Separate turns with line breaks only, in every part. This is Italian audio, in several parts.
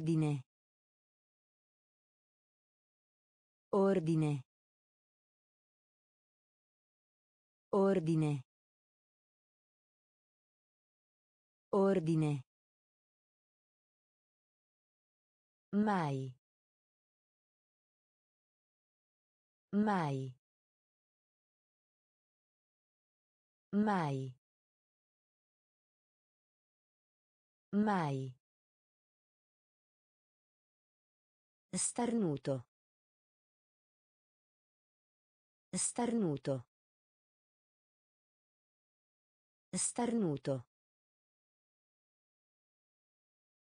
Ordine. Ordine. Ordine. Ordine. Mai. Mai. Mai. Mai. Starnuto. Starnuto. Starnuto.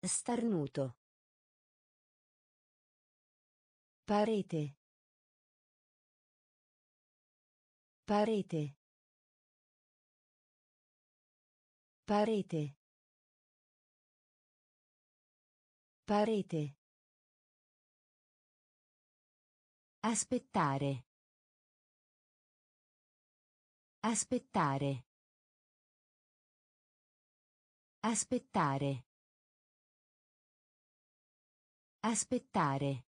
Starnuto. Parete. Parete. Parete. Parete. Aspettare. Aspettare. Aspettare. Aspettare.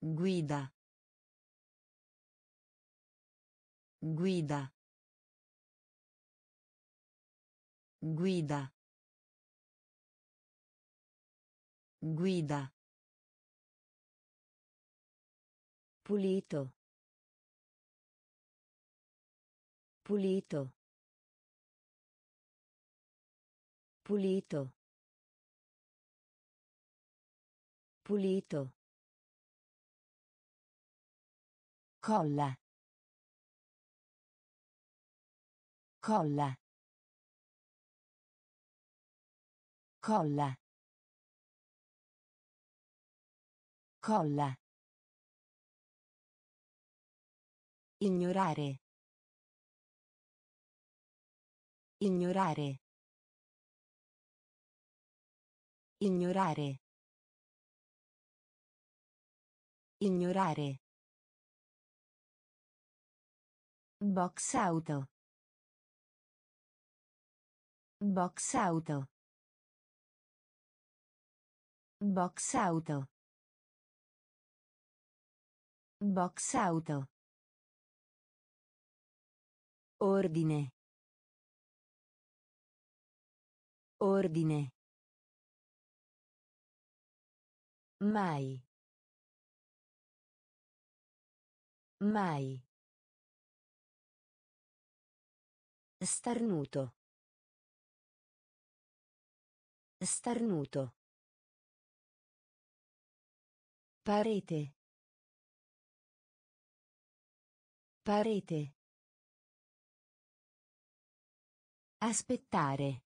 Guida. Guida. Guida. Guida. Pulito. Pulito. Pulito. Pulito. Colla. Colla. Colla. Colla. Ignorare. Ignorare. Ignorare. Ignorare. Box auto. Box auto. Box auto. Box auto. Ordine. Ordine. Mai. Mai. Starnuto. Starnuto. Parete. Parete. Aspettare.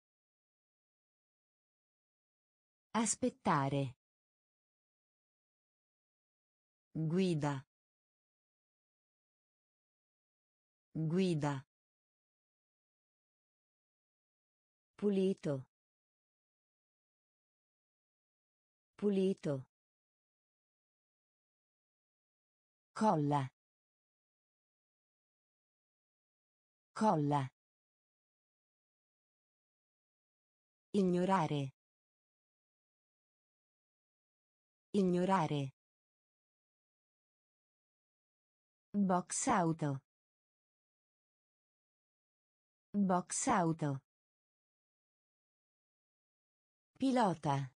Aspettare. Guida. Guida. Pulito. Pulito. Colla. Colla. Ignorare. Ignorare. Box auto. Box auto. Pilota.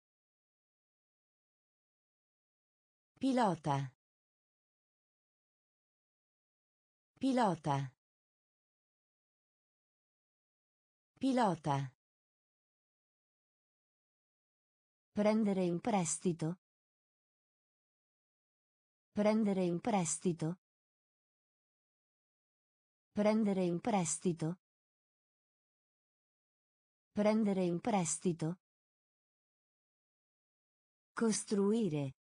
Pilota. Pilota. Pilota. Prendere in prestito. Prendere in prestito. Prendere in prestito. Prendere in prestito. Costruire.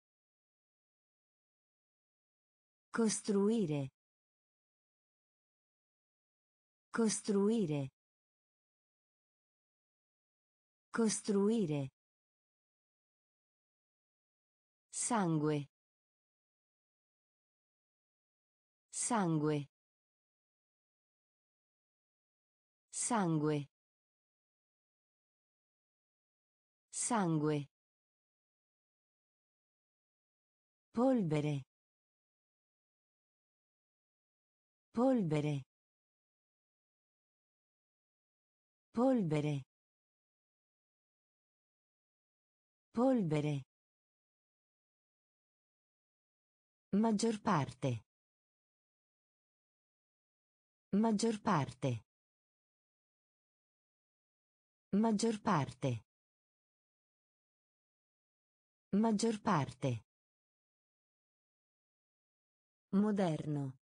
Costruire. Costruire. Costruire. Sangue. Sangue. Sangue. Sangue. Polvere. Polvere. Polvere. Polvere. Maggior parte. Maggior parte. Maggior parte. Maggior parte. Moderno.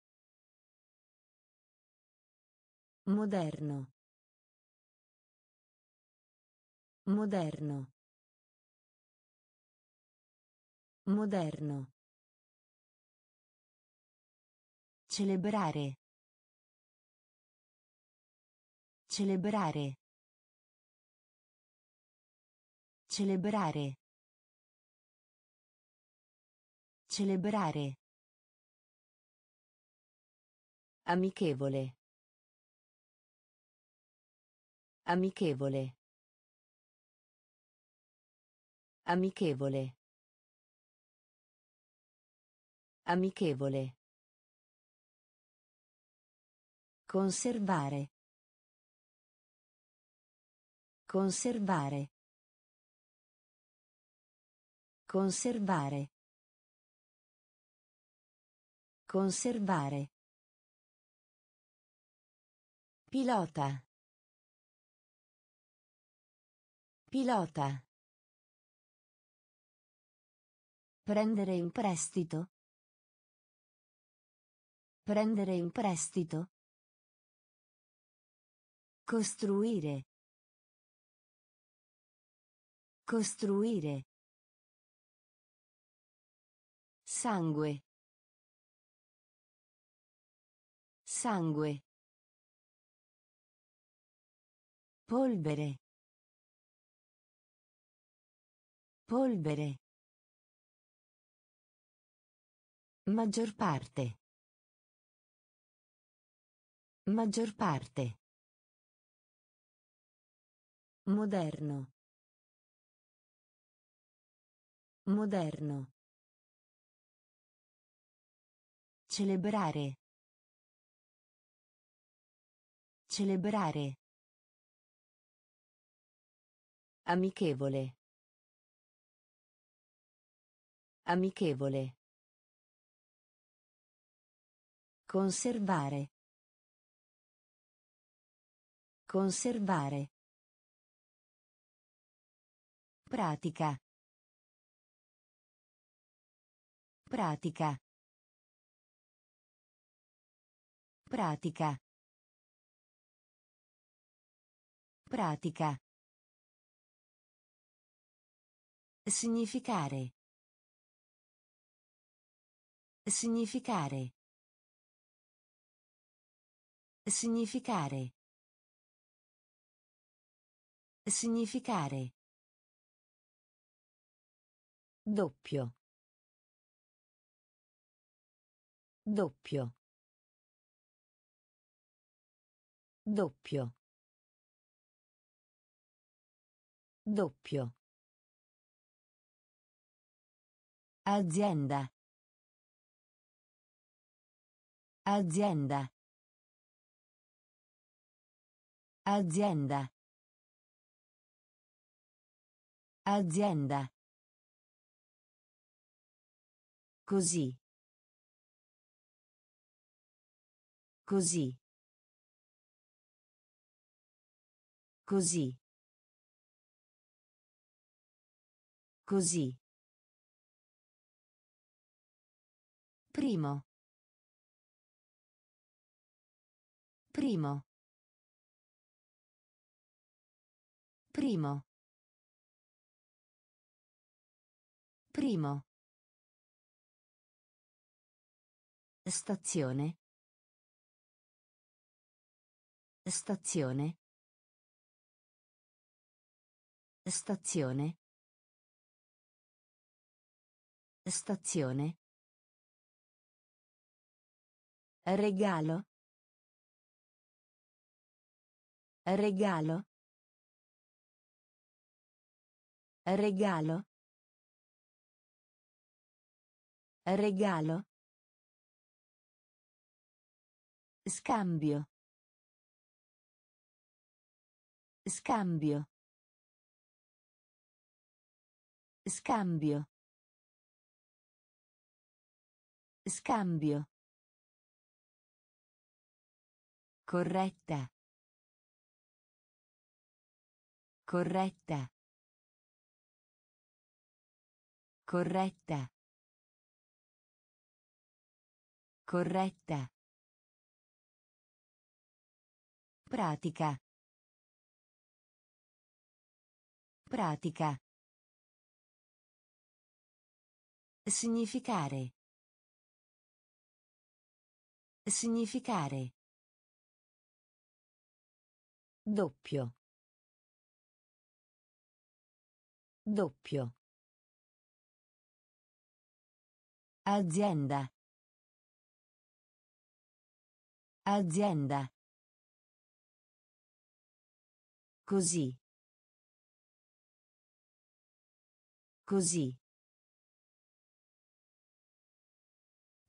Moderno. Moderno. Moderno. Celebrare. Celebrare. Celebrare. Celebrare. Amichevole. Amichevole. Amichevole. Amichevole. Conservare. Conservare. Conservare. Conservare. Pilota. Pilota. Prendere in prestito. Prendere in prestito. Costruire. Costruire. Sangue. Sangue. Polvere. Polvere. Maggior parte. Maggior parte. Moderno. Moderno. Celebrare. Celebrare. Amichevole. Amichevole. Conservare. Conservare. Pratica. Pratica. Pratica. Pratica. Significare. Significare. Significare. Significare. Doppio. Doppio. Doppio. Doppio. Azienda. Azienda. Azienda. Azienda. Così. Così. Così. Così. Primo. Primo. Primo. Primo. Stazione. Stazione. Stazione. Stazione. Regalo. Regalo. Regalo. Regalo. Scambio. Scambio. Scambio. Scambio. Corretta. Corretta. Corretta. Corretta. Pratica. Pratica. Significare. Significare. Doppio. Doppio. Azienda. Azienda. Così. Così.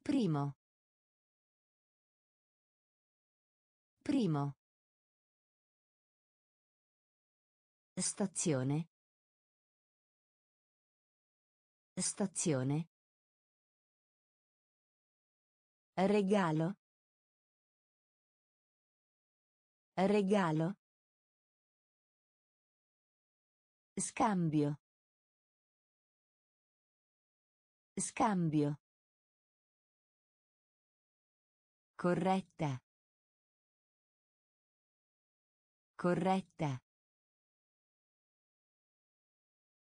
Primo. Primo. Stazione. Stazione. Regalo. Regalo. Scambio. Scambio. Corretta. Corretta.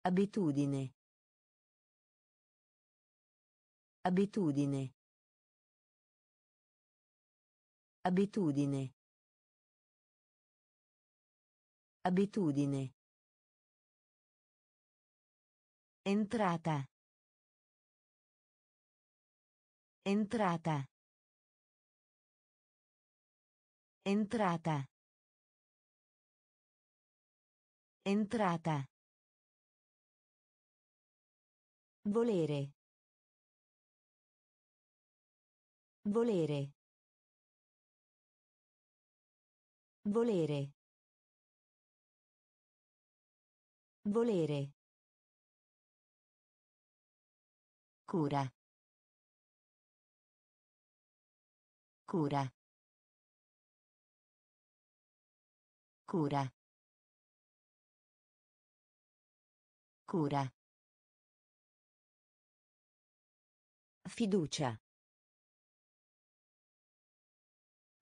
Abitudine. Abitudine. Abitudine. Abitudine. Entrata. Entrata. Entrata. Entrata. Volere. Volere. Volere. Volere. Cura. Cura. Cura. Cura. Fiducia.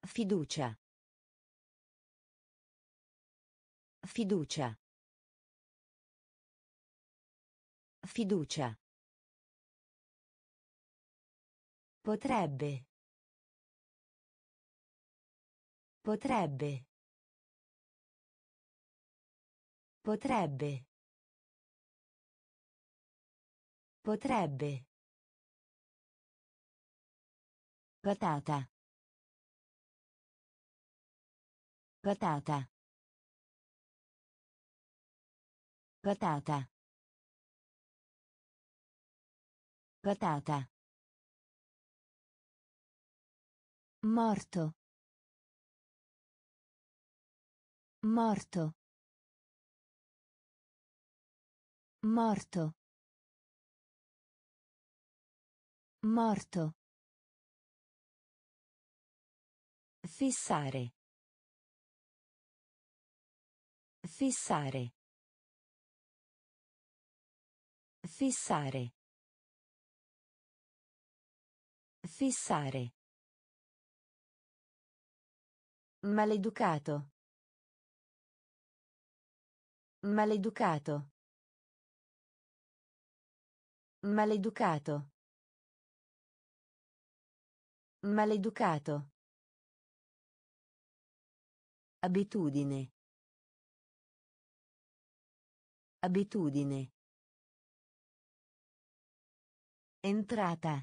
Fiducia. Fiducia. Fiducia. Potrebbe. Potrebbe. Potrebbe. Potrebbe. Patata. Patata. Patata. Patata. Morto. Morto. Morto. Morto. Fissare. Fissare. Fissare. Fissare. Maleducato. Maleducato. Maleducato. Maleducato. Abitudine. Abitudine. Entrata.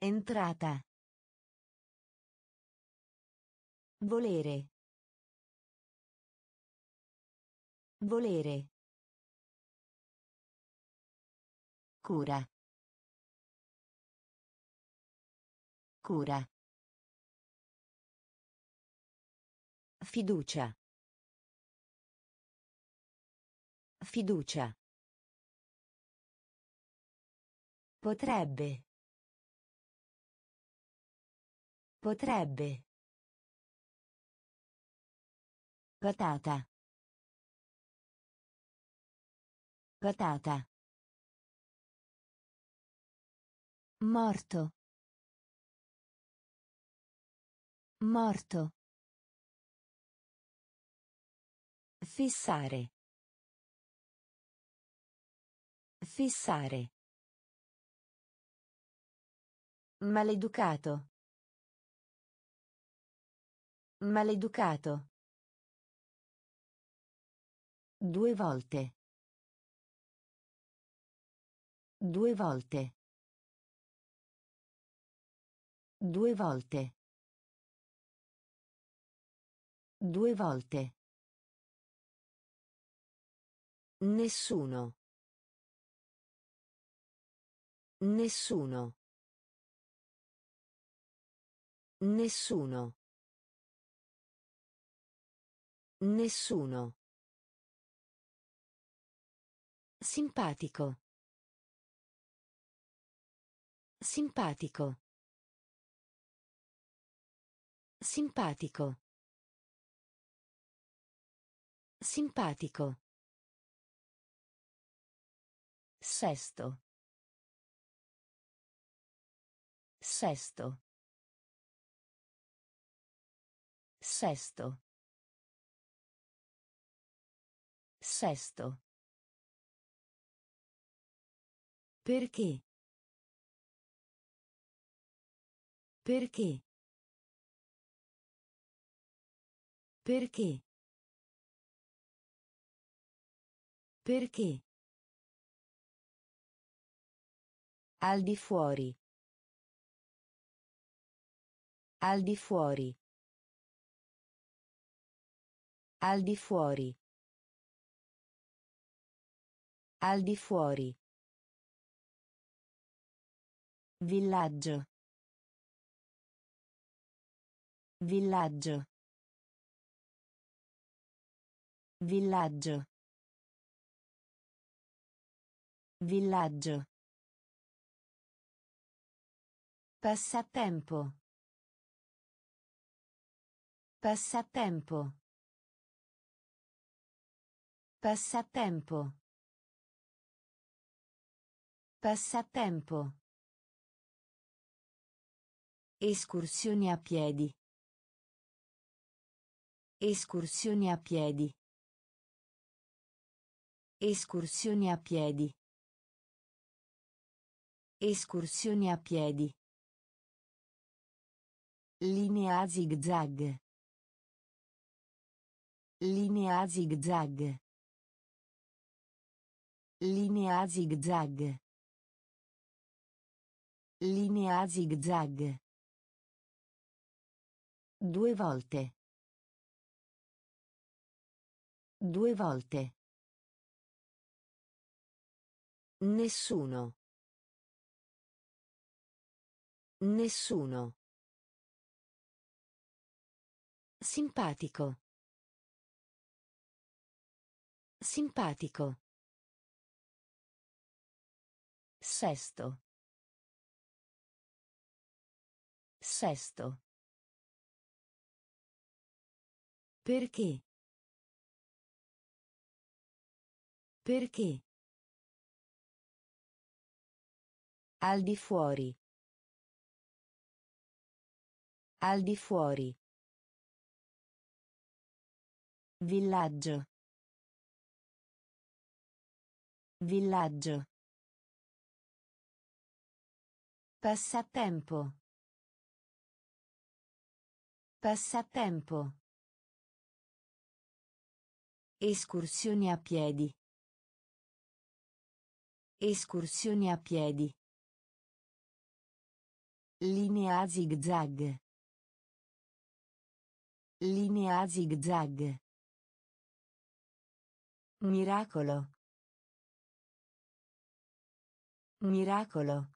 Entrata. Volere. Volere. Cura. Cura. Fiducia. Fiducia. Potrebbe. Potrebbe. Patata. Patata. Morto. Morto. Fissare. Fissare. Maleducato. Maleducato. Due volte. Due volte. Due volte. Due volte. Nessuno. Nessuno. Nessuno. Nessuno. Simpatico. Simpatico. Simpatico. Simpatico. Sesto. Sesto. Sesto. Sesto. Perché? Perché? Perché? Perché? Al di fuori. Al di fuori. Al di fuori. Al di fuori. Villaggio. Villaggio. Villaggio. Villaggio. Passatempo. Passatempo. Passatempo. Passatempo. Escursioni a piedi. Escursioni a piedi. Escursioni a piedi. Escursioni a piedi. Linea zigzag. Linea zigzag. Linea zigzag. Linea zigzag. Due volte. Due volte. Nessuno. Nessuno. Simpatico. Simpatico. Sesto. Sesto. Perché? Perché? Al di fuori. Al di fuori. Villaggio. Villaggio. Passatempo. Passatempo. Escursioni a piedi. Escursioni a piedi. Linea zigzag. Linea zigzag. Miracolo. Miracolo.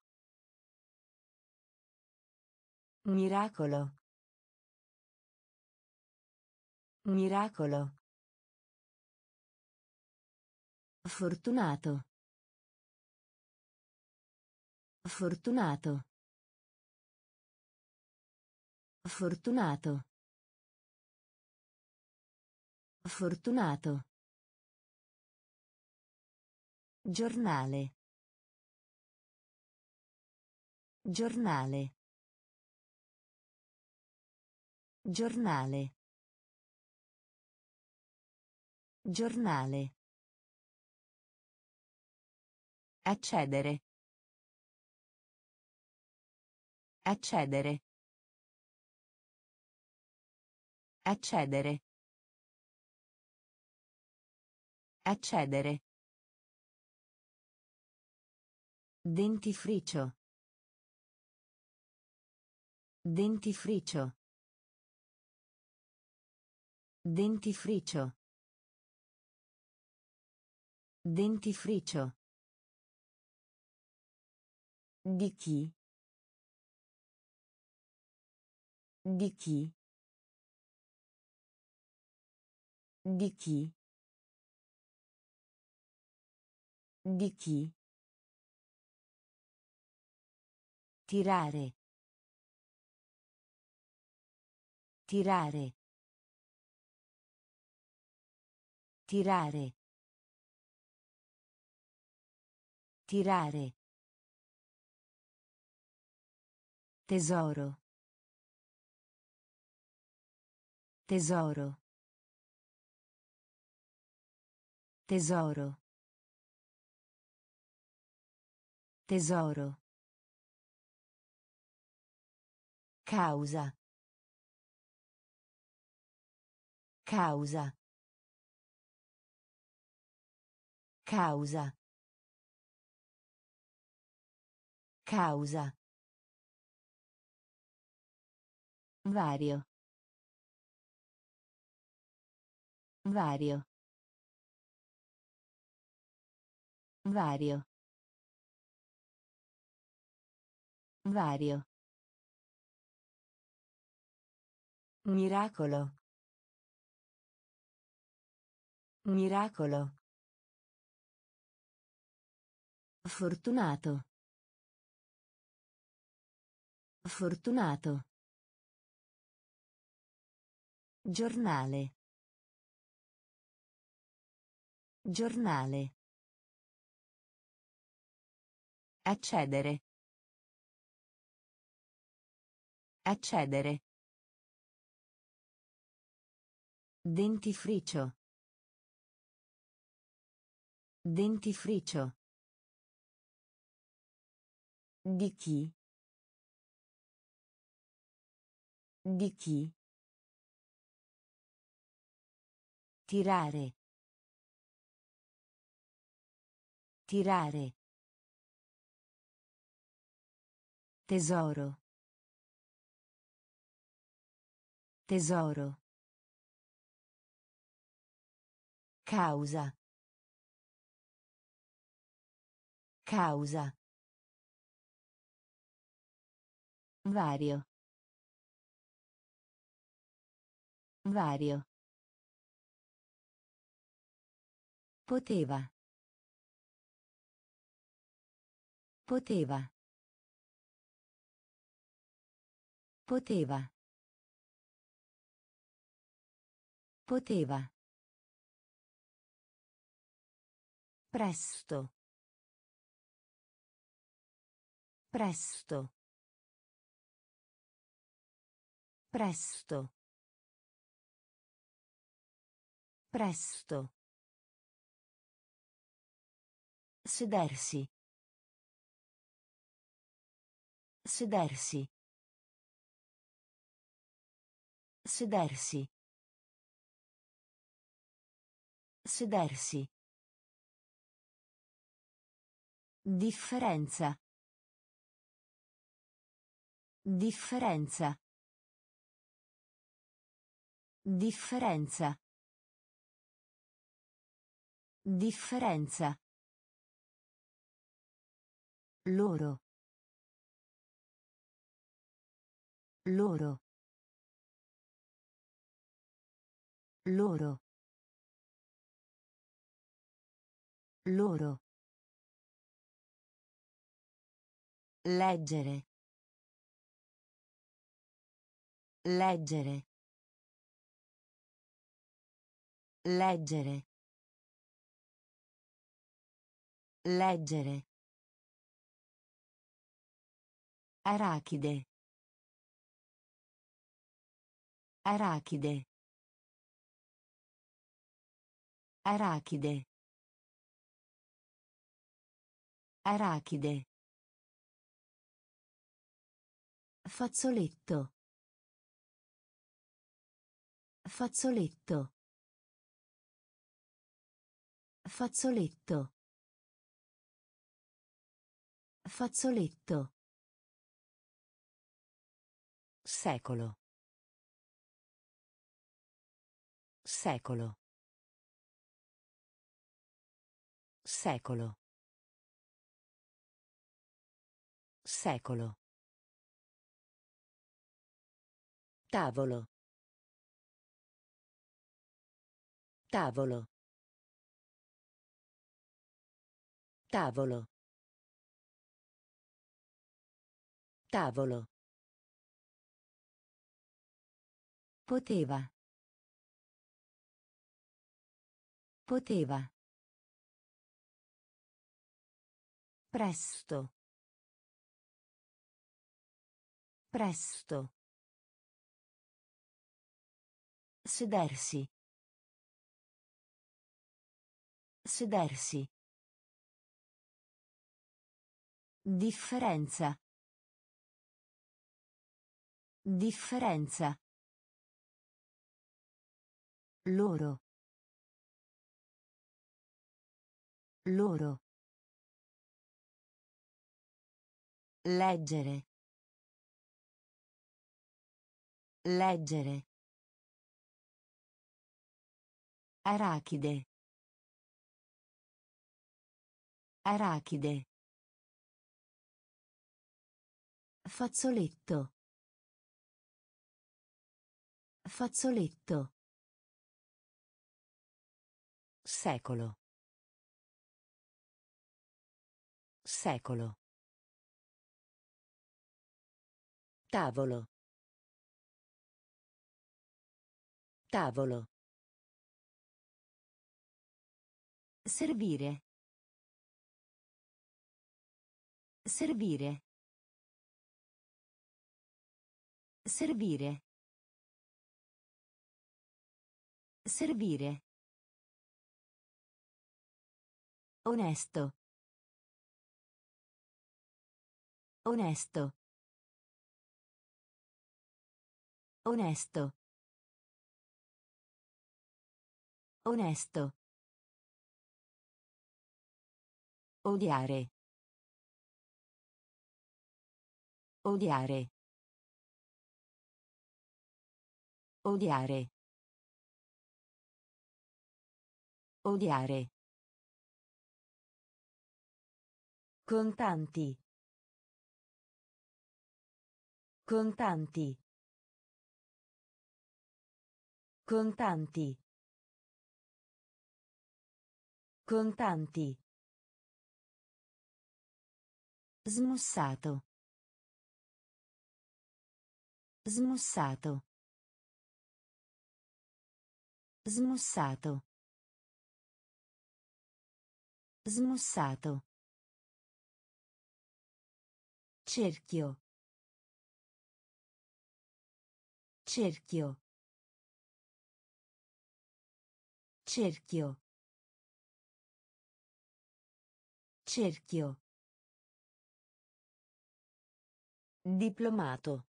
Miracolo. Miracolo. Fortunato. Fortunato. Fortunato. Fortunato. Giornale. Giornale. Giornale. Giornale. Accedere. Accedere. Accedere. Accedere. Dentifricio. Dentifricio. Dentifricio. Dentifricio. Di chi? Di chi? Di chi? Di chi? Tirare. Tirare. Tirare. Tirare. Tesoro. Tesoro. Tesoro. Tesoro. Causa. Causa. Causa. Causa. Vario. Vario. Vario. Vario. Miracolo. Miracolo. Fortunato. Fortunato. Giornale. Giornale. Accedere. Accedere. Dentifricio. Dentifricio. Di chi? Di chi? Tirare. Tirare. Tesoro. Tesoro. Causa. Causa. Vario. Vario. Poteva. Poteva. Poteva. Poteva. Presto. Presto. Presto. Presto. Sedersi. Sedersi. Sedersi. Sedersi. Differenza. Differenza. Differenza. Differenza. Loro. Loro. Loro. Loro. Leggere. Leggere. Leggere. Leggere. Arachide. Arachide. Arachide. Arachide. Fazzoletto. Fazzoletto. Fazzoletto. Fazzoletto. Secolo. Secolo. Secolo. Secolo. Tavolo. Tavolo. Tavolo. Tavolo. Poteva. Poteva. Presto. Presto. Sedersi. Sedersi. Differenza. Differenza. Loro. Loro. Leggere. Leggere. Arachide. Arachide. Fazzoletto. Fazzoletto. Secolo. Secolo. Tavolo. Tavolo. Servire. Servire. Servire. Servire. Onesto. Onesto. Onesto. Onesto. Odiare. Odiare. Odiare. Odiare. Contanti. Contanti. Contanti. Contanti. Smussato. Smussato. Smussato. Smussato. Cerchio. Cerchio. Cerchio. Cerchio. Diplomato.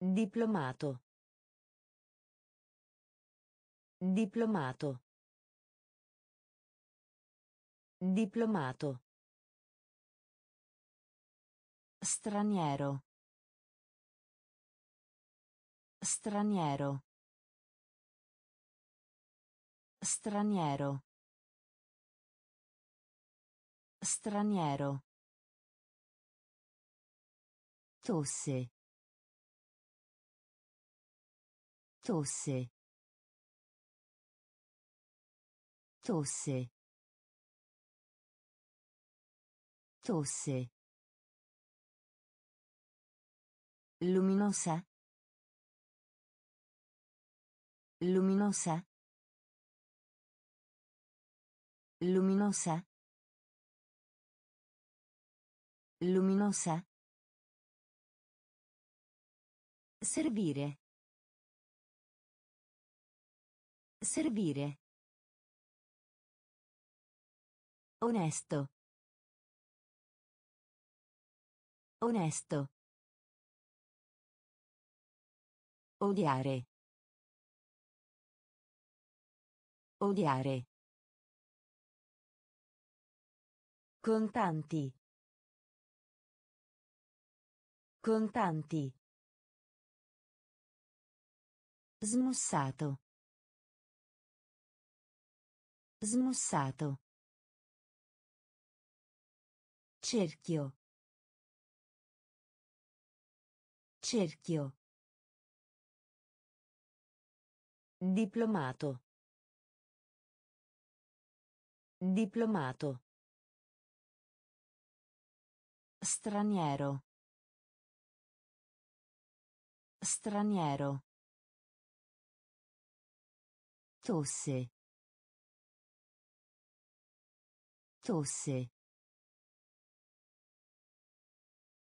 Diplomato. Diplomato. Diplomato. Straniero. Straniero. Straniero. Straniero. Tosse. Tosse. Tosse. Tosse. Luminosa. Luminosa. Luminosa. Luminosa. Servire. Servire. Onesto. Onesto. Odiare. Odiare. Contanti. Contanti. Smussato. Smussato. Cerchio. Cerchio. Diplomato. Diplomato. Straniero. Straniero. Tosse. Tosse.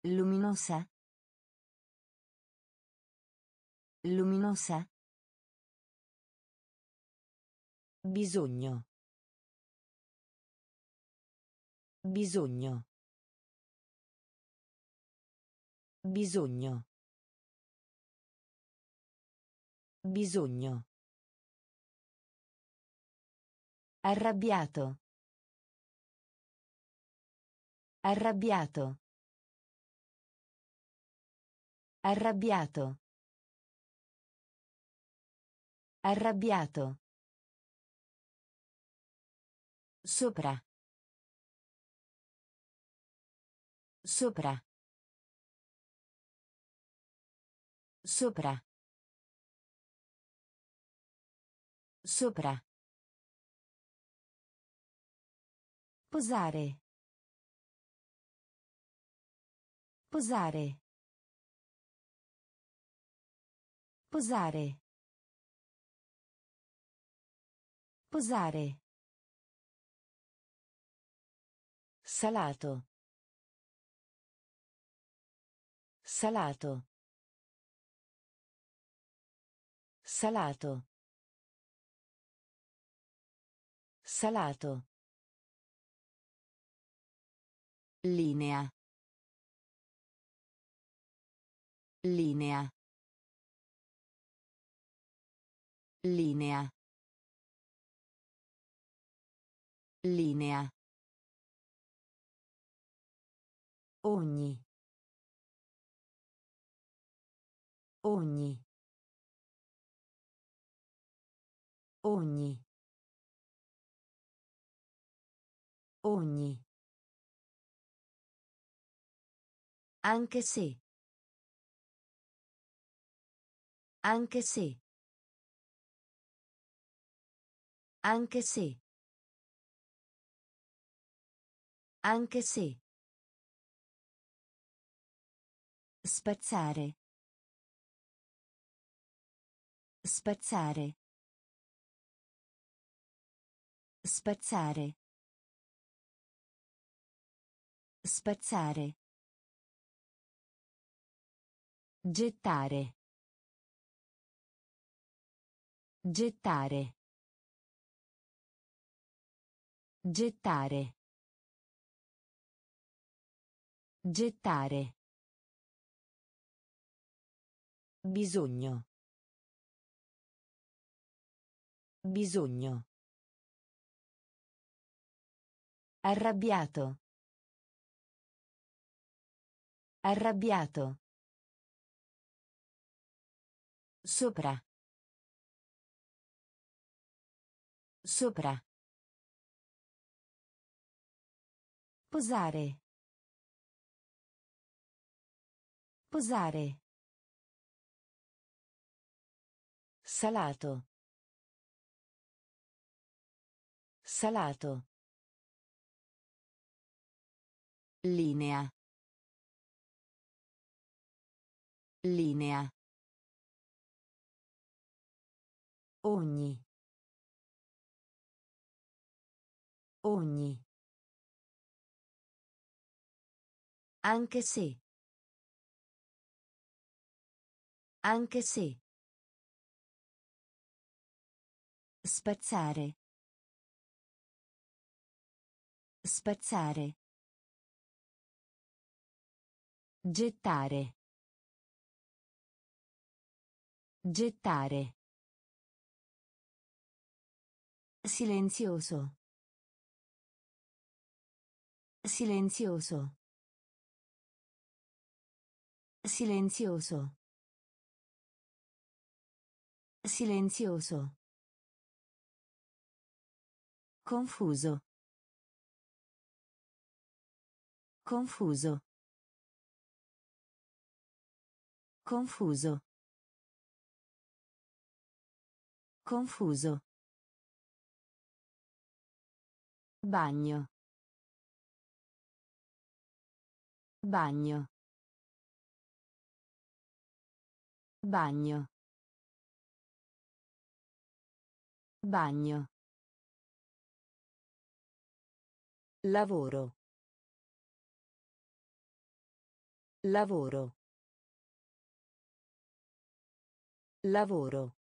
Luminosa. Luminosa. Bisogno. Bisogno. Bisogno. Bisogno. Arrabbiato. Arrabbiato. Arrabbiato. Arrabbiato. Sopra. Sopra. Sopra. Sopra. Posare. Posare. Posare. Posare. Salato. Salato. Salato. Salato. Linea. Linea. Linea. Linea. Ogni. Ogni. Ogni. Ogni. Anche se. Anche se. Anche se. Anche se. Spazzare. Spazzare. Spazzare. Spazzare. Gettare. Gettare. Gettare. Gettare. Bisogno. Bisogno. Arrabbiato. Arrabbiato. Sopra. Sopra. Posare. Posare. Salato. Salato. Linea. Linea. Ogni. Ogni. Anche se. Anche se. Spazzare. Spazzare. Gettare. Gettare. Silenzioso. Silenzioso. Silenzioso. Silenzioso. Confuso. Confuso. Confuso. Confuso. Bagno. Bagno. Bagno. Bagno. Lavoro. Lavoro. Lavoro.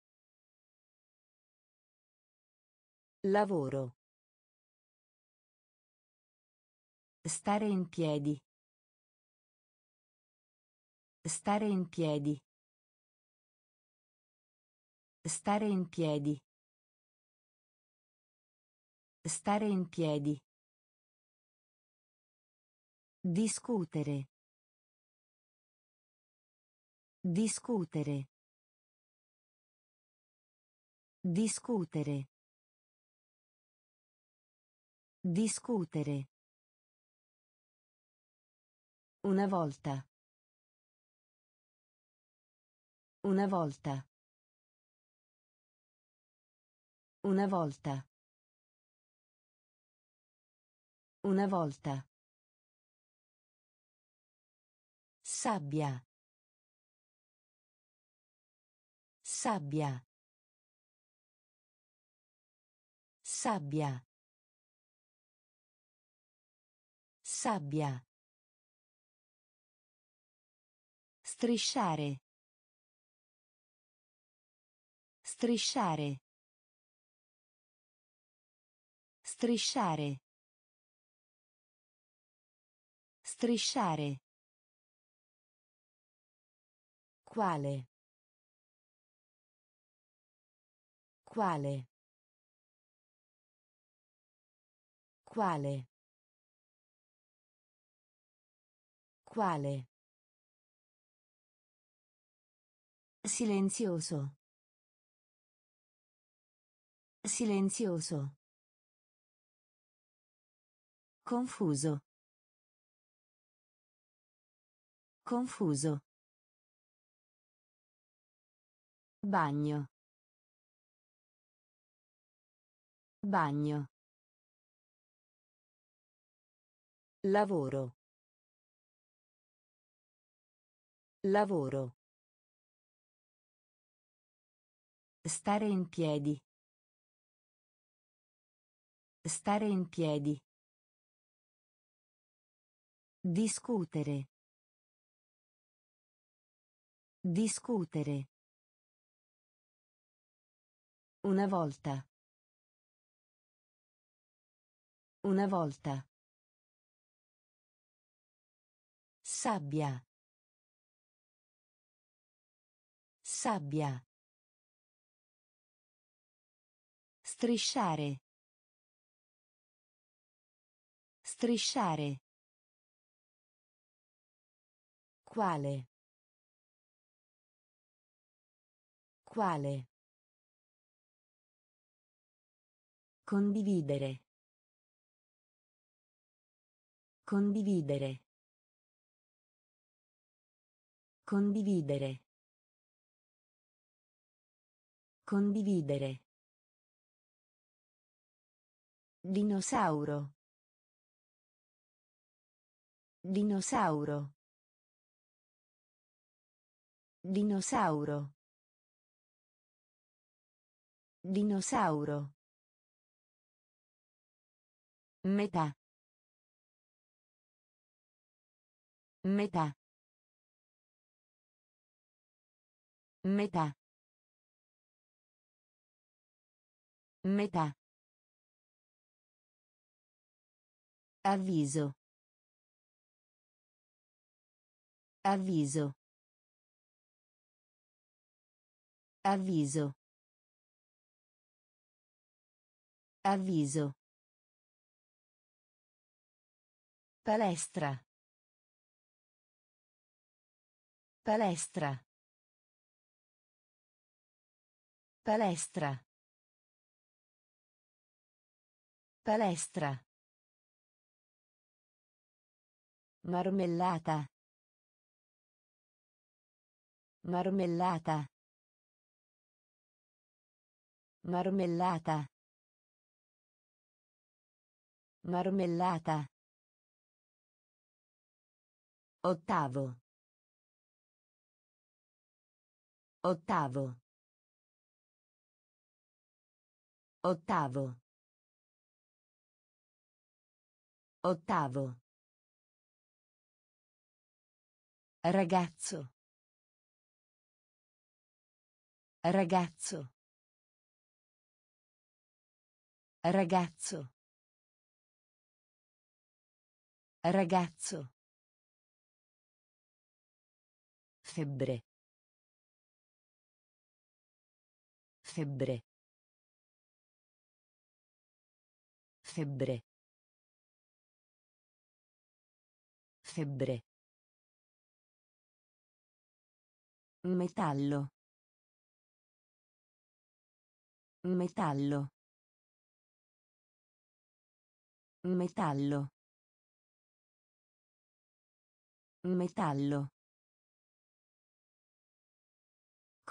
Lavoro. Stare in piedi. Stare in piedi. Stare in piedi. Stare in piedi. Discutere. Discutere. Discutere. Discutere. Una volta. Una volta. Una volta. Una volta. Sabbia. Sabbia. Sabbia. Sabbia. Strisciare. Strisciare. Strisciare. Strisciare. Quale? Quale? Quale? Quale? Silenzioso. Silenzioso. Confuso. Confuso. Bagno. Bagno. Lavoro. Lavoro. Stare in piedi. Stare in piedi. Discutere. Discutere. Una volta. Una volta. Sabbia. Sabbia. Strisciare. Strisciare. Quale? Quale? Condividere. Condividere. Condividere. Condividere. Dinosauro. Dinosauro. Dinosauro. Dinosauro. Metà. Metà. Metà. Metà. Avviso. Avviso. Avviso. Avviso. Palestra. Palestra. Palestra. Palestra. Marmellata. Marmellata. Marmellata. Marmellata. Ottavo. Ottavo. Ottavo. Ottavo. Ragazzo. Ragazzo. Ragazzo. Ragazzo. Febbre. Febbre. Febbre. Febbre. Metallo. Metallo. Metallo. Metallo.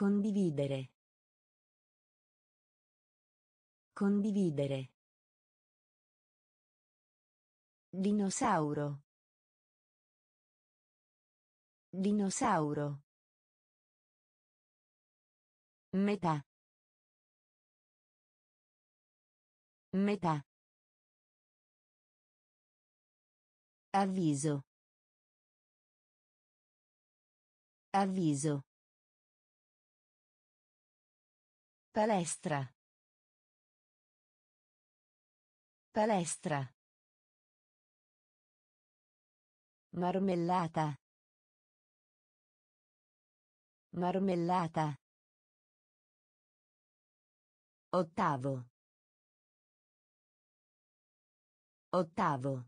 Condividere. Condividere. Dinosauro. Dinosauro. Metà. Metà. Avviso. Avviso. Palestra. Palestra. Marmellata. Marmellata. Ottavo. Ottavo.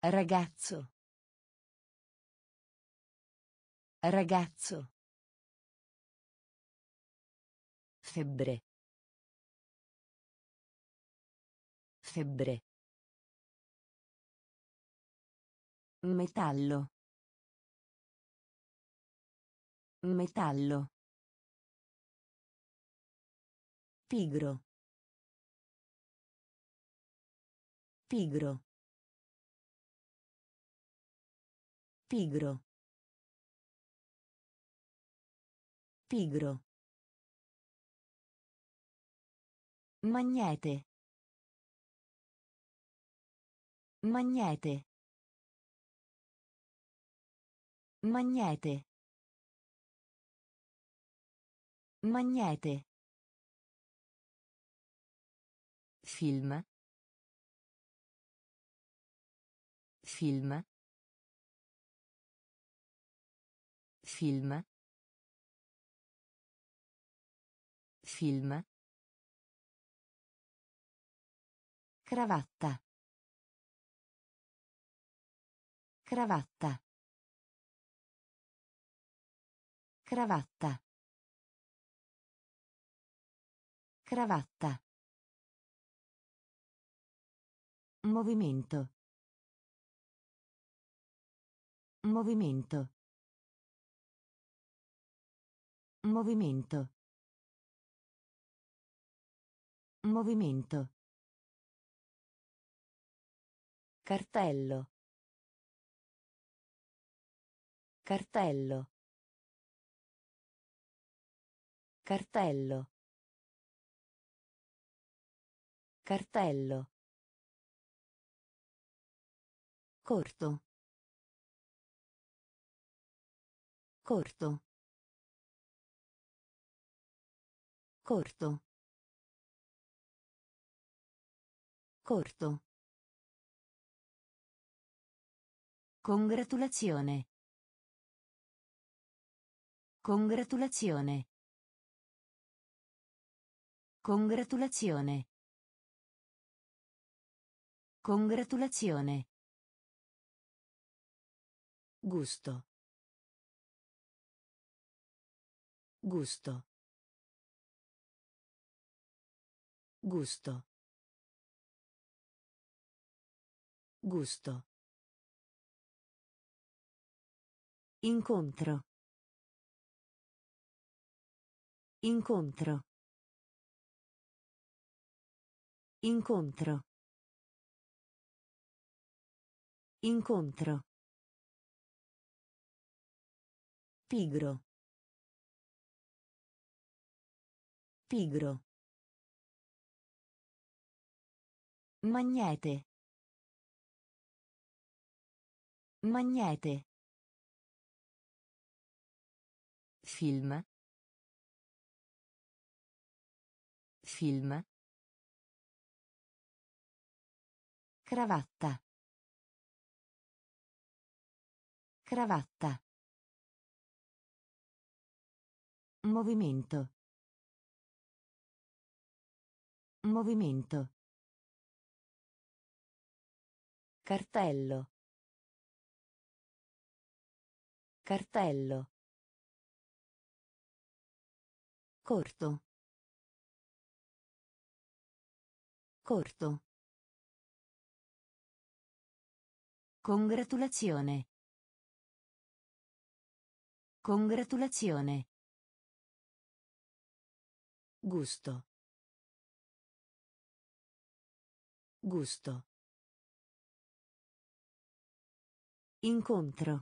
Ragazzo. Ragazzo. Febbre. Febbre. Metallo. Metallo. Pigro. Pigro. Pigro. Pigro. Magnete. Magnete. Magnete. Magnete. Film. Film. Film. Film. Cravatta. Cravatta. Cravatta. Cravatta. Movimento. Movimento. Movimento. Movimento. Cartello. Cartello. Cartello. Cartello. Corto. Corto. Corto. Corto. Congratulazione. Congratulazione. Congratulazione. Congratulazione. Gusto. Gusto. Gusto. Gusto. Incontro. Incontro. Incontro. Incontro. Pigro. Pigro. Magnete. Magnete. Film. Film. Cravatta. Cravatta. Movimento. Movimento. Cartello. Cartello. Corto. Corto. Congratulazione. Congratulazione. Gusto. Gusto. Incontro.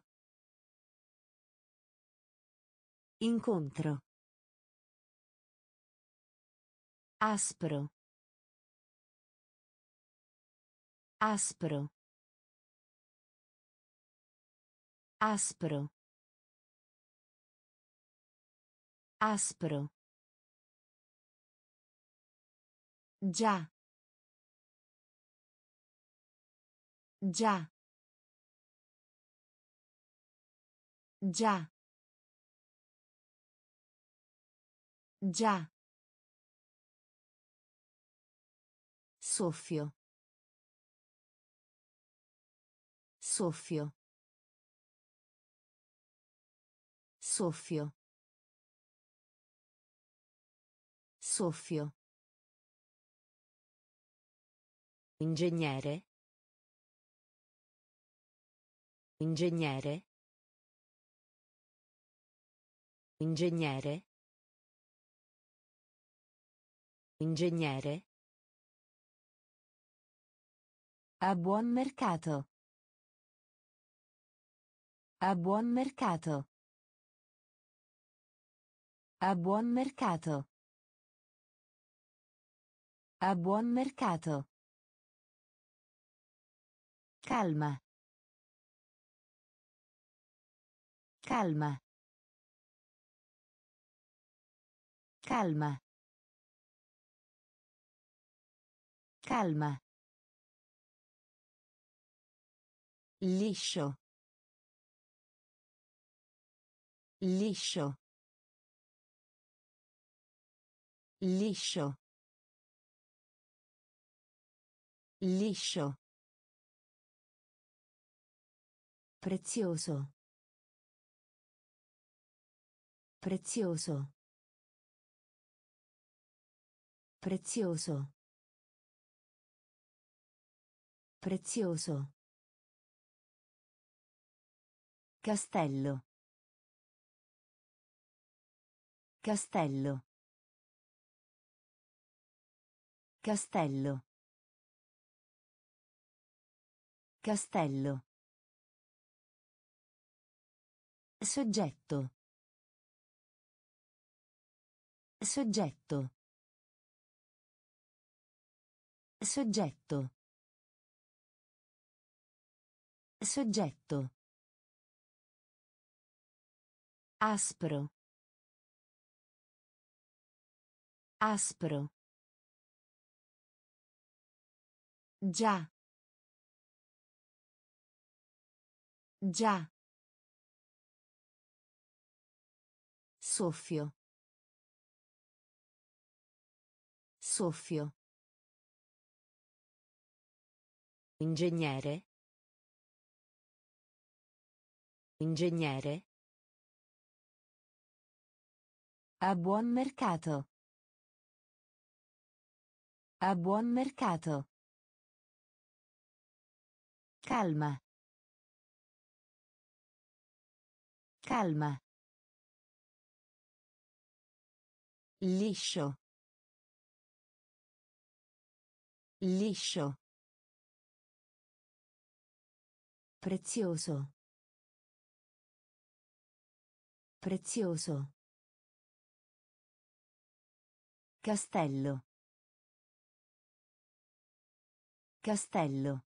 Incontro. Aspro. Aspro. Aspro. Aspro. Già. Già. Già. Già. Soffio. Soffio. Soffio. Soffio. Ingegnere. Ingegnere. Ingegnere. Ingegnere. A buon mercato. A buon mercato. A buon mercato. A buon mercato. Calma. Calma. Calma. Calma. Liscio. Liscio. Liscio. Liscio. Prezioso. Prezioso. Prezioso. Prezioso. Castello. Castello. Castello. Castello. Soggetto. Soggetto. Soggetto. Soggetto. Aspro. Aspro. Già. Già. Soffio. Soffio. Ingegnere. Ingegnere. A buon mercato. A buon mercato. Calma. Calma. Liscio. Liscio. Prezioso. Prezioso. Castello. Castello.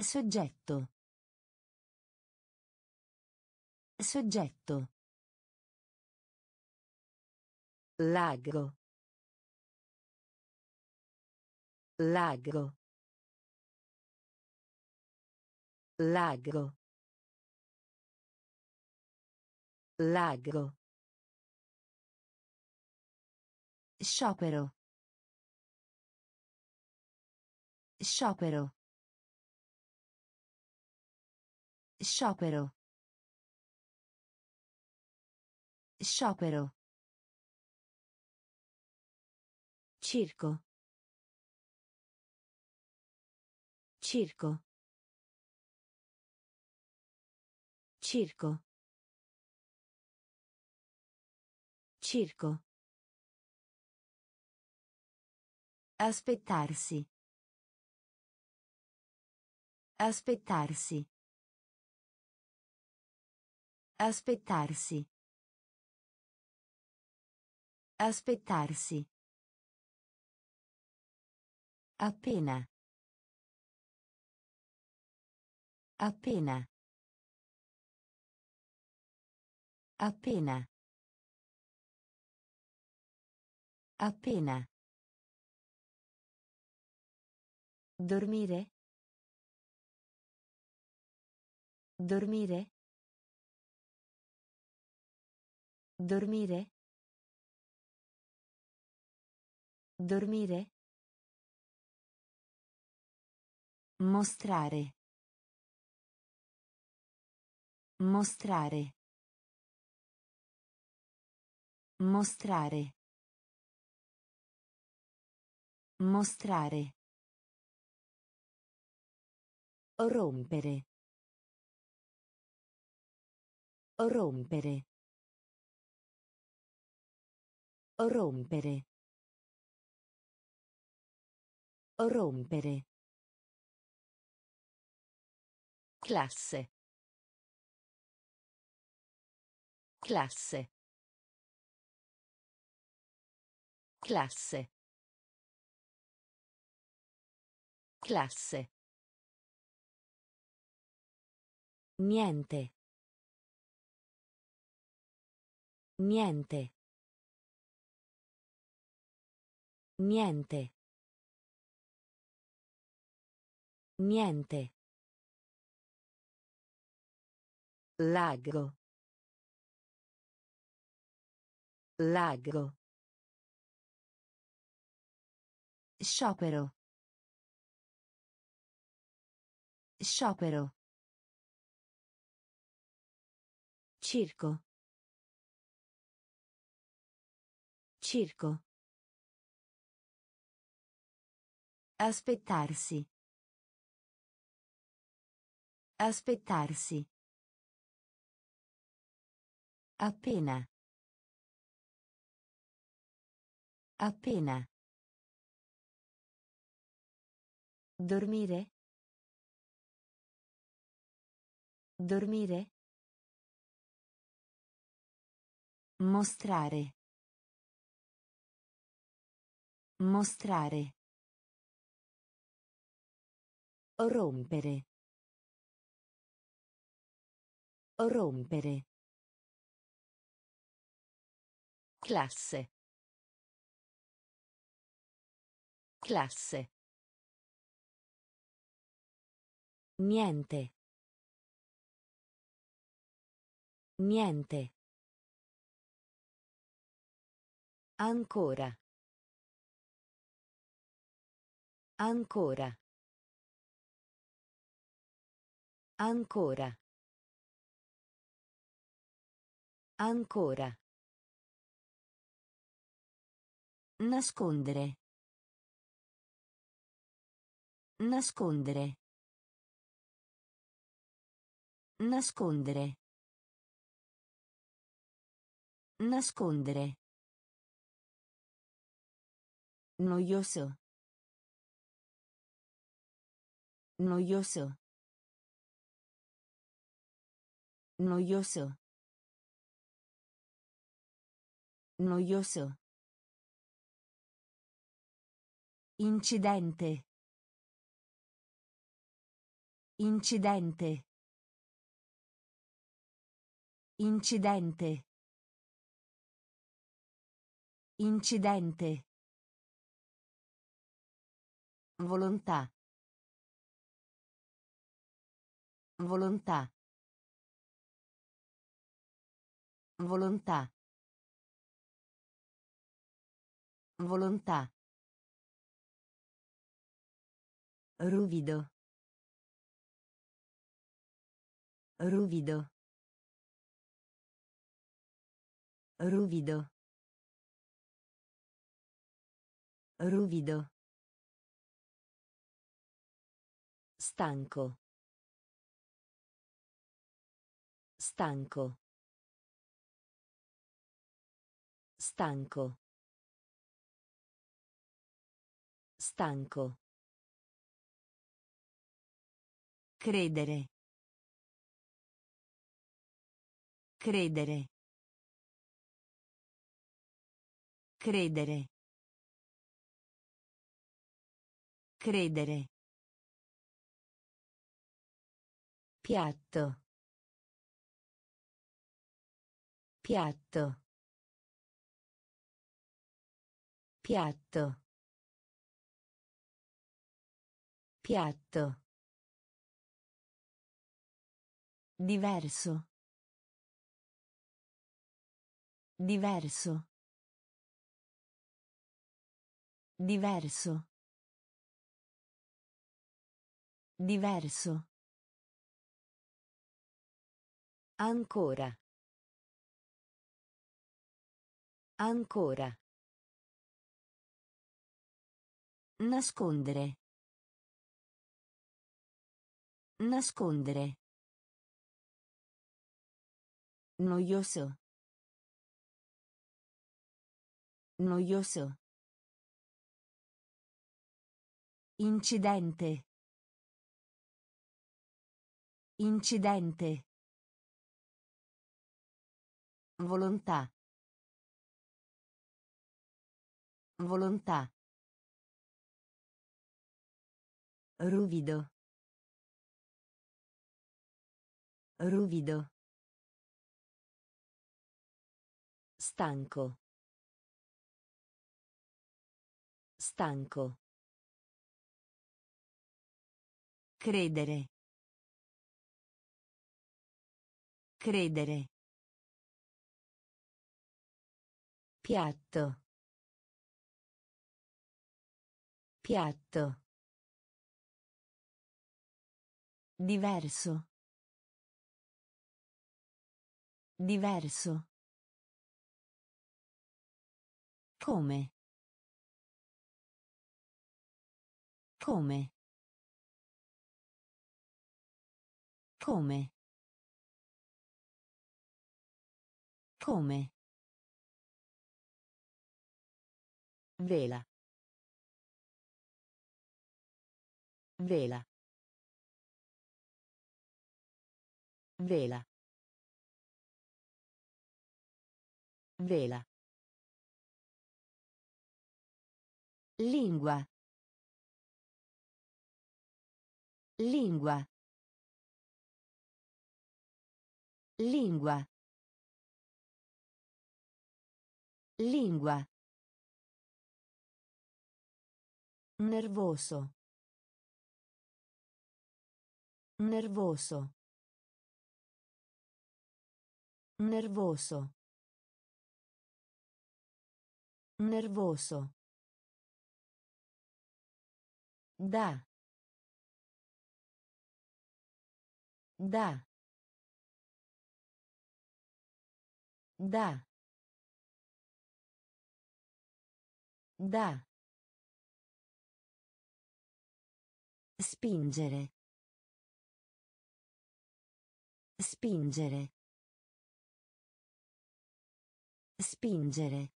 Soggetto. Soggetto. Lago. Lago. Lago. Lago. Sciopero. Sciopero. Sciopero. Sciopero. Circo. Circo. Circo. Circo. Aspettarsi. Aspettarsi. Aspettarsi. Aspettarsi. Appena. Appena. Appena. Appena. Dormire. Dormire. Dormire. Dormire. Mostrare. Mostrare. Mostrare. Mostrare. Rompere. Rompere. Rompere. Rompere. Classe. Classe. Classe. Classe. Niente. Niente. Niente. Niente. Lago. Lago. Sciopero. Sciopero. Circo. Circo. Aspettarsi. Aspettarsi. Appena. Appena. Dormire. Dormire. Mostrare. Mostrare. Rompere. Rompere. Classe. Classe. Niente. Niente. Ancora. Ancora. Ancora. Ancora. Nascondere. Nascondere. Nascondere. Nascondere. Noioso. Noioso. Noioso. Noioso. Incidente. Incidente. Incidente. Incidente. Volontà. Volontà. Volontà. Volontà. Ruvido. Ruvido. Ruvido. Ruvido. Stanco. Stanco. Stanco. Stanco. Credere. Credere. Credere. Credere. Piatto. Piatto. Piatto. Piatto. Diverso. Diverso. Diverso. Diverso. Ancora. Ancora. Nascondere. Nascondere. Noioso. Noioso. Incidente. Incidente. Volontà. Volontà. Ruvido. Ruvido. Stanco. Stanco. Credere. Credere. Piatto. Piatto. Diverso. Diverso. Come. Come. Come. Come. Vela. Vela. Vela. Vela. Lingua. Lingua. Lingua. Lingua. Nervoso. Nervoso. Nervoso. Nervoso. Da. Da. Da. Da. Spingere. Spingere. Spingere.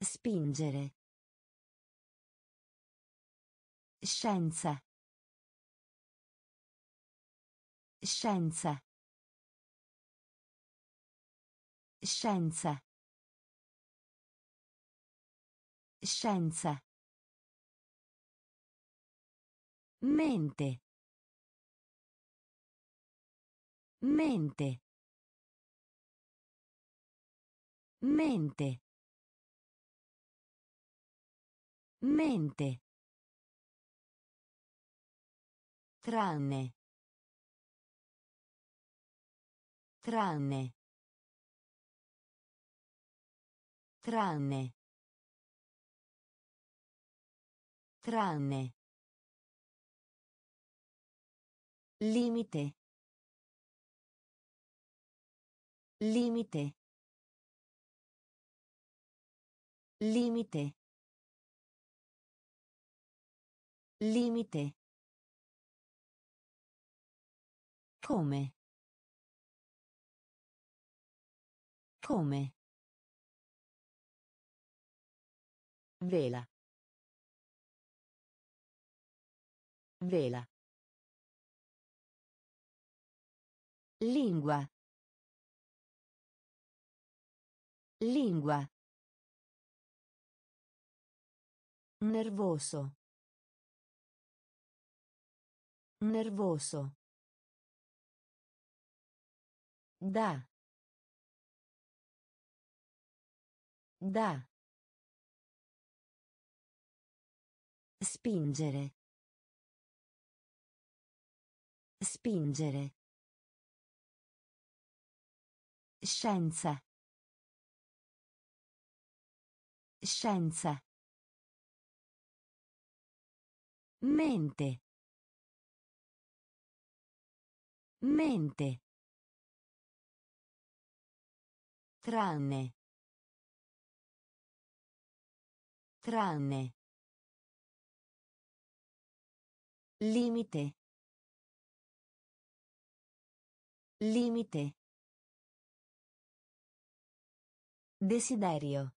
Spingere. Scienza. Scienza. Scienza. Scienza. Mente. Mente. Mente. Mente. Tranne. Tranne. Tranne. Tranne. Limite. Limite. Limite. Limite. Come. Come. Vela. Vela. Lingua. Lingua. Nervoso. Nervoso. Da. Da. Spingere. Spingere. Scienza. Scienza. Mente. Mente. Tranne. Tranne. Limite. Limite. Desiderio.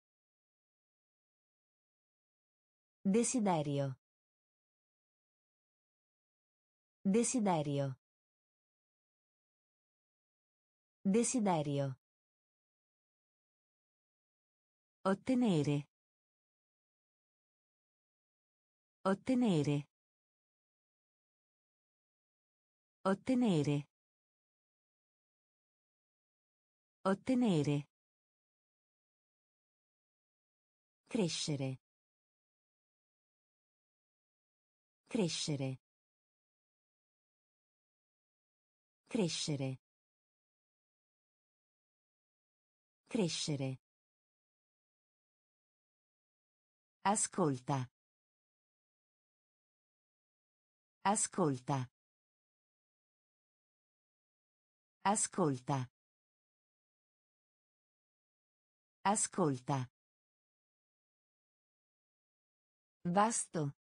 Desiderio. Desiderio. Desiderio. Ottenere. Ottenere. Ottenere. Ottenere. Crescere. Crescere. Crescere. Crescere. Ascolta. Ascolta. Ascolta. Ascolta. Vasto.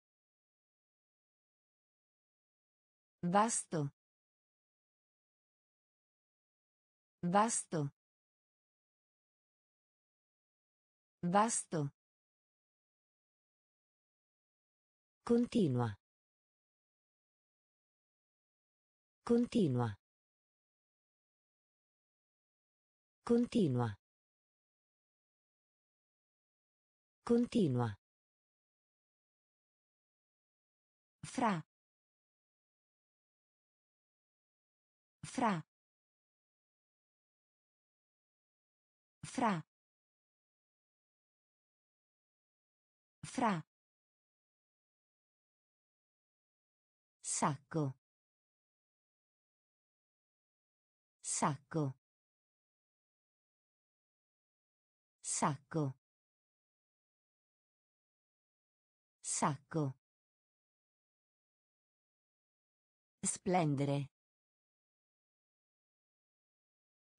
Vasto. Vasto. Vasto. Continua. Continua. Continua. Continua. Fra. Fra. Fra. Fra. Sacco. Sacco. Sacco. Sacco. Splendere.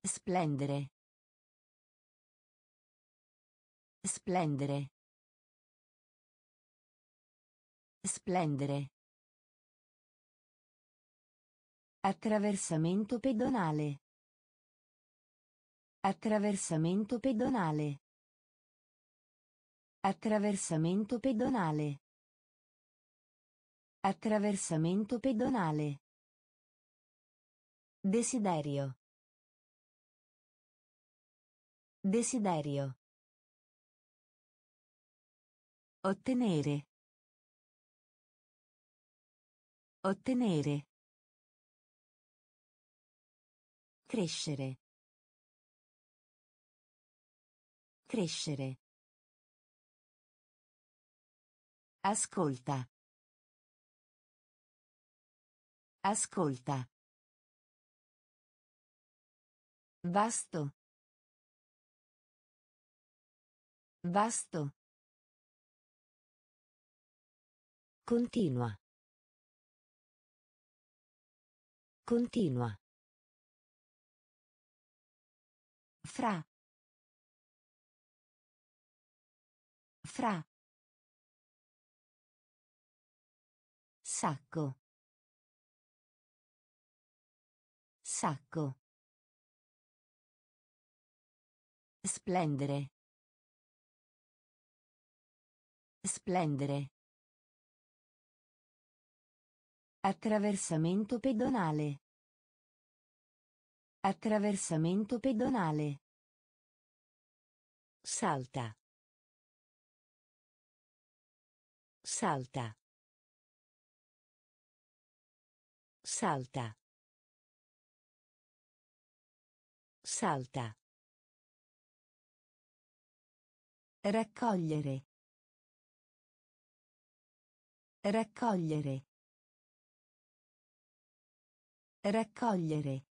Splendere. Splendere. Splendere. Attraversamento pedonale. Attraversamento pedonale. Attraversamento pedonale. Attraversamento pedonale. Desiderio. Desiderio. Ottenere. Ottenere. Crescere. Crescere. Ascolta. Ascolta. Vasto. Vasto. Continua. Continua. Fra. Fra. Sacco. Sacco. Splendere. Splendere. Attraversamento pedonale. Attraversamento pedonale. Salta. Salta. Salta. Salta. Raccogliere. Raccogliere. Raccogliere.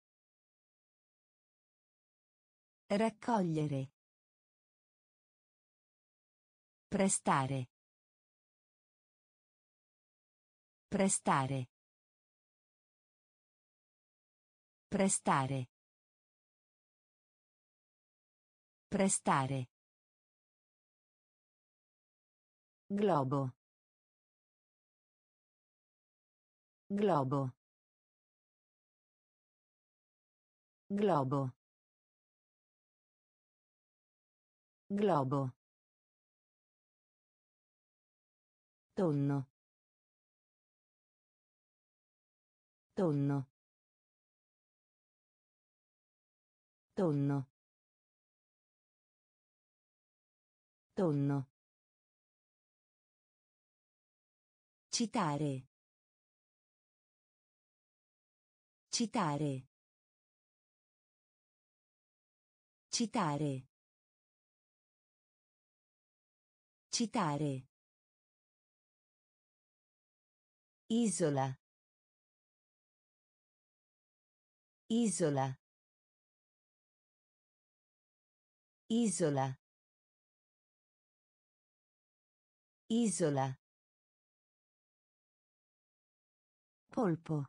Raccogliere. Prestare. Prestare. Prestare. Prestare. Globo. Globo. Globo. Globo. Tonno. Tonno. Tonno. Tonno. Citare. Citare. Citare. Citare. Isola. Isola. Isola. Isola. Polpo.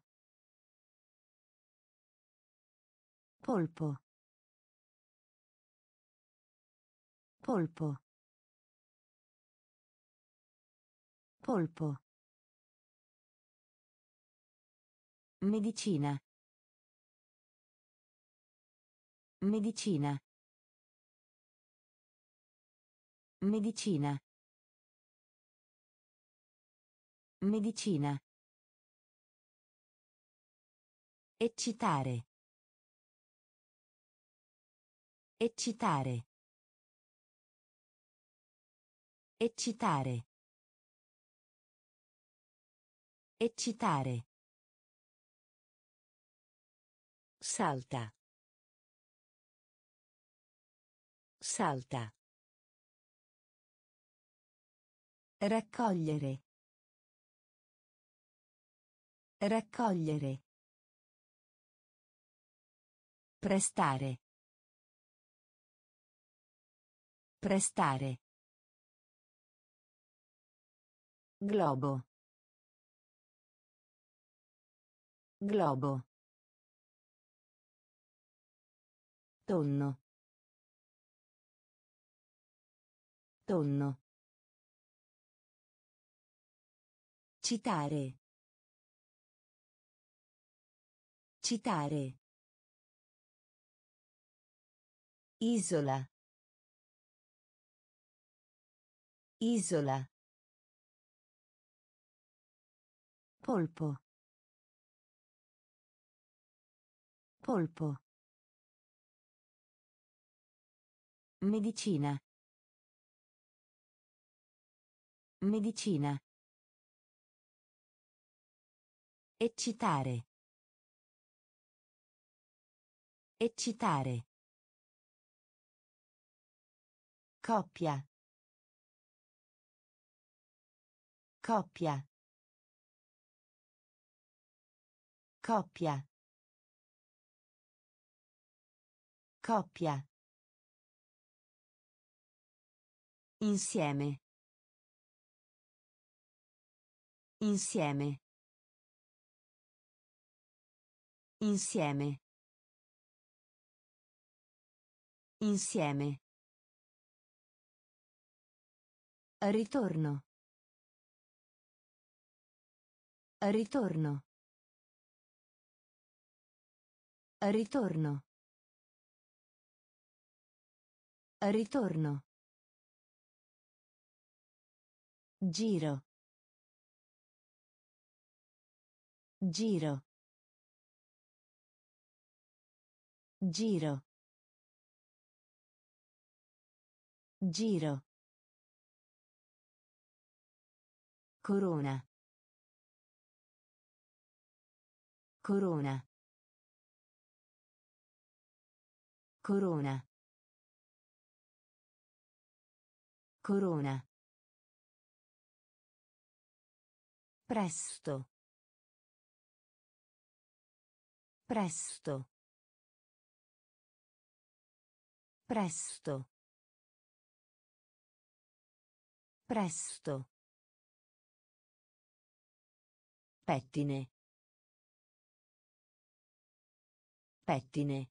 Polpo. Polpo. Polpo. Medicina. Medicina. Medicina. Medicina. Eccitare. Eccitare. Eccitare. Eccitare. Salta. Salta. Raccogliere. Raccogliere. Prestare. Prestare. Globo. Globo. Tonno. Tonno. Citare. Citare. Isola. Isola. Polpo. Polpo. Medicina. Medicina. Eccitare. Eccitare. Coppia. Coppia. Coppia. Coppia. Insieme. Insieme. Insieme. Insieme. Ritorno. Ritorno. Ritorno. Ritorno. Giro. Giro. Giro. Giro. Corona. Corona. Corona. Corona. Presto. Presto. Presto. Presto. Pettine. Pettine.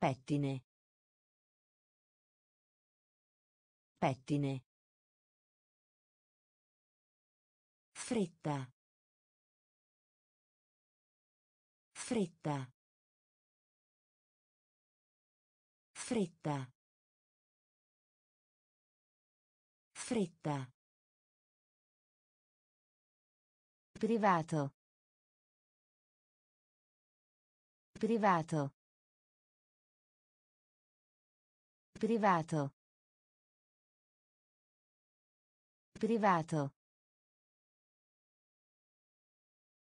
Pettine. Pettine. Fretta. Fretta. Fretta. Fretta. Privato. Privato. Privato. Privato.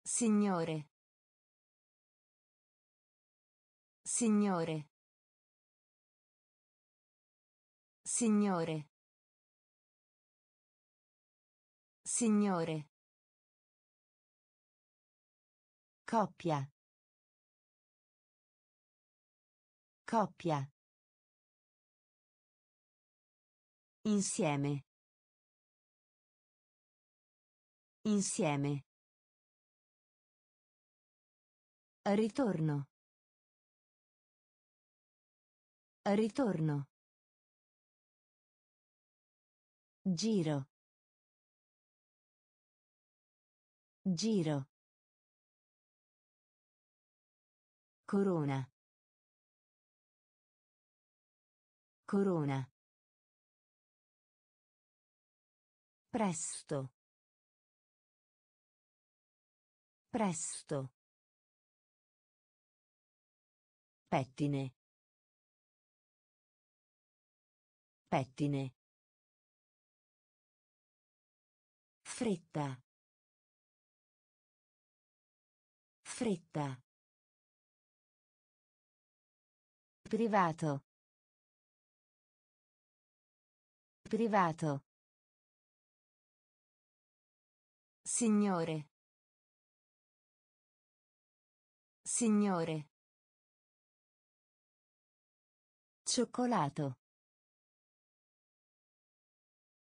Signore. Signore. Signore. Signore. Coppia. Coppia. Insieme. Insieme. Ritorno. Ritorno. Giro. Giro. Corona. Corona. Presto. Presto. Pettine. Pettine. Fretta. Fretta. Privato. Privato. Signore. Signore. Cioccolato.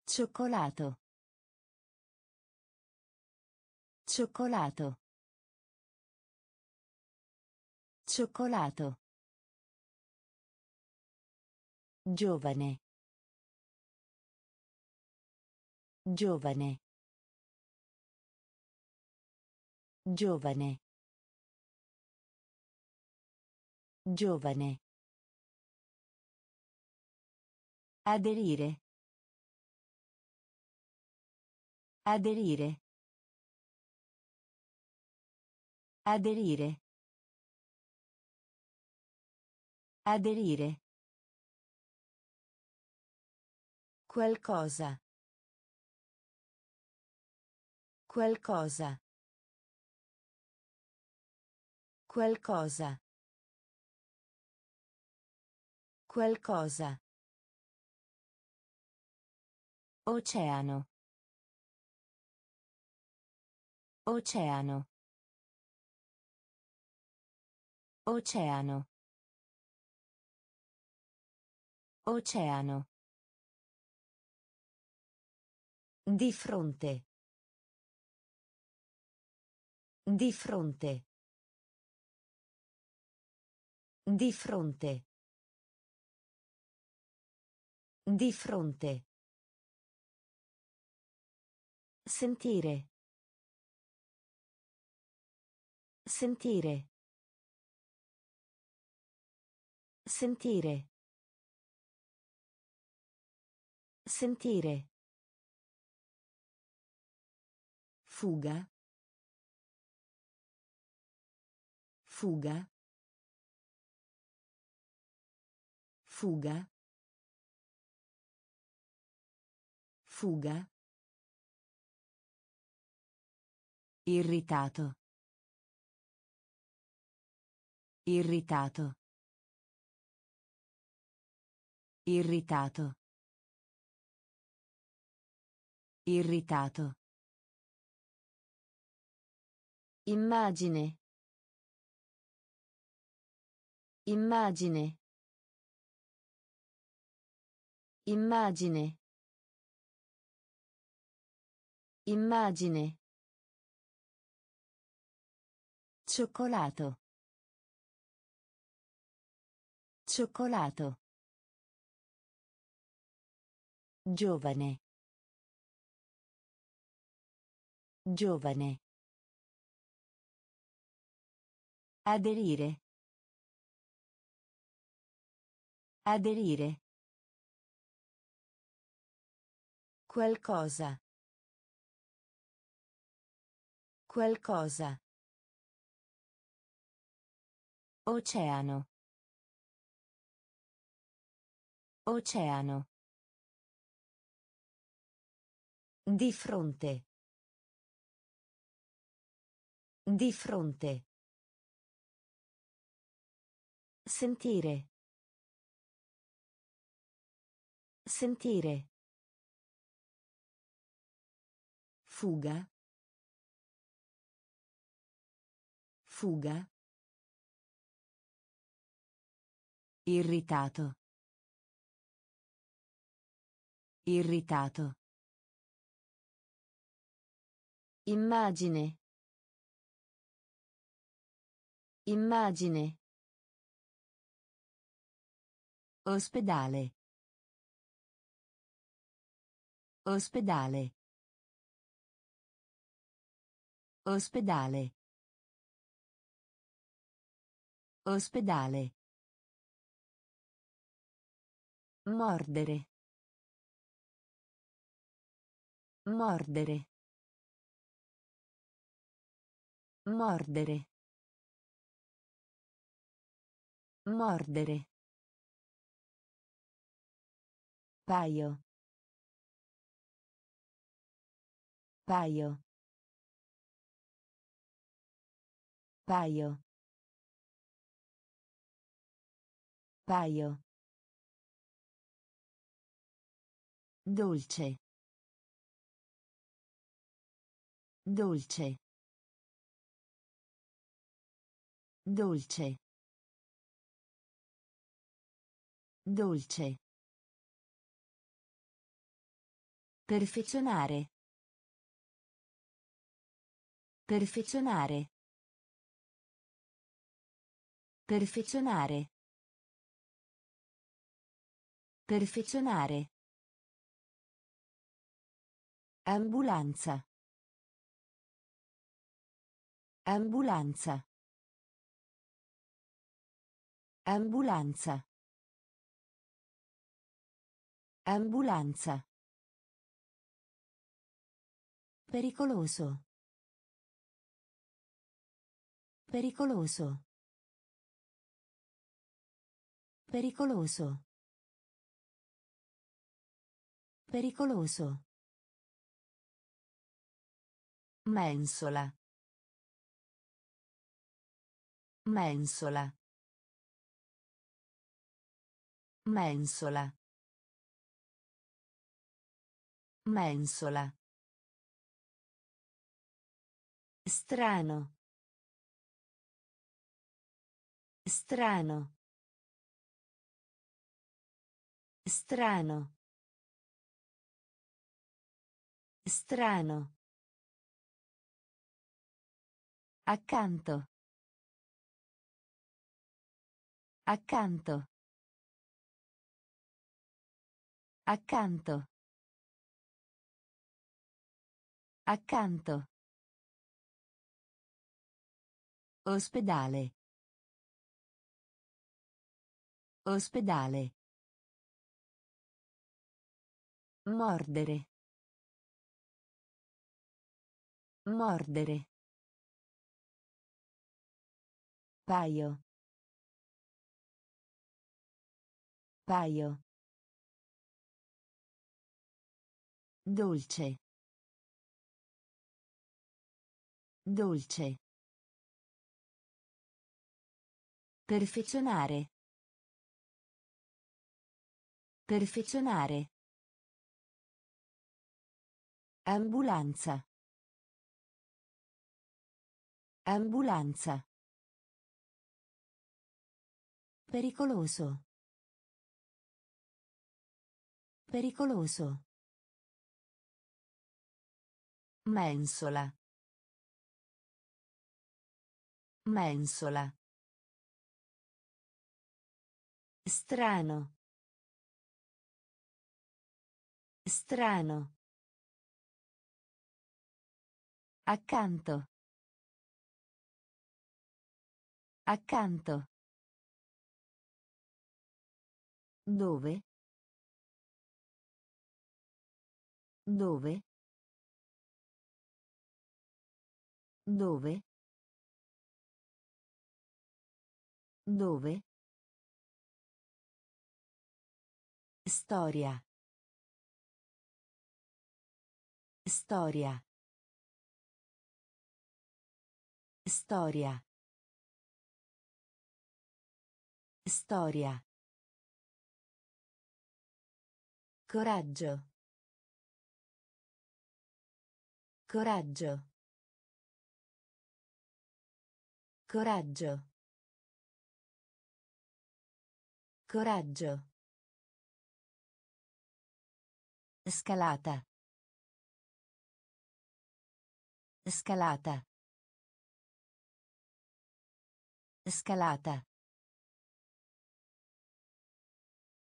Cioccolato. Cioccolato. Cioccolato. Giovane. Giovane. Giovane. Giovane. Aderire. Aderire. Aderire. Aderire. Qualcosa. Qualcosa. Qualcosa. Qualcosa. Oceano. Oceano. Oceano. Oceano. Di fronte. Di fronte. Di fronte. Di fronte. Sentire. Sentire. Sentire. Sentire. Fuga. Fuga. Fuga. Fuga. Irritato. Irritato. Irritato. Irritato. Immagine. Immagine. Immagine. Immagine. Cioccolato. Cioccolato. Giovane. Giovane. Aderire. Aderire. Qualcosa. Qualcosa. Oceano. Oceano. Di fronte. Di fronte. Sentire. Sentire. Fuga. Fuga. Irritato. Irritato. Immagine. Immagine. Ospedale. Ospedale. Ospedale. Ospedale. Mordere. Mordere. Mordere. Mordere. Paio. Paio. Paio. Paio. Dolce. Dolce. Dolce. Dolce. Perfezionare. Perfezionare. Perfezionare. Perfezionare. Ambulanza. Ambulanza. Ambulanza. Ambulanza. Pericoloso. Pericoloso. Pericoloso. Pericoloso. Mensola. Mensola. Mensola. Mensola. Strano. Strano. Strano. Strano. Accanto. Accanto. Accanto. Accanto. Ospedale. Ospedale. Mordere. Mordere. Paio. Paio. Dolce. Dolce. Perfezionare. Perfezionare. Ambulanza. Ambulanza. Pericoloso. Pericoloso. Mensola. Mensola. Strano. Strano. Accanto. Accanto. Dove? Dove? Dove? Dove? Storia. Storia. Storia. Storia. Coraggio. Coraggio. Coraggio. Coraggio. Scalata. Scalata. Scalata.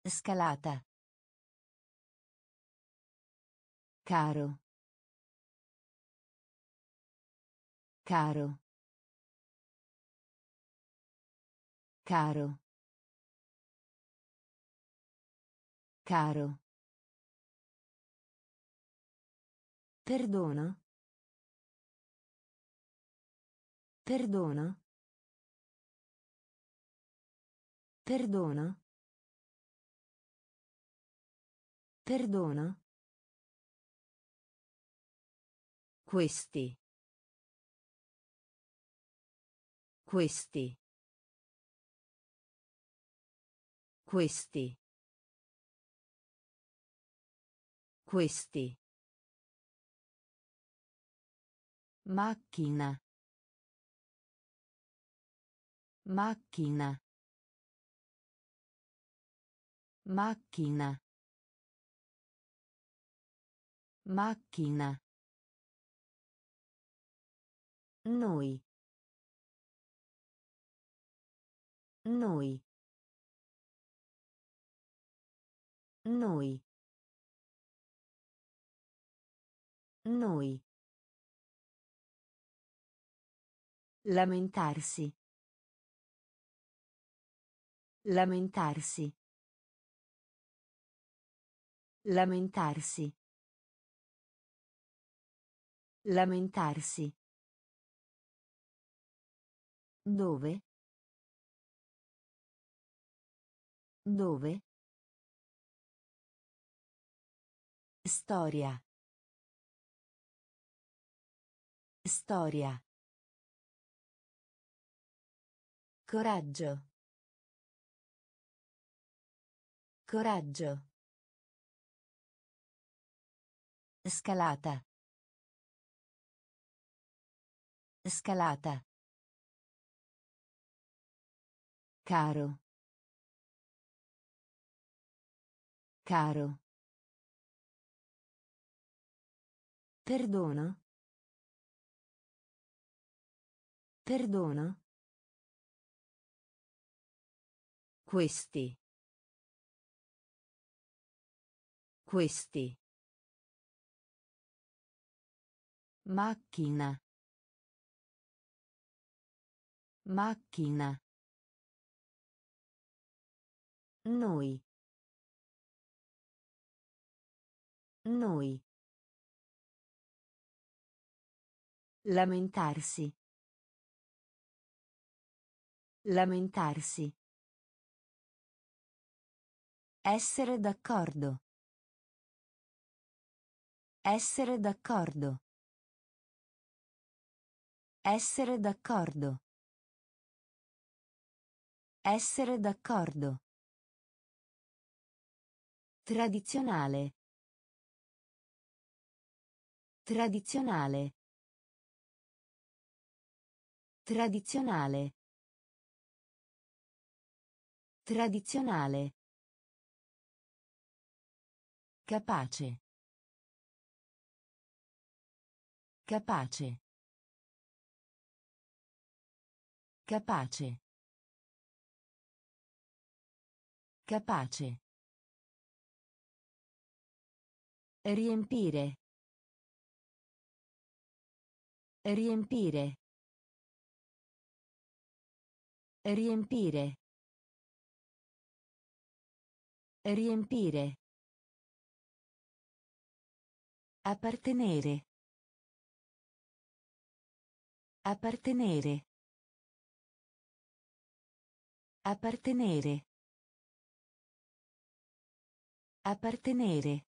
Scalata. Caro. Caro. Caro. Caro. Perdono. Perdono. Perdono. Perdono. Questi. Questi. Questi. Questi. Macchina. Macchina. Macchina. Macchina. Noi. Noi. Noi. Noi. Lamentarsi. Lamentarsi. Lamentarsi. Lamentarsi. Dove? Dove? Storia. Storia. Coraggio. Coraggio. Scalata. Scalata. Caro. Caro. Perdono. Perdono. Questi. Questi. Macchina. Macchina. Noi. Noi. Lamentarsi. Lamentarsi. Essere d'accordo. Essere d'accordo. Essere d'accordo. Essere d'accordo. Tradizionale. Tradizionale. Tradizionale. Tradizionale. Capace. Capace. Capace. Capace. Riempire. Riempire. Riempire. Riempire. Appartenere. Appartenere. Appartenere. Appartenere.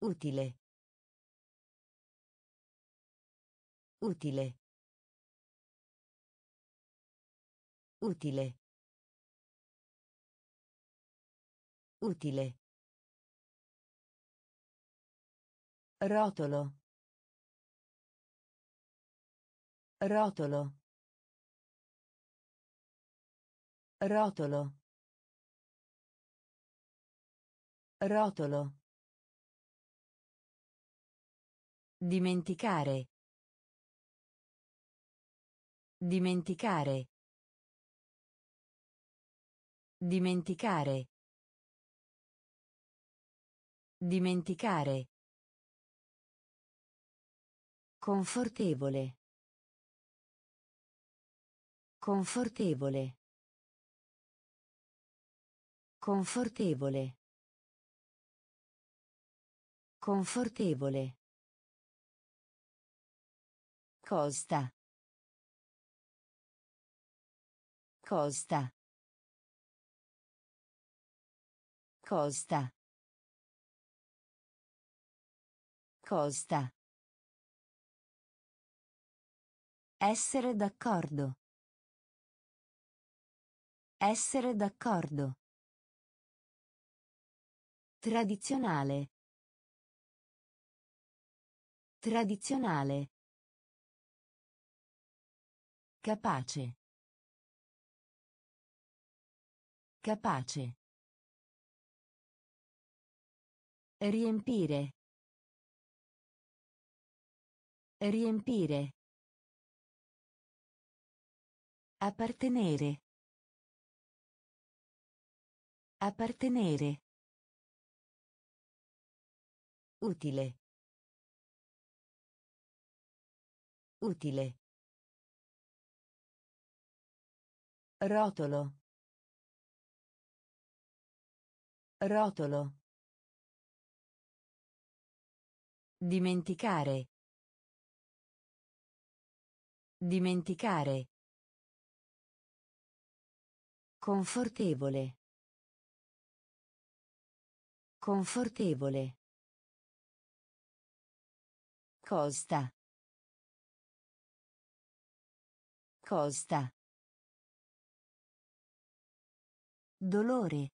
Utile. Utile. Utile. Utile. Rotolo. Rotolo. Rotolo. Rotolo. Dimenticare. Dimenticare. Dimenticare. Dimenticare. Confortevole. Confortevole. Confortevole. Confortevole. Costa. Costa. Costa. Costa. Essere d'accordo. Essere d'accordo. Tradizionale. Tradizionale. Capace. Capace. Riempire. Riempire. Appartenere. Appartenere. Utile. Utile. Rotolo. Rotolo. Dimenticare. Dimenticare. Confortevole. Confortevole. Costa. Costa. Dolore.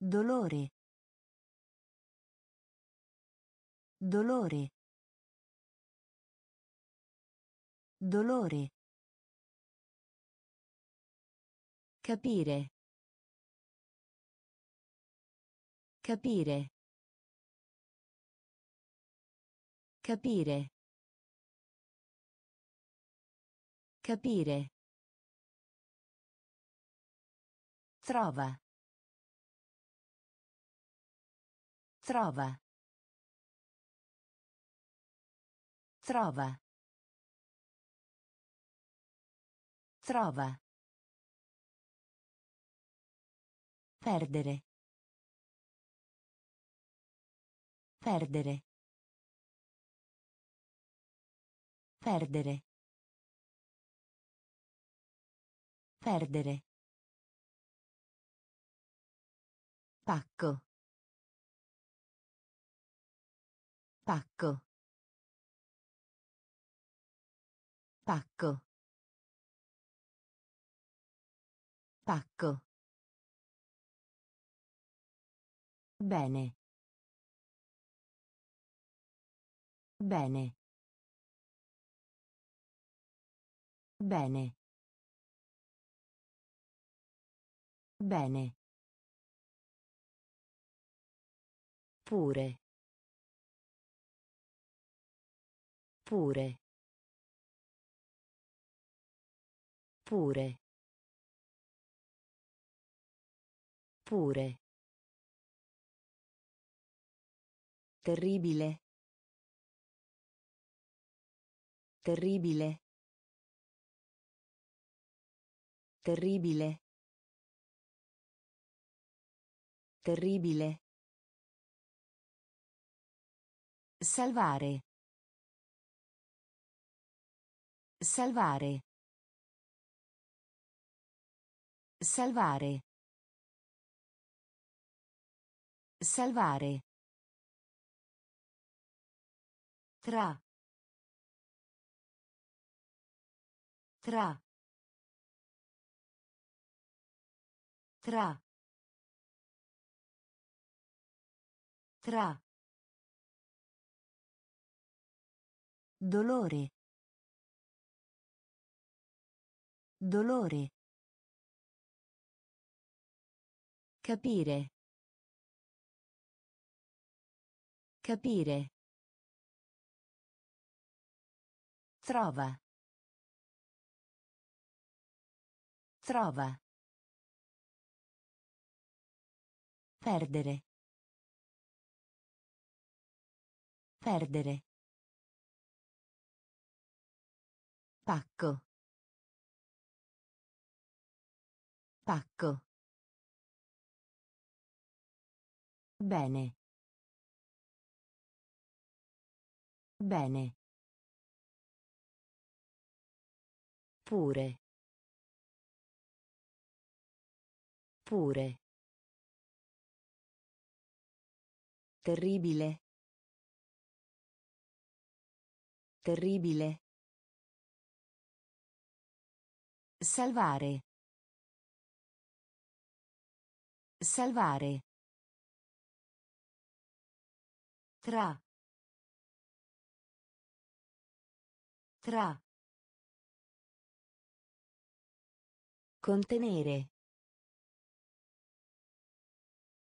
Dolore. Dolore. Dolore. Capire. Capire. Capire. Capire. Trova. Trova. Trova. Trova. Perdere. Perdere. Perdere. Perdere. Pacco. Pacco. Pacco. Pacco. Bene. Bene. Bene. Bene. Pure. Pure. Pure. Pure. Terribile. Terribile. Terribile. Terribile. Salvare. Salvare. Salvare. Salvare. Tra. Tra. Tra. Tra. Dolore. Dolore. Capire. Capire. Trova. Trova. Perdere. Perdere. Pacco. Pacco. Bene. Bene. Pure. Pure. Terribile. Terribile. Salvare. Salvare. Tra. Tra. Contenere.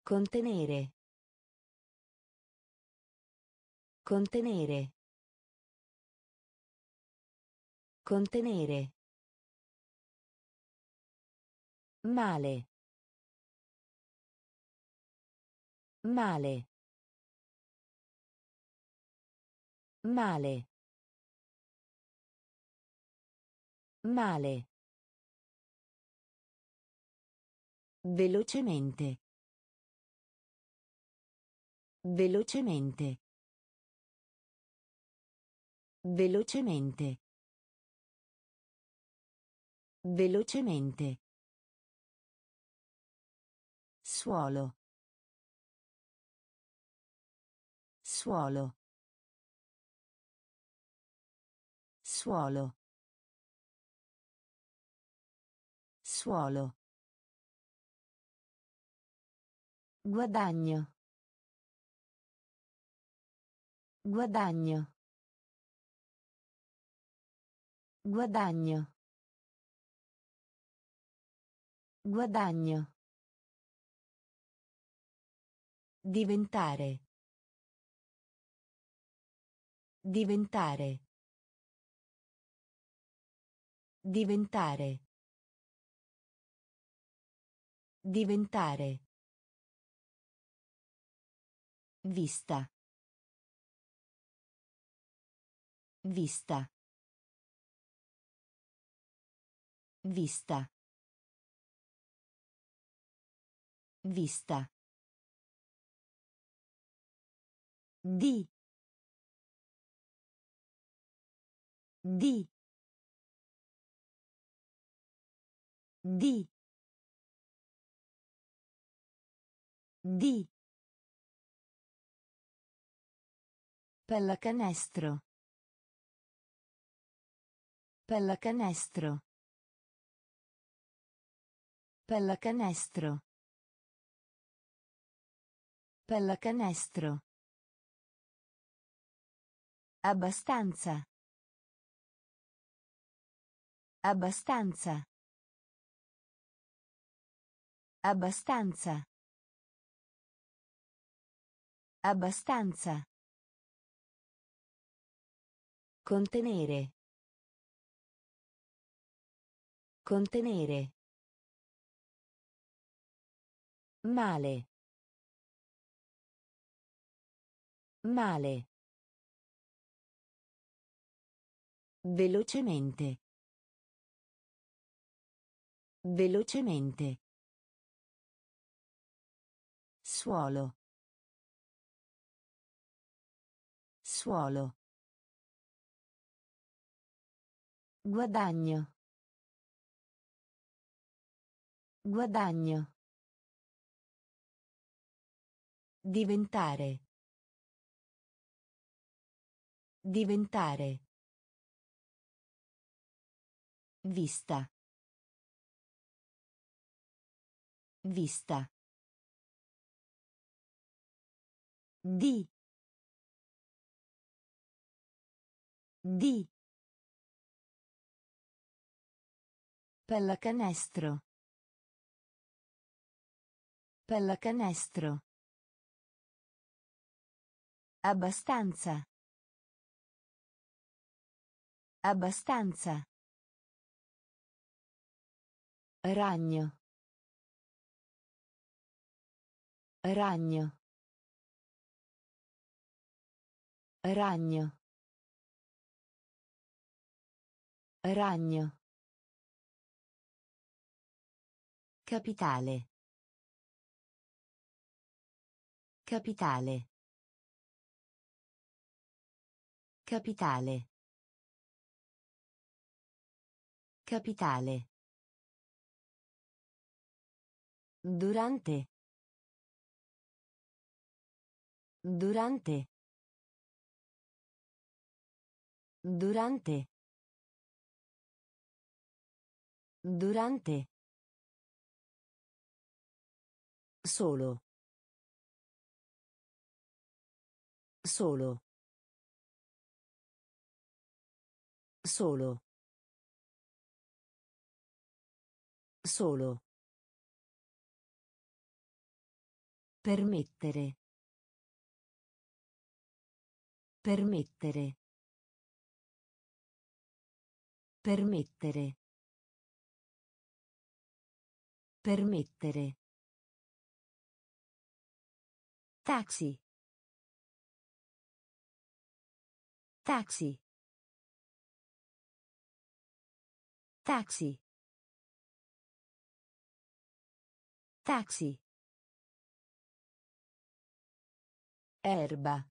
Contenere. Contenere. Contenere. Male. Male. Male. Male. Velocemente. Velocemente. Velocemente. Velocemente. Suolo. Suolo. Suolo. Suolo. Guadagno. Guadagno. Guadagno. Guadagno. Diventare. Diventare. Diventare. Diventare. Vista. Vista. Vista. Vista. Di. Di. Di. Di. Pallacanestro. Pallacanestro. Pallacanestro. Pallacanestro. Abbastanza. Abbastanza. Abbastanza. Abbastanza. Contenere. Contenere. Male. Male. Velocemente. Velocemente. Suolo. Suolo. Guadagno. Guadagno. Diventare. Diventare. Vista. Vista. Di. Di. Pallacanestro. Pallacanestro. Abbastanza. Abbastanza. Ragno. Ragno. Ragno. Ragno. Capitale. Capitale. Capitale. Capitale. Durante. Durante. Durante. Durante. Solo. Solo. Solo. Solo. Permettere. Permettere. Permettere. Permettere. Taxi. Taxi. Taxi. Taxi. Erba.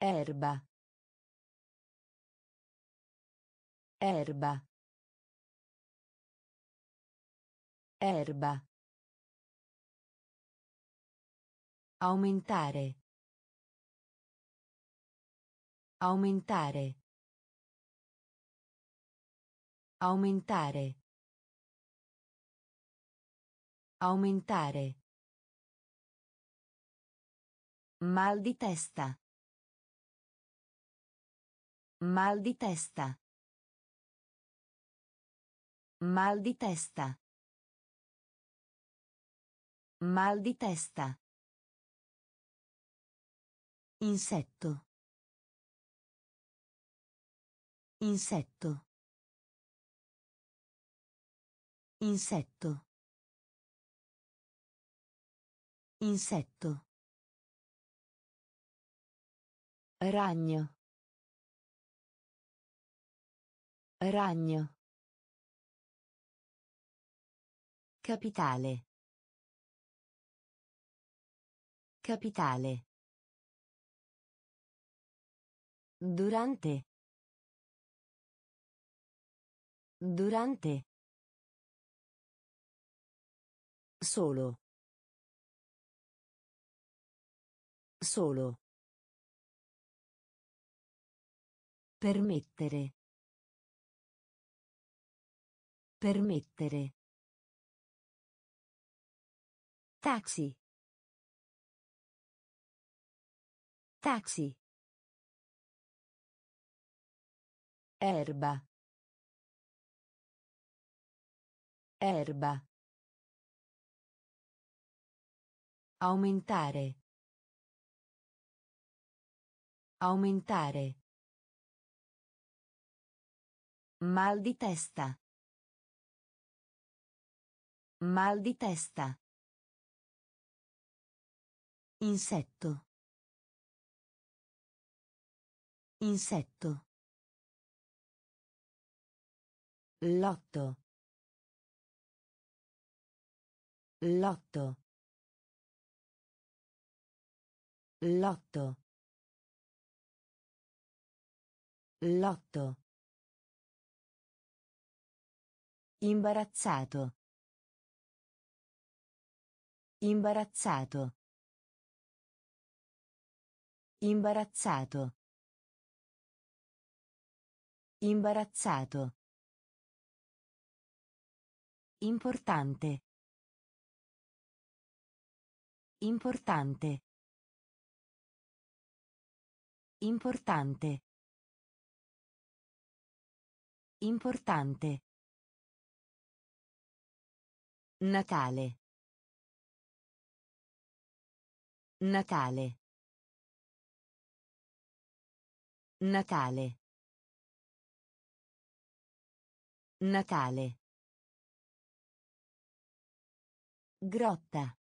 Erba. Erba. Erba. Aumentare. Aumentare. Aumentare. Aumentare. Mal di testa. Mal di testa. Mal di testa. Mal di testa. Insetto. Insetto. Insetto. Insetto. Ragno. Ragno. Capitale. Capitale. Durante. Durante. Solo. Solo. Permettere. Permettere. Taxi. Taxi. Erba. Erba. Aumentare. Aumentare. Mal di testa. Mal di testa. Insetto. Insetto. Lotto. Lotto. Lotto. Lotto. Imbarazzato. Imbarazzato. Imbarazzato. Imbarazzato. Importante. Importante. Importante. Importante. Natale. Natale. Natale. Natale. Grotta.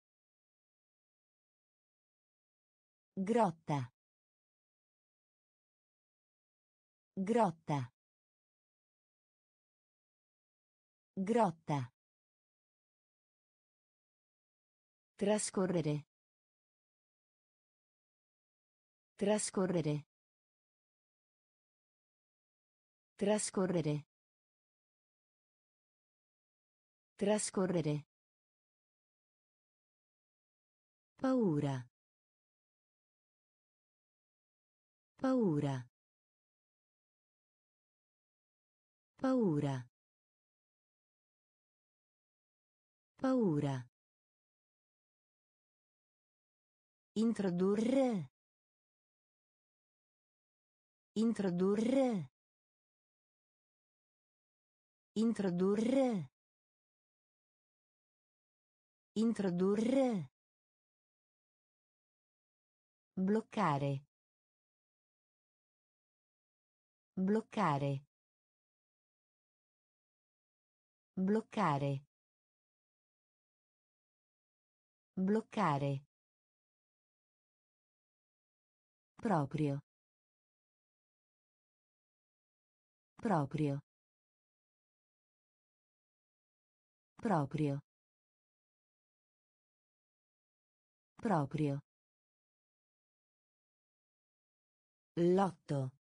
Grotta. Grotta. Grotta. Trascorrere. Trascorrere. Trascorrere. Trascorrere. Paura. Paura. Paura. Paura. Introdurre. Introdurre. Introdurre. Introdurre. Bloccare. Bloccare. Bloccare. Bloccare. Proprio. Proprio. Proprio. Proprio. Lotto.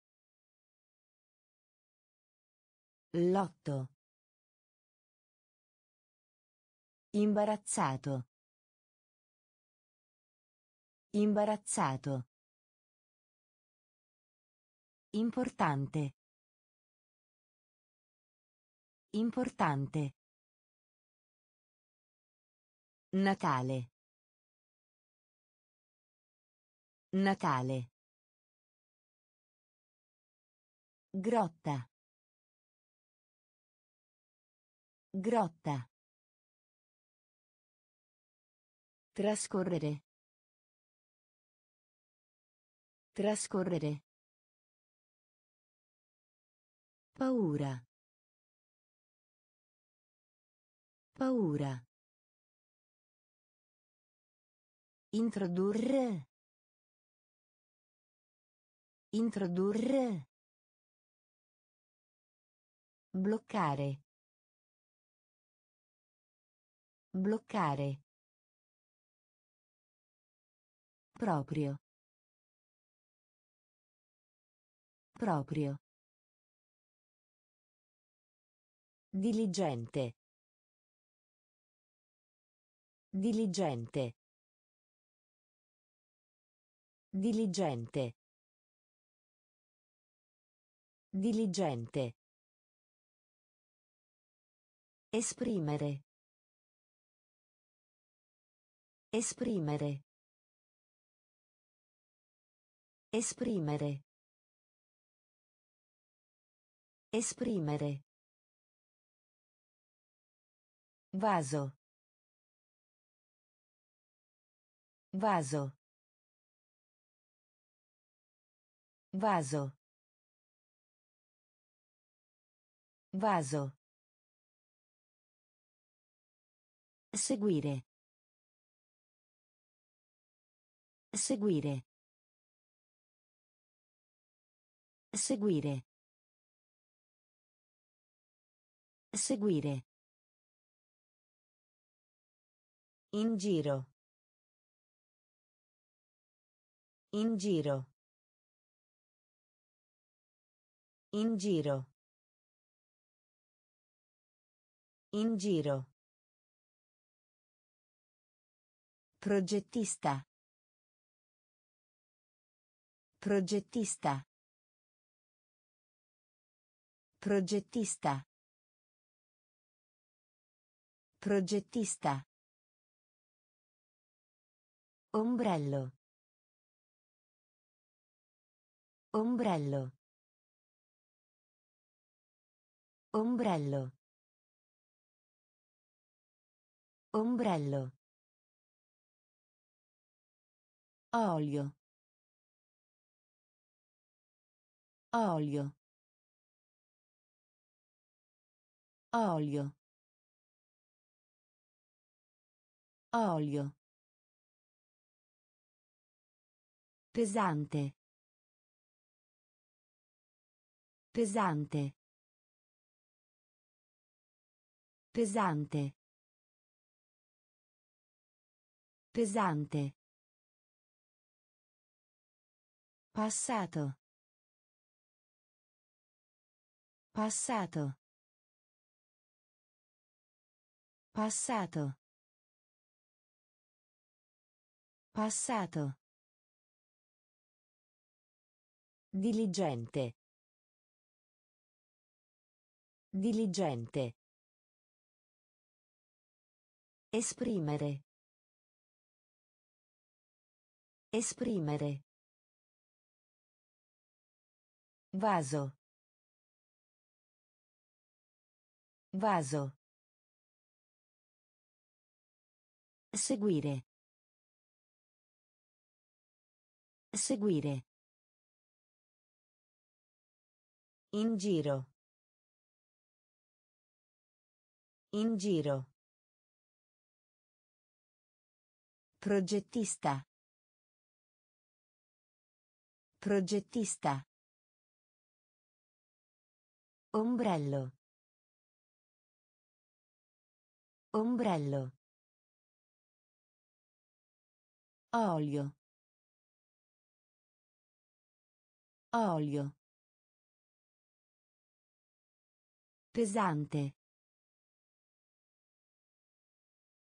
Lotto. Imbarazzato. Imbarazzato. Importante. Importante. Natale. Natale. Grotta. Grotta. Trascorrere. Trascorrere. Paura. Paura. Introdurre. Introdurre. Bloccare. Bloccare. Proprio. Proprio. Diligente. Diligente. Diligente. Diligente. Esprimere. Esprimere. Esprimere. Esprimere. Vaso. Vaso. Vaso. Vaso. Seguire. Seguire. Seguire. Seguire. In giro. In giro. In giro. In giro. Progettista. Progettista. Progettista. Progettista. Ombrello. Ombrello. Ombrello. Ombrello. Olio. Olio. Olio. Olio. Pesante. Pesante. Pesante. Pesante. Passato. Passato. Passato. Passato. Diligente. Diligente. Esprimere. Esprimere. Vaso. Vaso. Seguire. Seguire. In giro. In giro. Progettista. Progettista. Ombrello. Ombrello. Olio. Olio. Pesante.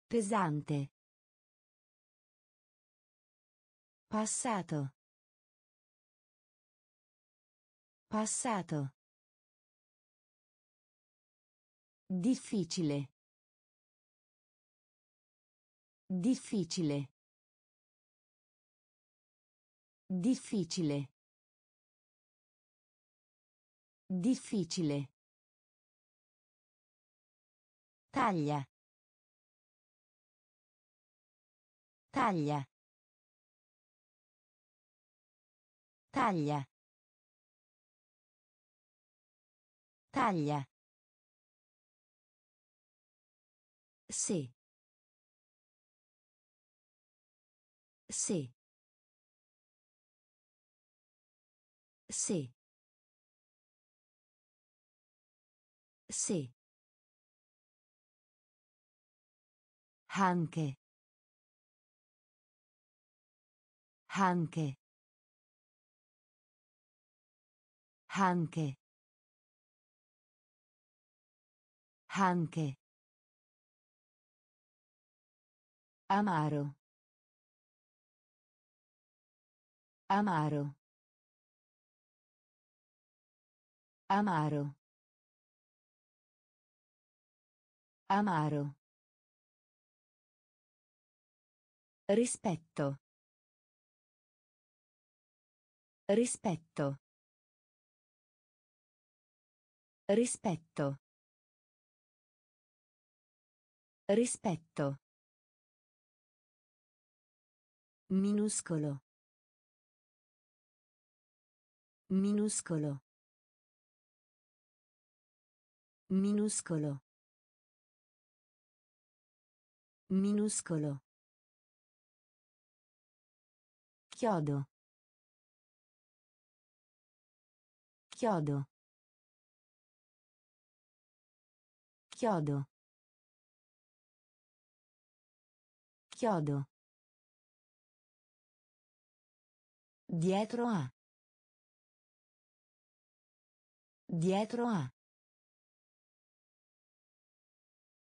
Pesante. Passato. Passato. Difficile. Difficile. Difficile. Difficile. Taglia. Taglia. Taglia. Taglia. Sì. Sì. Sì. Sì. Anche. Anche. Anche. Anche. Amaro. Amaro. Amaro. Amaro. Rispetto. Rispetto. Rispetto. Rispetto. Minuscolo. Minuscolo. Minuscolo. Minuscolo. Chiodo. Chiodo. Chiodo. Chiodo. Dietro a. Dietro a.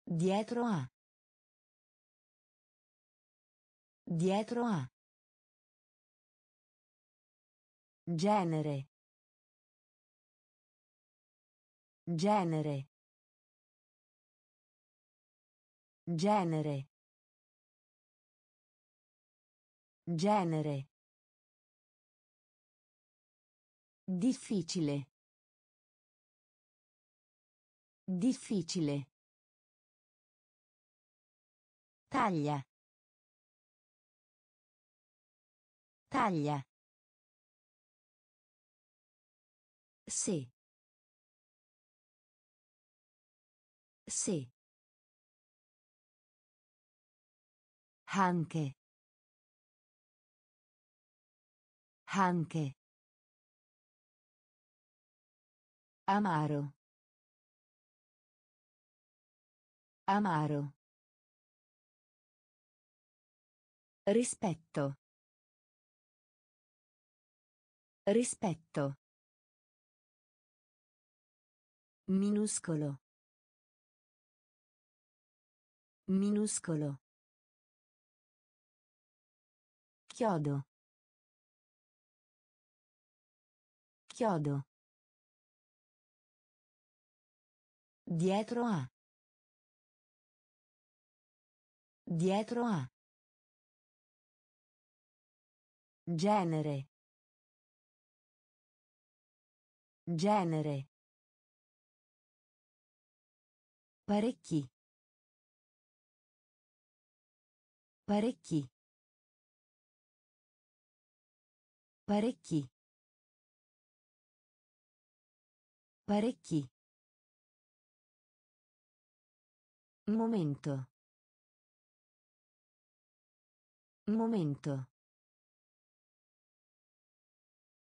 Dietro a. Dietro a. Genere. Genere. Genere. Genere. Difficile. Difficile. Taglia. Taglia. Sì. Sì. Anche. Anche. Amaro. Amaro. Rispetto. Rispetto. Minuscolo. Minuscolo. Chiodo. Chiodo. Dietro a. Dietro a. Genere. Genere. Parecchi. Parecchi. Parecchi. Parecchi. Momento. Momento.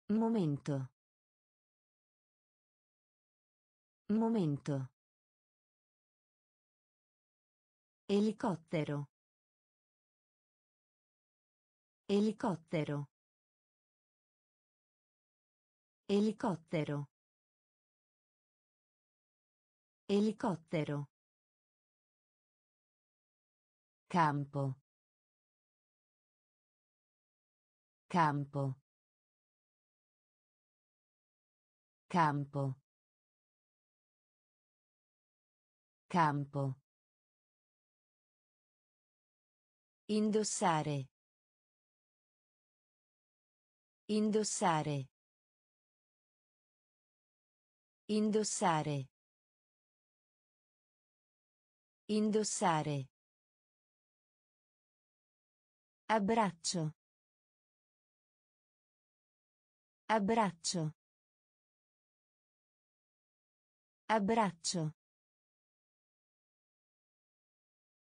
Momento. Momento. Elicottero. Elicottero. Elicottero. Elicottero. Campo. Campo. Campo. Campo. Indossare. Indossare. Indossare. Indossare. Abbraccio. Abbraccio. Abbraccio.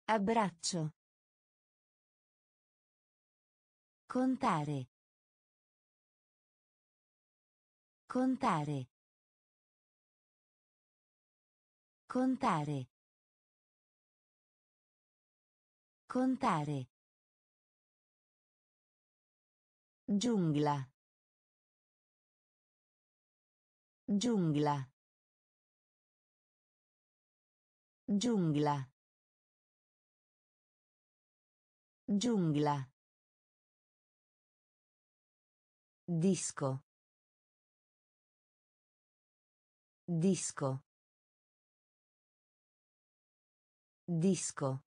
Abbraccio. Contare. Contare. Contare. Contare. Giungla. Giungla. Giungla. Giungla. Disco. Disco. Disco.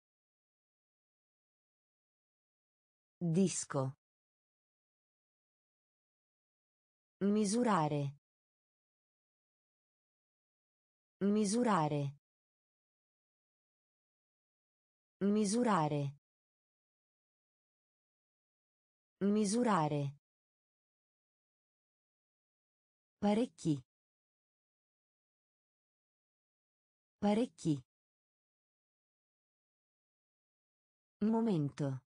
Disco. Misurare. Misurare. Misurare. Misurare. Parecchi. Parecchi. Momento.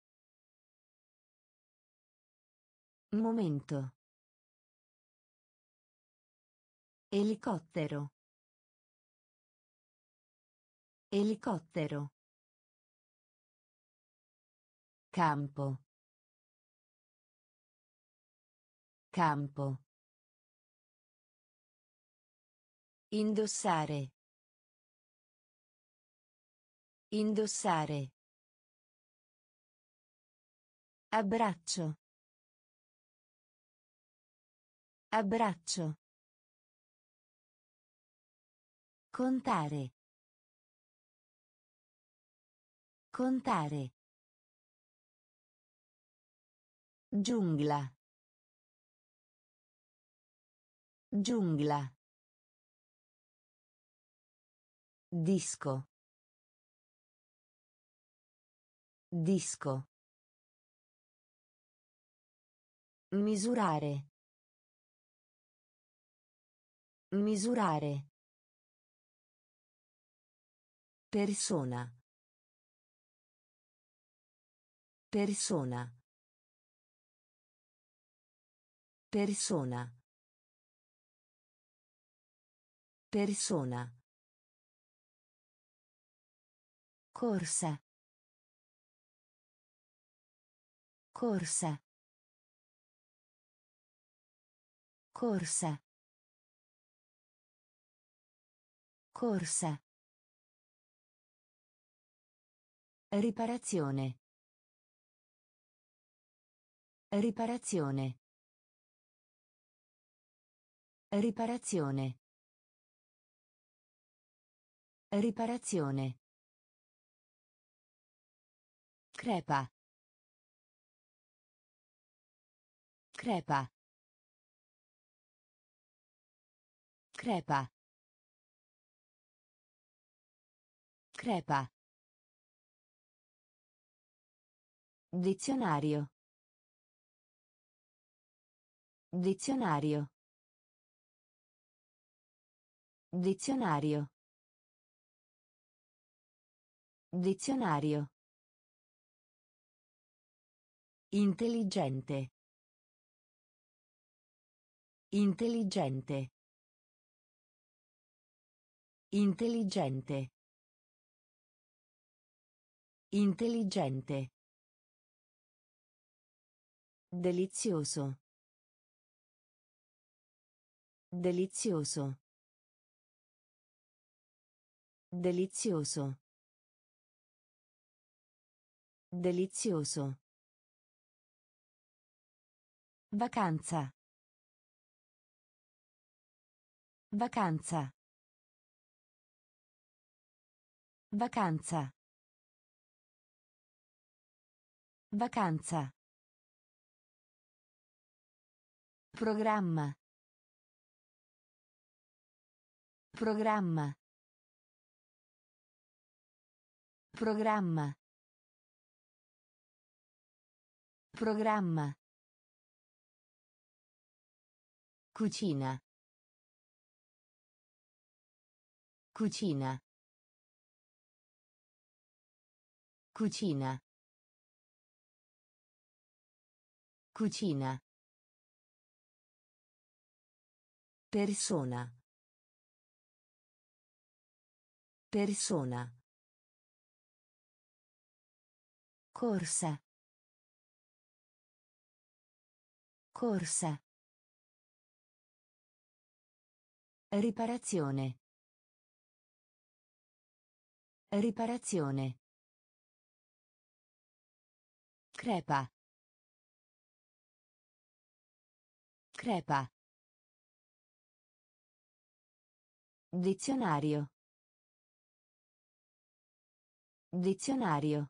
Momento. Elicottero. Elicottero. Campo. Campo. Indossare. Indossare. Abbraccio. Abbraccio. Contare. Contare. Giungla. Giungla. Disco. Disco. Misurare. Misurare. Persona. Persona. Persona. Persona. Corsa. Corsa. Corsa. Corsa. Riparazione. Riparazione. Riparazione. Riparazione. Crepa. Crepa. Crepa. Crepa. Dizionario. Dizionario. Dizionario. Dizionario. Intelligente. Intelligente. Intelligente. Intelligente. Delizioso. Delizioso. Delizioso. Delizioso. Vacanza. Vacanza. Vacanza. Vacanza. Programma. Programma. Programma. Programma. Cucina. Cucina. Cucina. Cucina. Persona. Persona. Corsa. Corsa. Riparazione. Riparazione. Crepa. Crepa. Dizionario. Dizionario.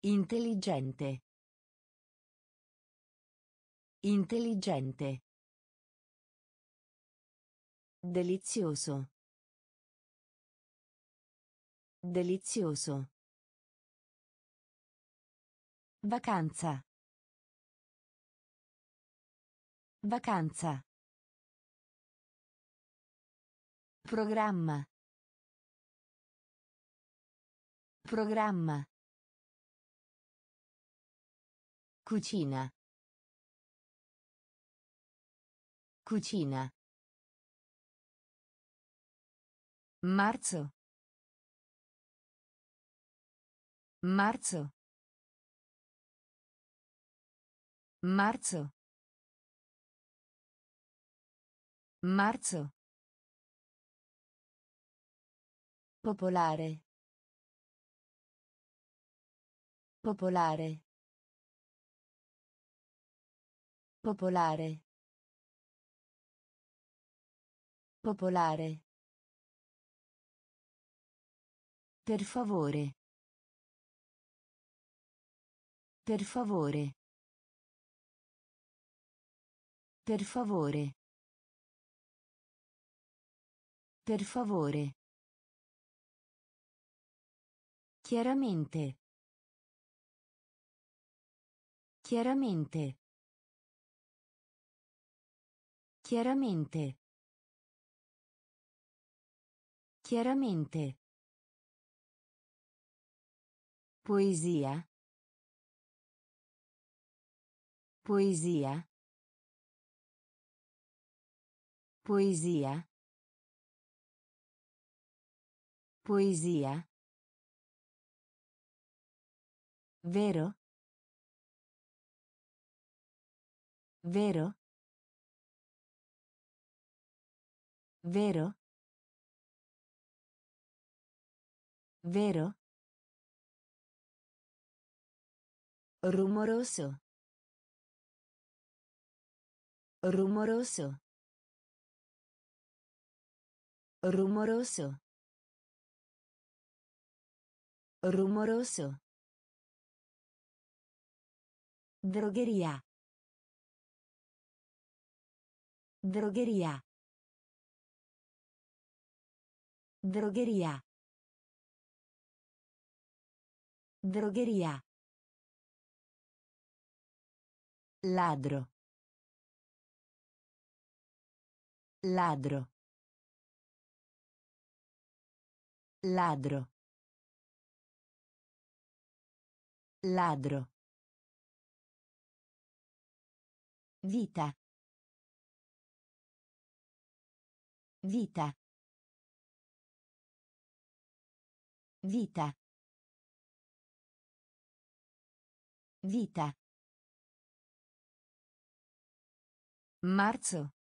Intelligente. Intelligente. Delizioso. Delizioso. Vacanza. Vacanza. Programma. Programma. Cucina. Cucina. Marzo. Marzo. Marzo. Marzo. Popolare. Popolare. Popolare. Popolare. Per favore. Per favore. Per favore. Per favore. Chiaramente. Chiaramente. Chiaramente. Chiaramente. Poesia. Poesia. Poesia. Poesia. Vero? Vero? Vero? Vero? Rumoroso. Rumoroso. Rumoroso. Rumoroso. Drogheria. Drogheria. Drogheria. Drogheria. Ladro. Ladro. Ladro. Ladro. Vita. Vita. Vita. Vita. Marzo.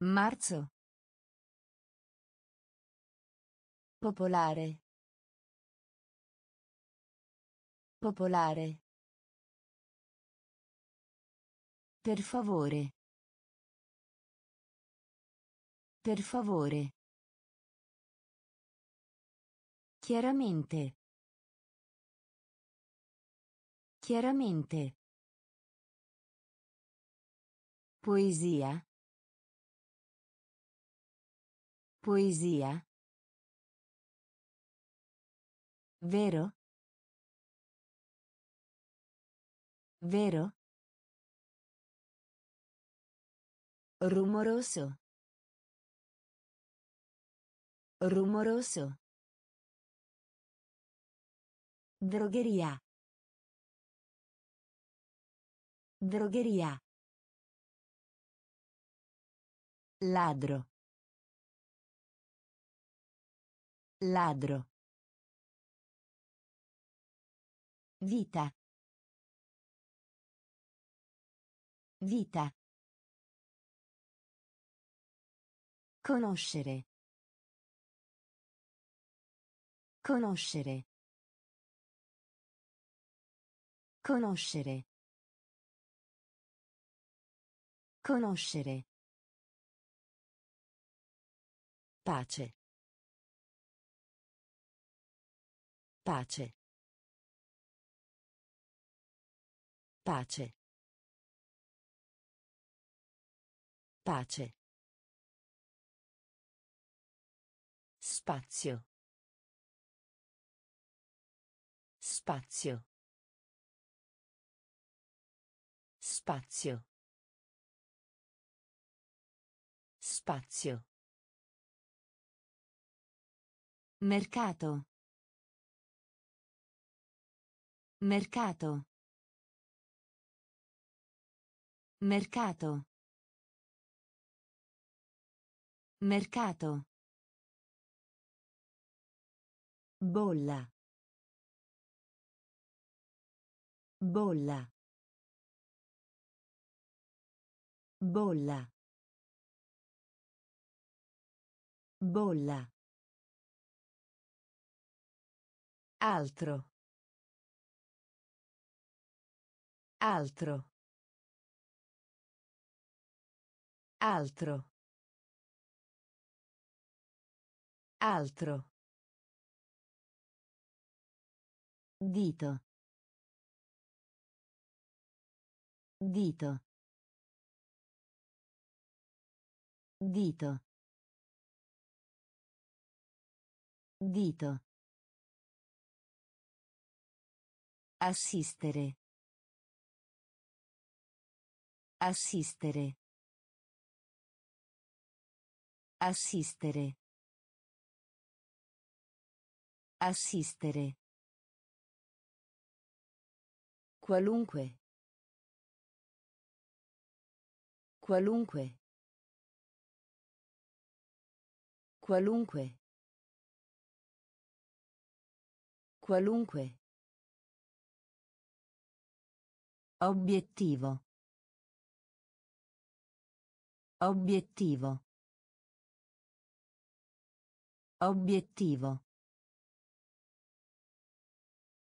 Marzo. Popolare. Popolare. Per favore. Per favore. Chiaramente. Chiaramente. Poesia. Poesia. Vero? Vero? Rumoroso. Rumoroso. Drogheria. Drogheria. Ladro. Ladro. Vita. Vita. Conoscere. Conoscere. Conoscere. Conoscere. Pace. Pace. Pace. Pace. Spazio. Spazio. Spazio. Spazio. Mercato. Mercato. Mercato. Mercato. Bolla. Bolla. Bolla. Bolla. Altro. Altro. Altro. Altro. Dito. Dito. Dito. Dito. Assistere. Assistere. Assistere. Assistere. Qualunque. Qualunque. Qualunque. Qualunque. Obiettivo. Obiettivo. Obiettivo.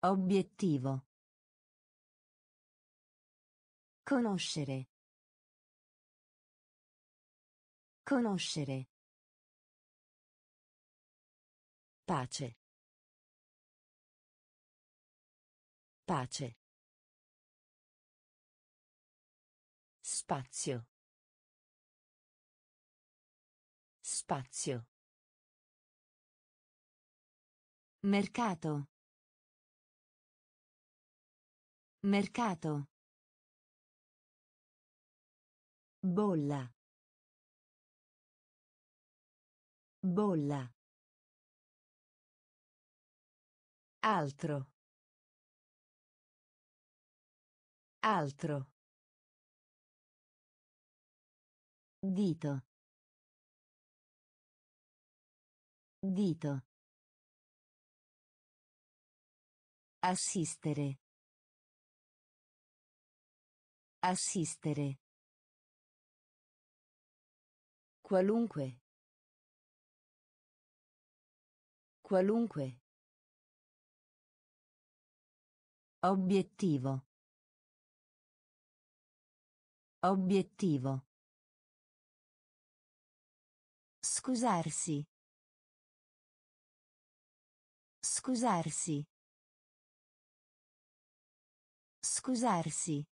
Obiettivo. Conoscere. Conoscere. Pace. Pace. Spazio. Spazio. Mercato. Mercato. Bolla. Bolla. Altro. Altro. Dito. Dito. Assistere. Assistere. Qualunque. Qualunque. Obiettivo. Obiettivo. Scusarsi. Scusarsi. Scusarsi.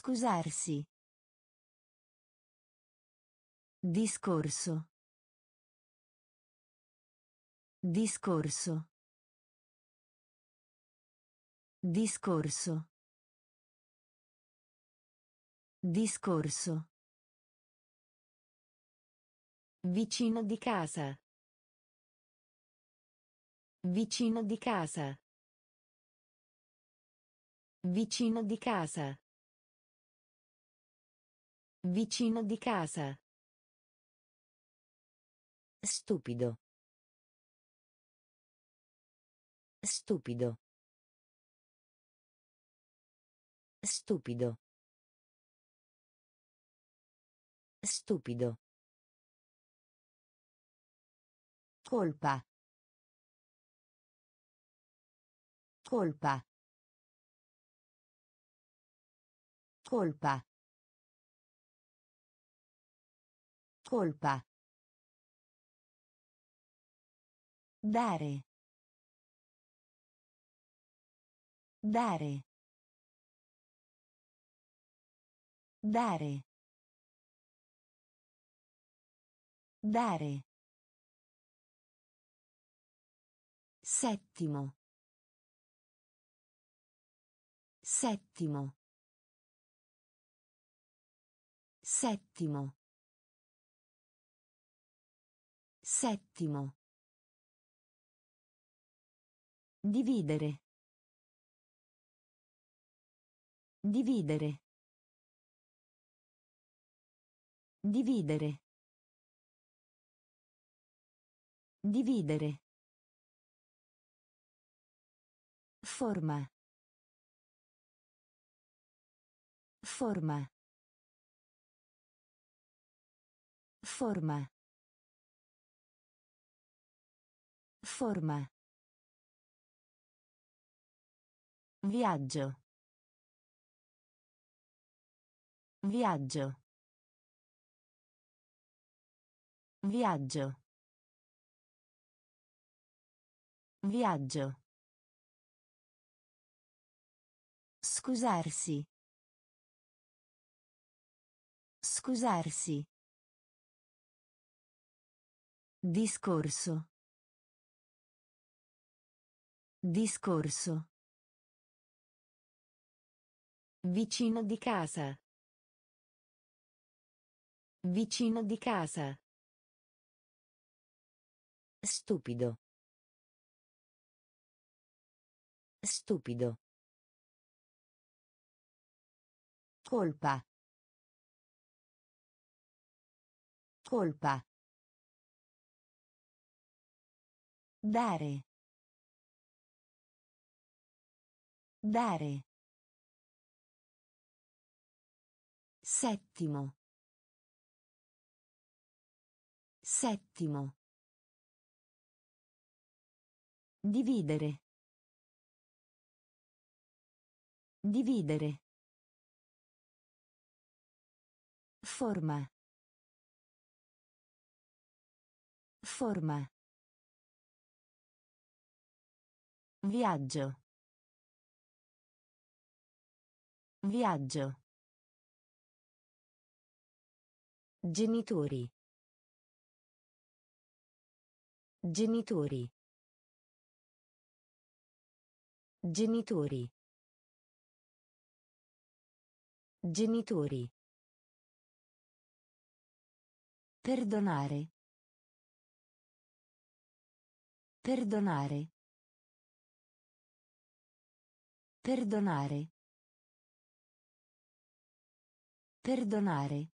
Scusarsi. Discorso. Discorso. Discorso. Discorso. Vicino di casa. Vicino di casa. Vicino di casa. Vicino di casa. Stupido. Stupido. Stupido. Stupido. Colpa. Colpa. Colpa. Colpa. Dare. Dare. Dare. Dare. Settimo. Settimo. Settimo. Settimo. Dividere. Dividere. Dividere. Dividere. Forma. Forma. Forma. Forma. Viaggio. Viaggio. Viaggio. Viaggio. Scusarsi. Scusarsi. Discorso. Discorso. Vicino di casa. Vicino di casa. Stupido. Stupido. Colpa. Colpa. Dare. Dare. Settimo. Settimo. Dividere. Dividere. Forma. Forma. Viaggio. Viaggio. Genitori. Genitori. Genitori. Genitori. Perdonare. Perdonare. Perdonare. Perdonare.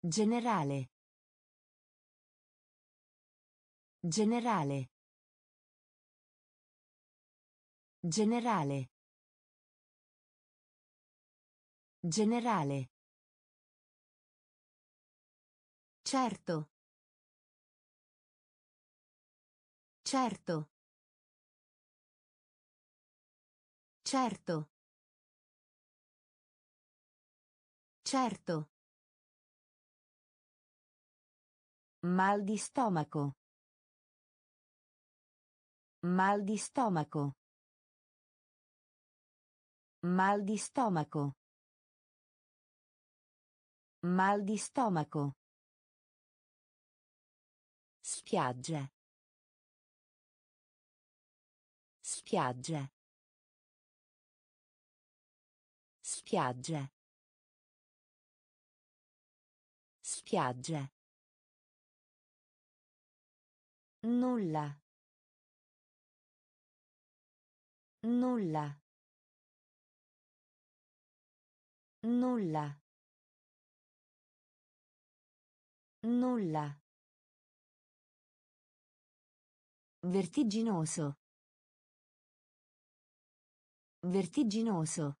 Generale. Generale. Generale. Generale. Certo. Certo. Certo. Certo. Mal di stomaco. Mal di stomaco. Mal di stomaco. Mal di stomaco. Spiaggia. Spiaggia. Spiaggia. Spiaggia. Nulla. Nulla. Nulla. Nulla. Vertiginoso. Vertiginoso.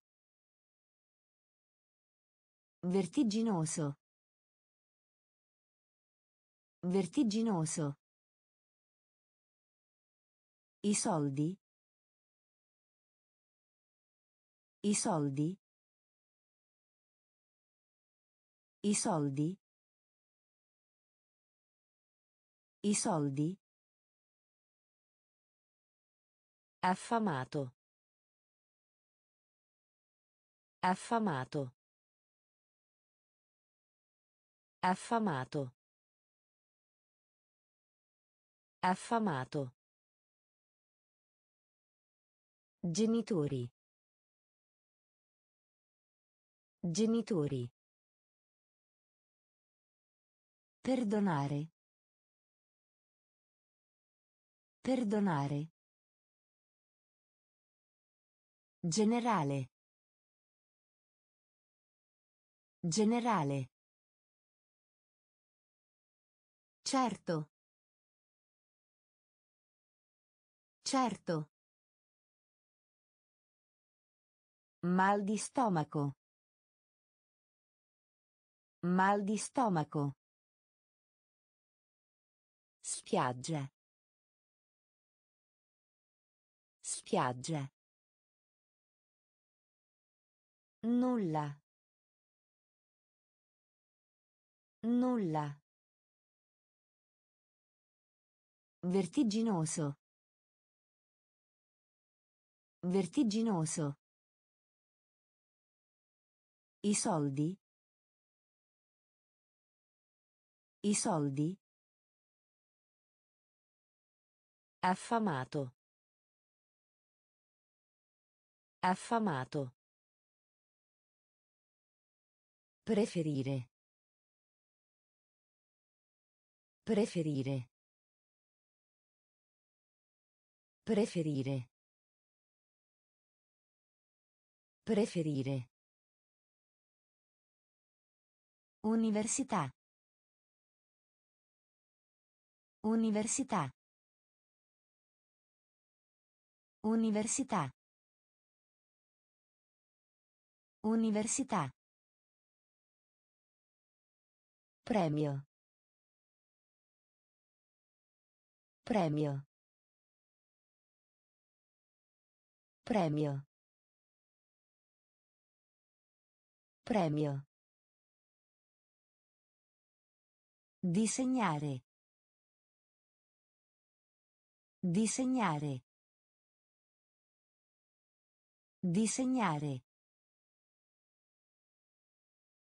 Vertiginoso. Vertiginoso. I soldi. I soldi. I soldi. I soldi. Affamato. Affamato. Affamato. Affamato. Genitori. Genitori. Perdonare. Perdonare. Generale. Generale. Certo. Certo. Mal di stomaco. Mal di stomaco. Spiaggia. Spiaggia. Nulla. Nulla. Vertiginoso. Vertiginoso. I soldi. I soldi. Affamato. Affamato. Preferire. Preferire. Preferire. Preferire. Università. Università. Università. Università. Premio. Premio. Premio. Premio. Disegnare. Disegnare. Disegnare.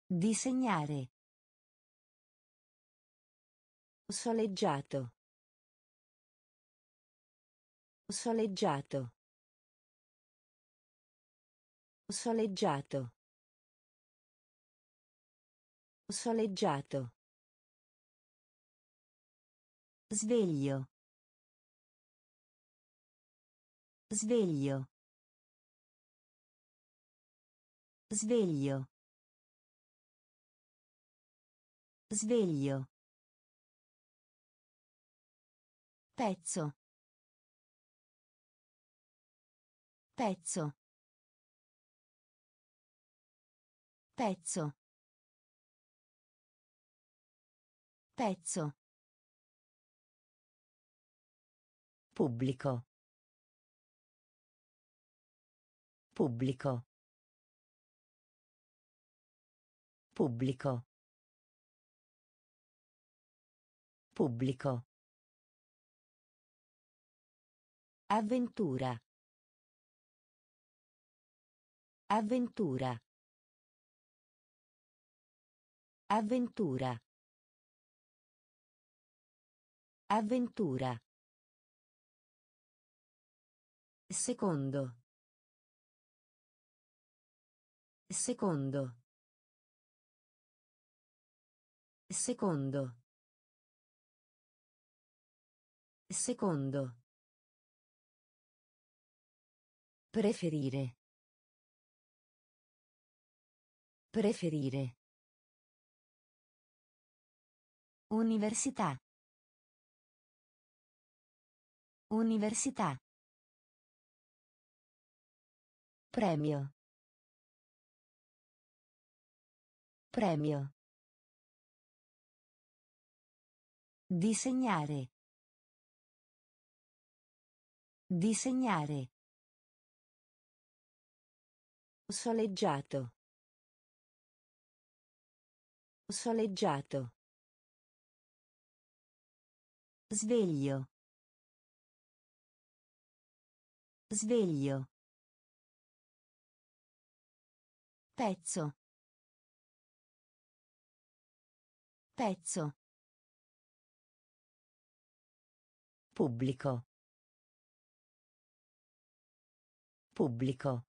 Disegnare. Soleggiato. Soleggiato. Soleggiato. Soleggiato. Sveglio. Sveglio. Sveglio. Sveglio. Pezzo. Pezzo. Pezzo. Pezzo. Pubblico. Pubblico. Pubblico. Pubblico. Avventura. Avventura. Avventura. Avventura. Secondo. Secondo. Secondo. Secondo. Preferire. Preferire. Università. Università. Premio. Premio. Disegnare. Disegnare. Soleggiato. Soleggiato. Sveglio. Sveglio. Pezzo. Pezzo. Pubblico. Pubblico.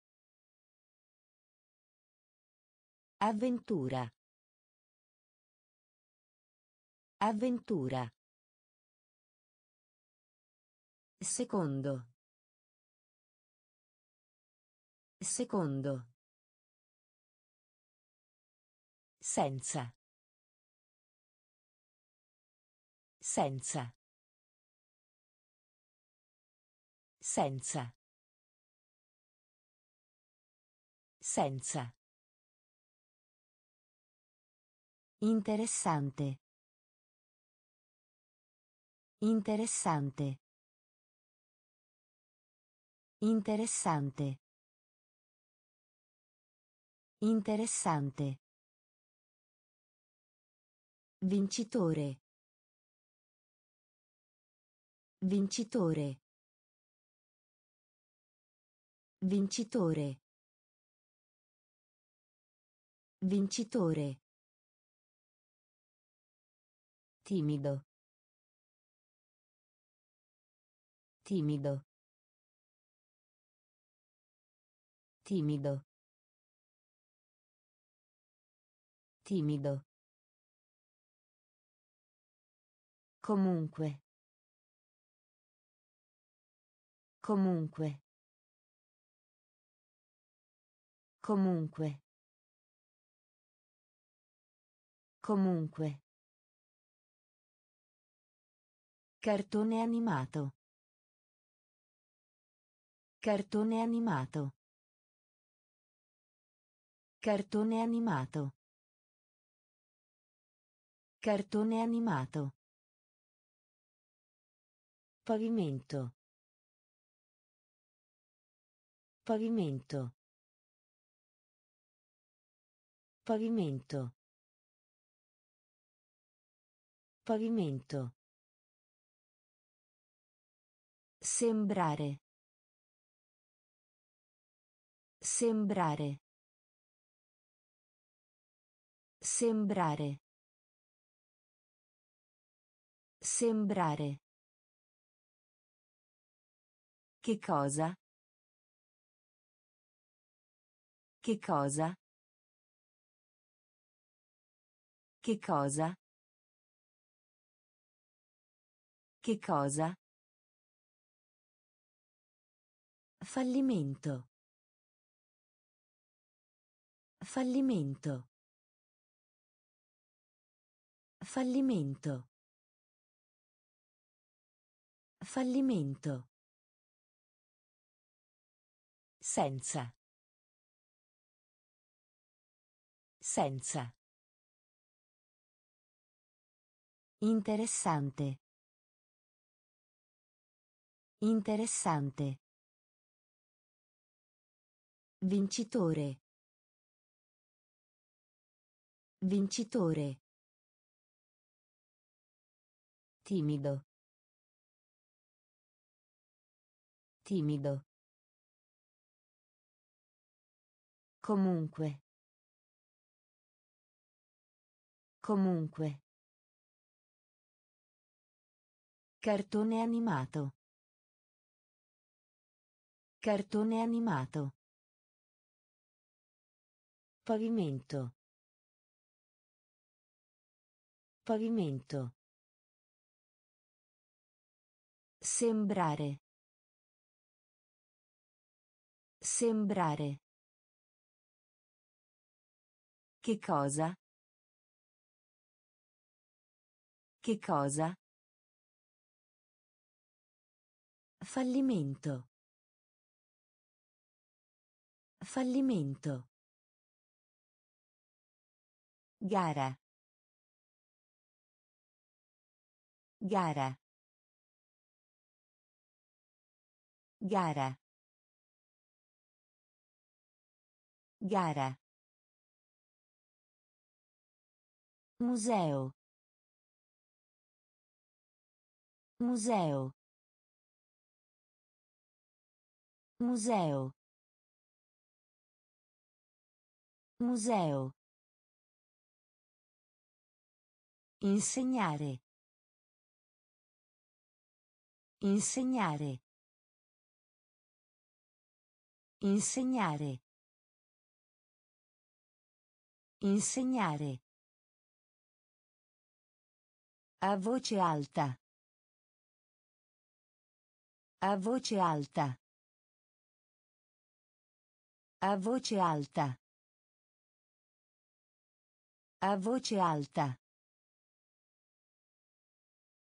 Avventura. Avventura. Secondo. Secondo. Senza. Senza. Senza. Senza. Interessante. Interessante. Interessante. Interessante. Vincitore. Vincitore. Vincitore. Vincitore. Timido. Timido. Timido. Timido. Comunque. Comunque. Comunque. Comunque. Cartone animato. Cartone animato. Cartone animato. Cartone animato. Pavimento. Pavimento. Pavimento. Pavimento. Sembrare. Sembrare. Sembrare. Sembrare. Che cosa? Che cosa? Che cosa? Che cosa? Fallimento. Fallimento. Fallimento. Fallimento. Senza. Senza. Interessante. Interessante. Vincitore. Vincitore. Timido. Timido. Comunque. Comunque. Cartone animato. Cartone animato. Pavimento. Pavimento. Sembrare. Sembrare. Che cosa? Che cosa? Fallimento. Fallimento. Gara. Gara. Gara. Gara. Museo. Museo. Museo. Museo. Insegnare. Insegnare. Insegnare. Insegnare. A voce alta. A voce alta. A voce alta. A voce alta.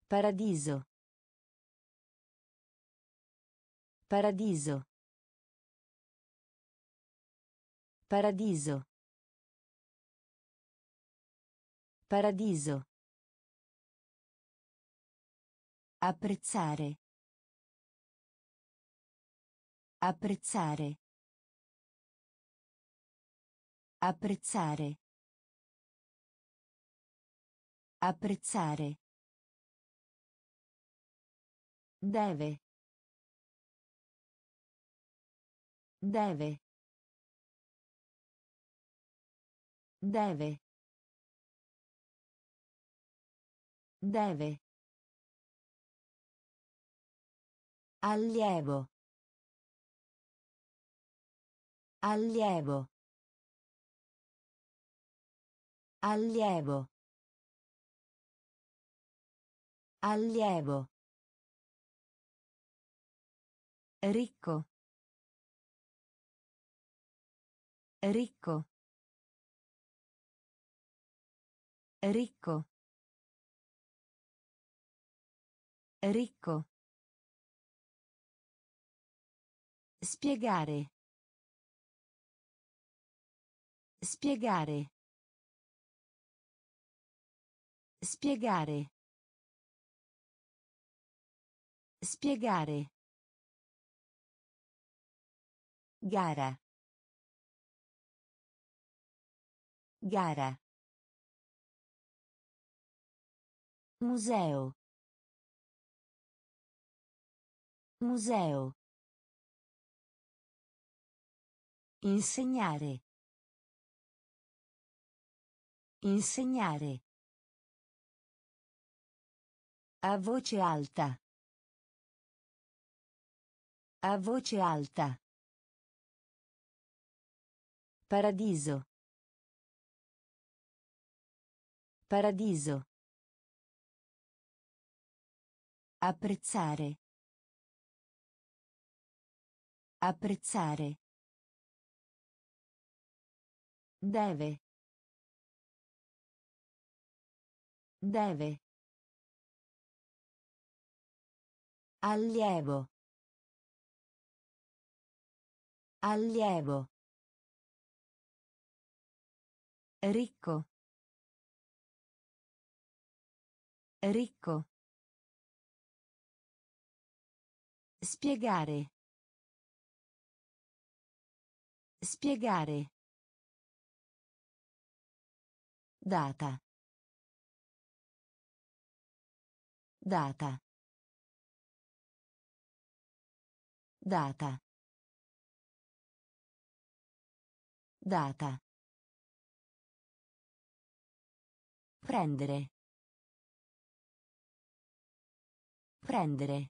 Paradiso. Paradiso. Paradiso. Paradiso. Apprezzare. Apprezzare. Apprezzare. Apprezzare. Deve. Deve. Deve. Deve. Allievo. Allievo. Allievo. Allievo. Ricco. Ricco. Ricco. Ricco. Spiegare. Spiegare. Spiegare. Spiegare. Gara. Gara. Museo. Museo. Insegnare. Insegnare. A voce alta. A voce alta. Paradiso. Paradiso. Apprezzare. Apprezzare. Deve. Deve. Allievo. Allievo. Ricco. Ricco. Spiegare. Spiegare. Data. Data. Data. Data. Prendere. Prendere.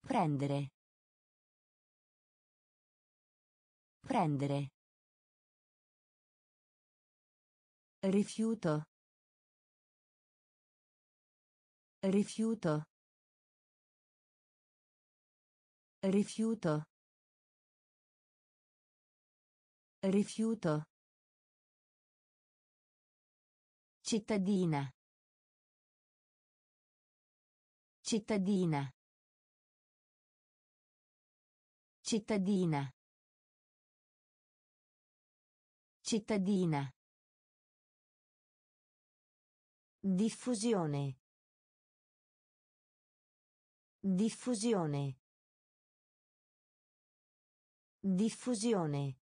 Prendere. Prendere. Rifiuto. Rifiuto. Rifiuto. Rifiuto. Cittadina. Cittadina. Cittadina. Cittadina. Diffusione. Diffusione. Diffusione.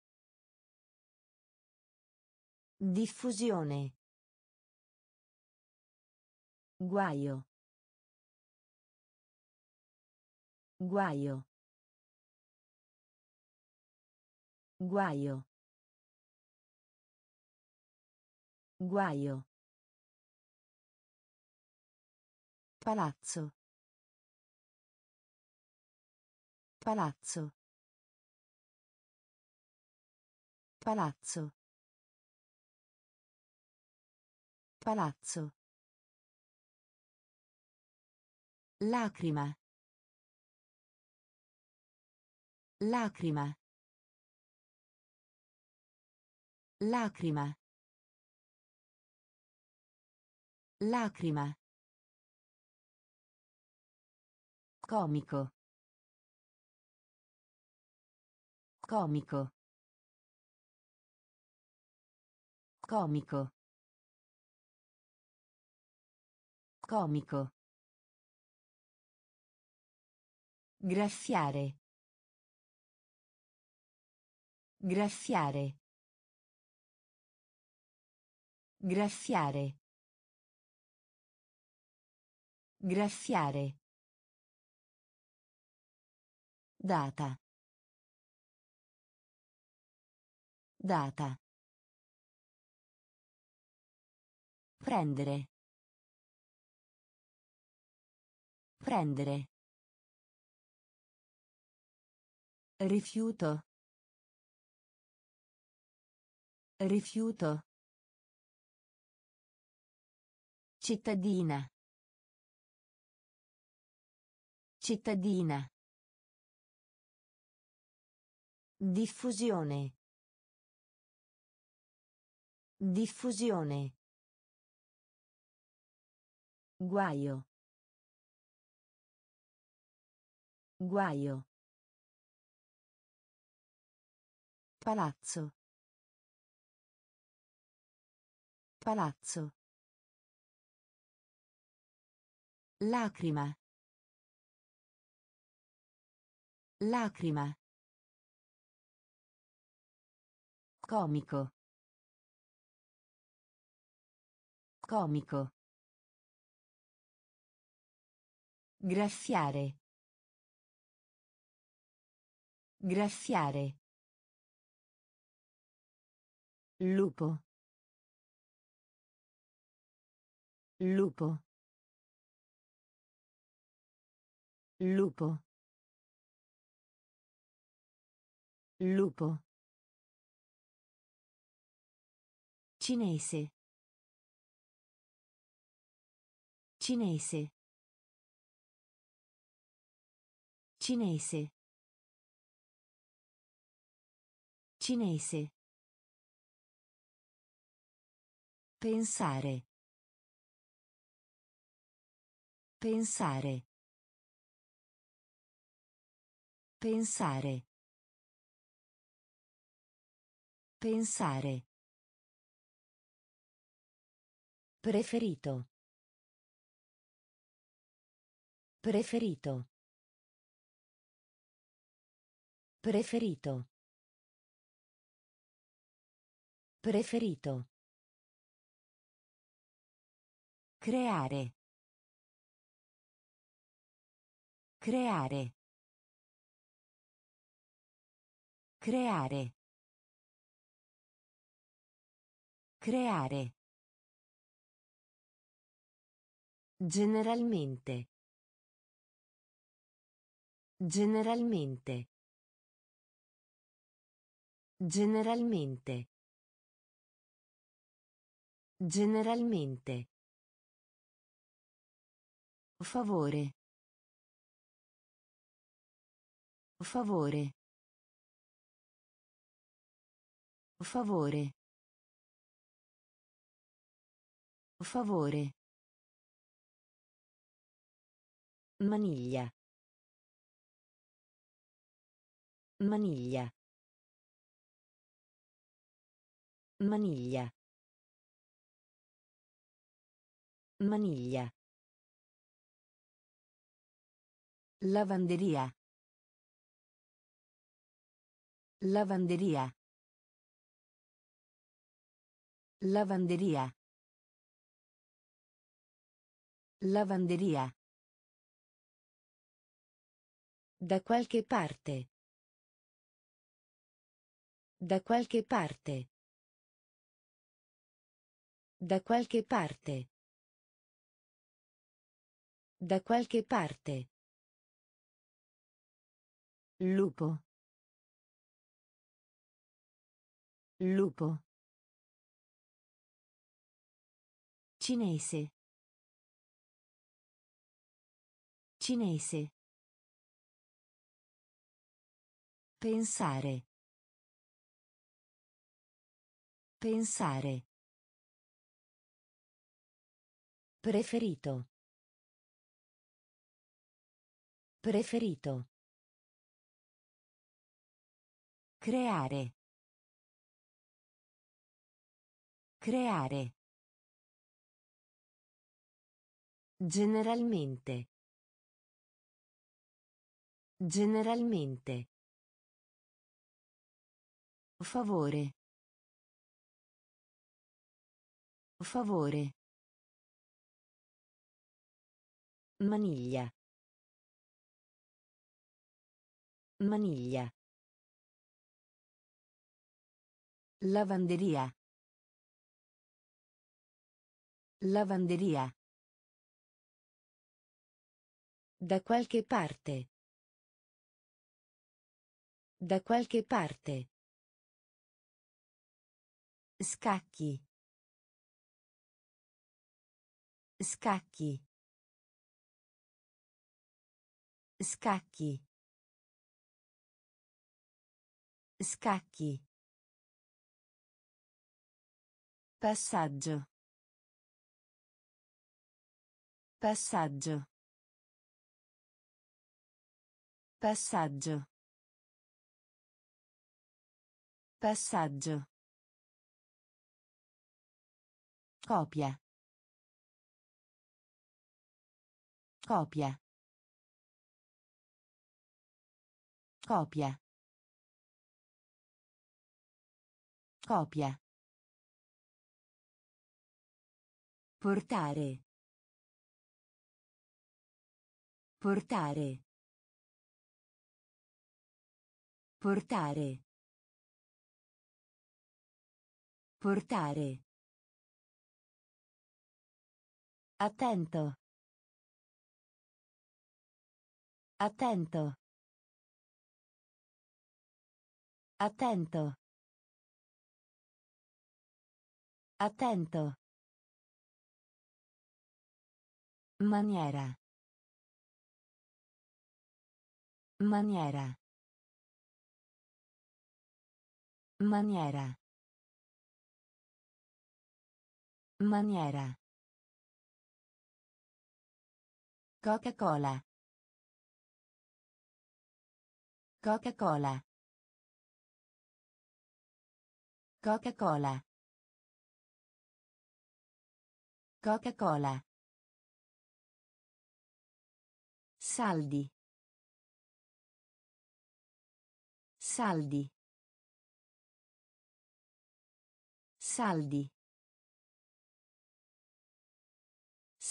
Diffusione. Guaio. Guaio. Guaio. Guaio. Palazzo. Palazzo. Palazzo. Palazzo. Lacrima. Lacrima. Lacrima. Lacrima. Comico. Comico. Comico. Comico. Graffiare. Graffiare. Graffiare. Graffiare. Data. Data. Prendere. Prendere. Rifiuto. Rifiuto. Cittadina. Cittadina. Diffusione. Diffusione. Guaio. Guaio. Palazzo. Palazzo. Lacrima. Lacrima. Comico. Comico. Graffiare. Graffiare. Lupo. Lupo. Lupo. Lupo. Cinese. Cinese. Cinese. Cinese. Pensare. Pensare. Pensare. Pensare. Preferito. Preferito. Preferito. Preferito. Creare. Creare. Creare. Creare. Generalmente. Generalmente. Generalmente. Generalmente. Favore. Favore. Favore. Favore. Maniglia. Maniglia. Maniglia. Maniglia. Lavanderia. Lavanderia. Lavanderia. Lavanderia. Da qualche parte. Da qualche parte. Da qualche parte. Da qualche parte. Lupo. Lupo. Cinese. Cinese. Pensare. Pensare. Preferito. Preferito. Creare. Creare. Generalmente. Generalmente. Favore. Favore. Maniglia. Maniglia. Lavanderia. Lavanderia. Da qualche parte. Da qualche parte. Scacchi. Scacchi. Scacchi. Scacchi. Passaggio. Passaggio. Passaggio. Passaggio. Copia. Copia. Copia. Copia. Portare. Portare. Portare. Portare. Attento. Attento. Attento. Attento. Maniera. Maniera. Maniera. Maniera. Coca-Cola. Coca-Cola. Coca-Cola. Coca-Cola. Saldi. Saldi. Saldi.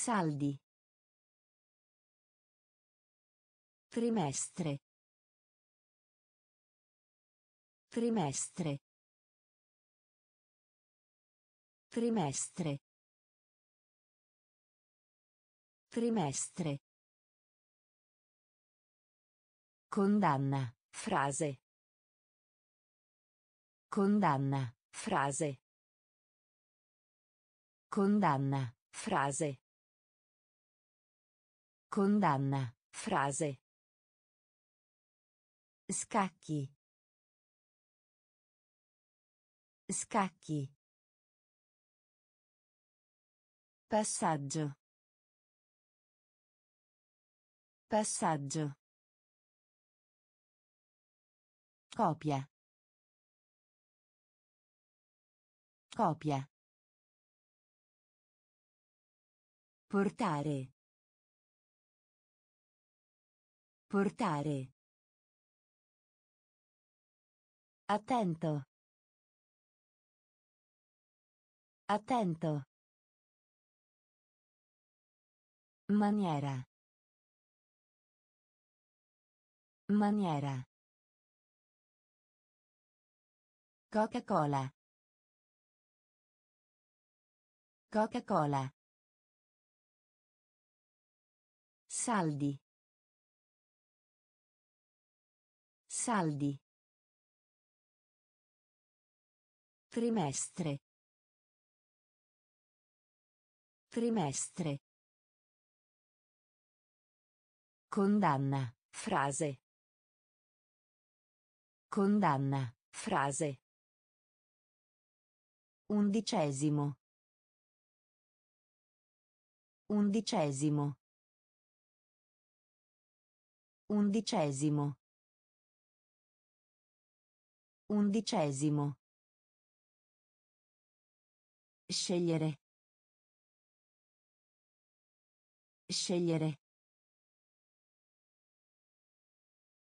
Saldi. Trimestre. Trimestre. Trimestre. Trimestre. Condanna. Frase. Condanna. Frase. Condanna. Frase. Condanna. Frase. Scacchi. Scacchi. Passaggio. Passaggio. Copia. Copia. Portare. Portare. Attento. Attento. Maniera. Maniera. Coca-Cola. Coca-Cola. Saldi. Saldi. Trimestre. Trimestre. Condanna. Frase. Condanna. Frase. Undicesimo. Undicesimo. Undicesimo. Undicesimo. Scegliere. Scegliere.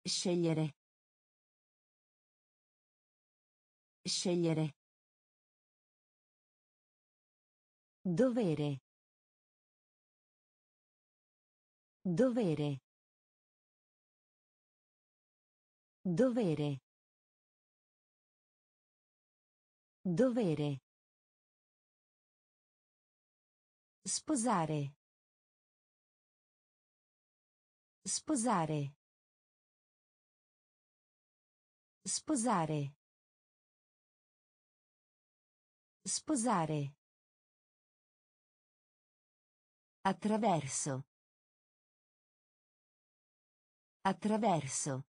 Scegliere. Scegliere. Dovere. Dovere. Dovere. Dovere. Sposare. Sposare. Sposare. Sposare. Attraverso. Attraverso.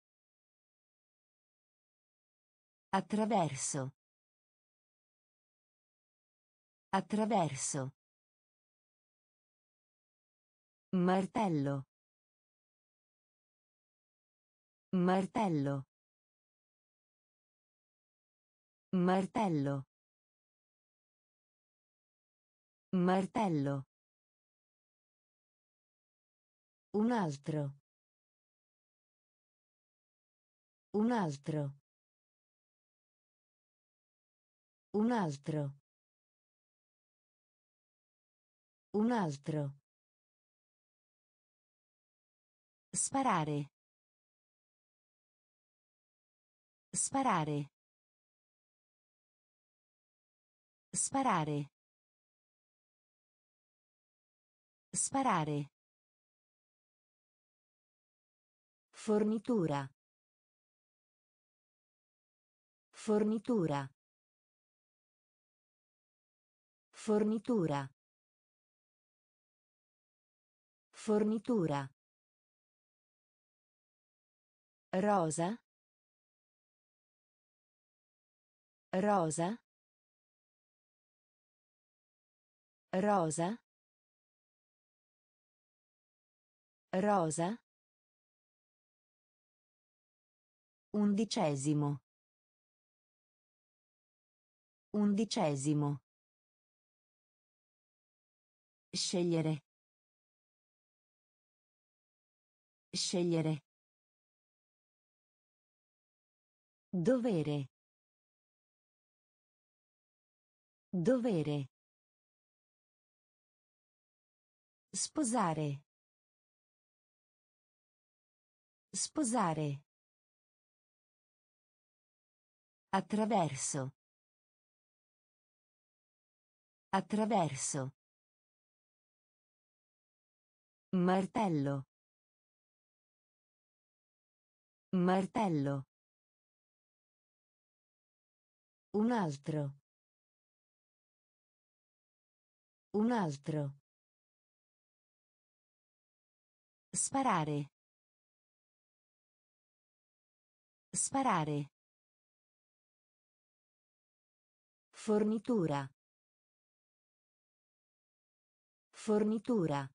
Attraverso. Attraverso. Martello. Martello. Martello. Martello. Un altro. Un altro. Un altro. Un altro. Sparare. Sparare. Sparare. Sparare. Fornitura. Fornitura. Fornitura. Fornitura. Rosa. Rosa. Rosa. Rosa. Undicesimo. Undicesimo. Scegliere. Scegliere. Dovere. Dovere. Sposare. Sposare. Attraverso. Attraverso. Martello. Martello. Un altro. Un altro. Sparare. Sparare. Fornitura. Fornitura.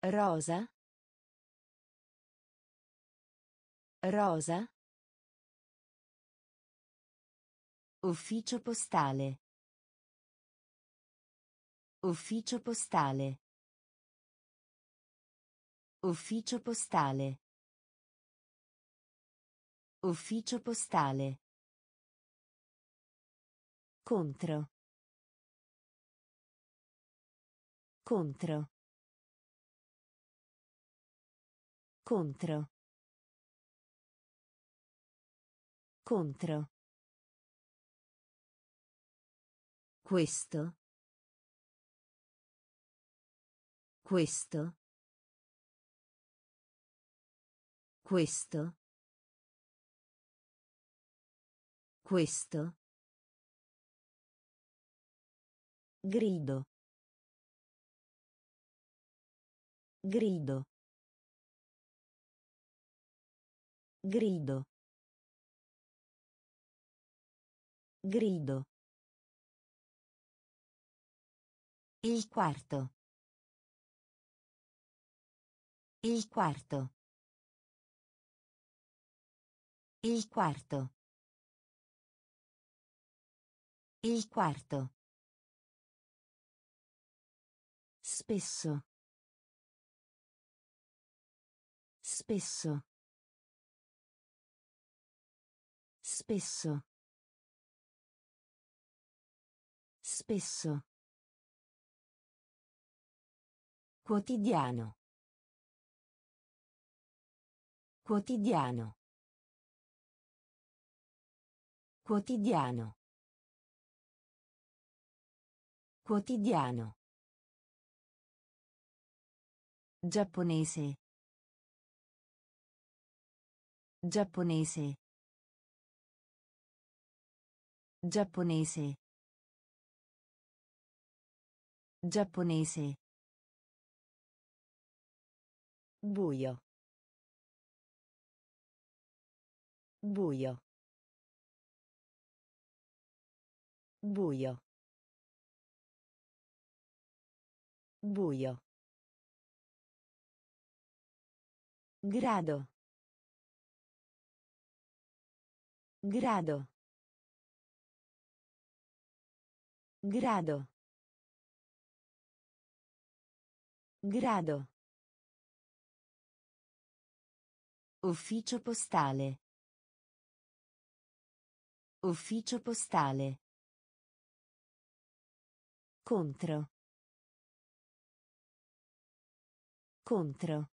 Rosa. Rosa. Ufficio postale. Ufficio postale. Ufficio postale. Ufficio postale. Contro. Contro. Contro. Contro. Questo. Questo. Questo. Questo. Grido. Grido. Grido. Grido. Il quarto. Il quarto. Il quarto. Il quarto. Spesso. Spesso. Spesso. Spesso. Quotidiano. Quotidiano. Quotidiano. Quotidiano. Giapponese. Giapponese. Giapponese. Giapponese. Buio. Buio. Buio. Buio. Grado. Grado. Grado. Grado. Ufficio postale. Ufficio postale. Contro. Contro.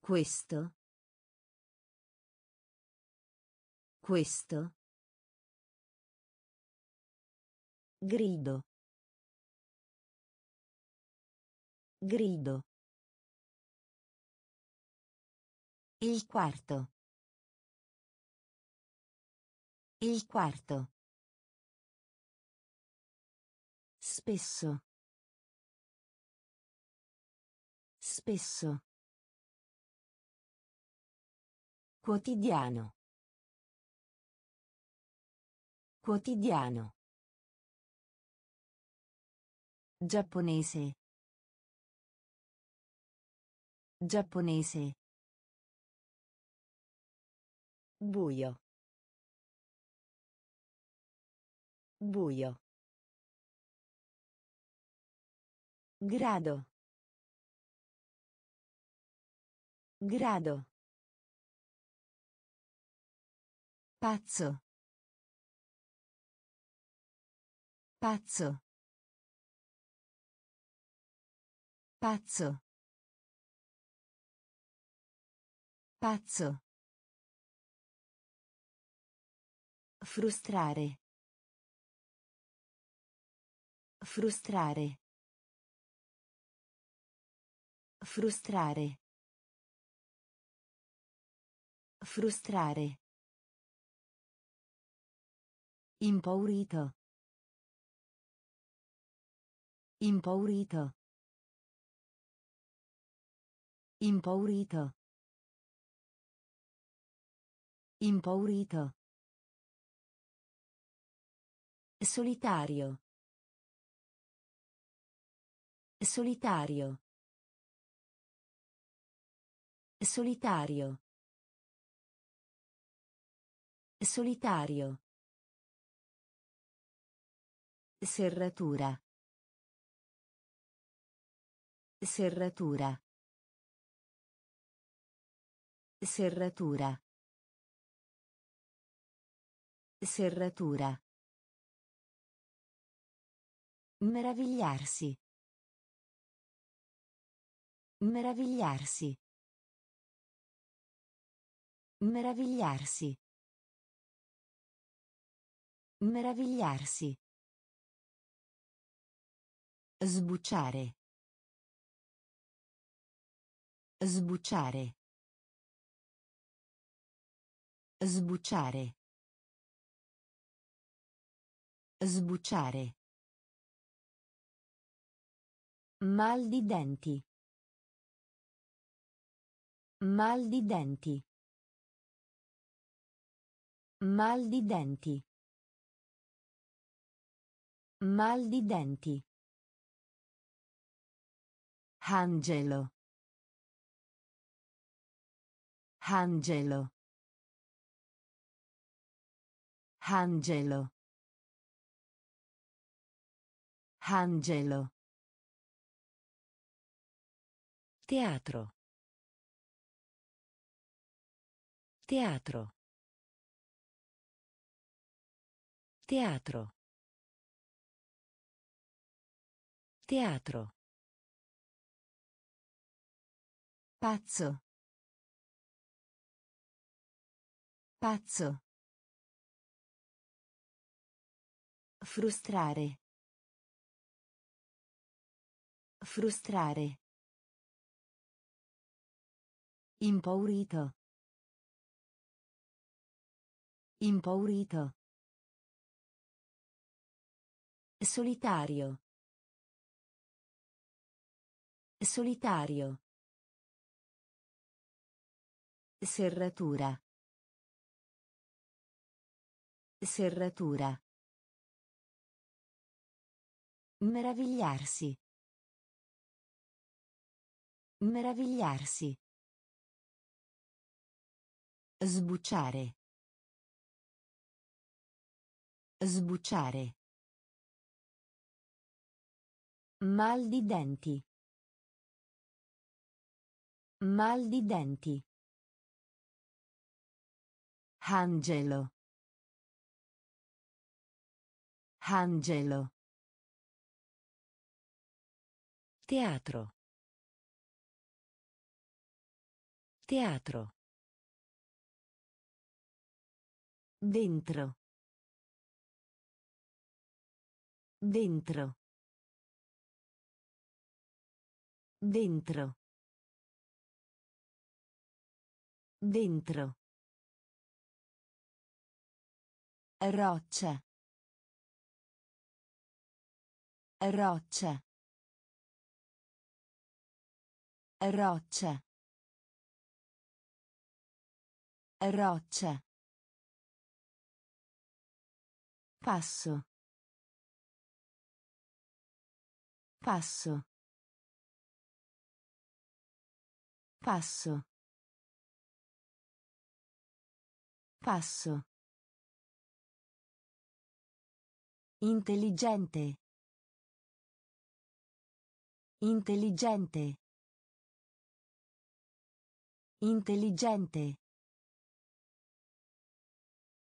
Questo. Questo. Grido. Grido. Il quarto. Il quarto. Spesso. Spesso. Quotidiano. Quotidiano. Giapponese. Giapponese. Buio. Buio. Grado. Grado. Pazzo. Pazzo. Pazzo. Pazzo. Frustrare. Frustrare. Frustrare. Frustrare. Impaurito. Impaurito. Impaurito. Impaurito. Solitario. Solitario. Solitario. Solitario. Serratura. Serratura. Serratura. Serratura. Meravigliarsi. Meravigliarsi. Meravigliarsi. Meravigliarsi. Sbucciare. Sbucciare. Sbucciare. Sbucciare. Mal di denti. Mal di denti. Mal di denti. Mal di denti. Angelo. Angelo. Angelo. Angelo. Teatro. Teatro. Teatro. Teatro. Pazzo. Pazzo. Frustrare. Frustrare. Impaurito. Impaurito. Solitario. Solitario. Serratura. Serratura. Meravigliarsi. Meravigliarsi. Sbucciare. Sbucciare. Mal di denti. Mal di denti. Angelo. Angelo. Teatro. Teatro. Dentro. Dentro. Dentro. Dentro. Roccia. Roccia. Roccia. Roccia. Passo. Passo. Passo. Passo. Intelligente. Intelligente. Intelligente.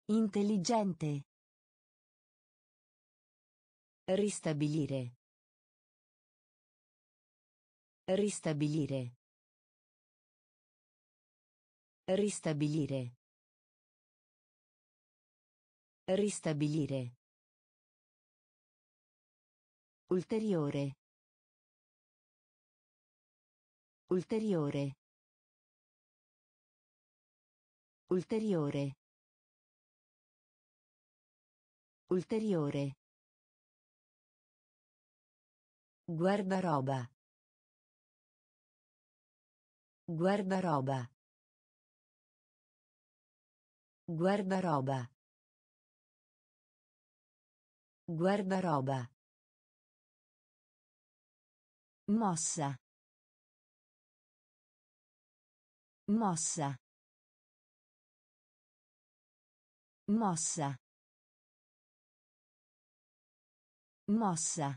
Intelligente. Ristabilire. Ristabilire. Ristabilire. Ristabilire. Ulteriore. Ulteriore. Ulteriore. Ulteriore. Guardaroba. Guardaroba. Guardaroba. Guardaroba. Mossa. Mossa. Mossa. Mossa.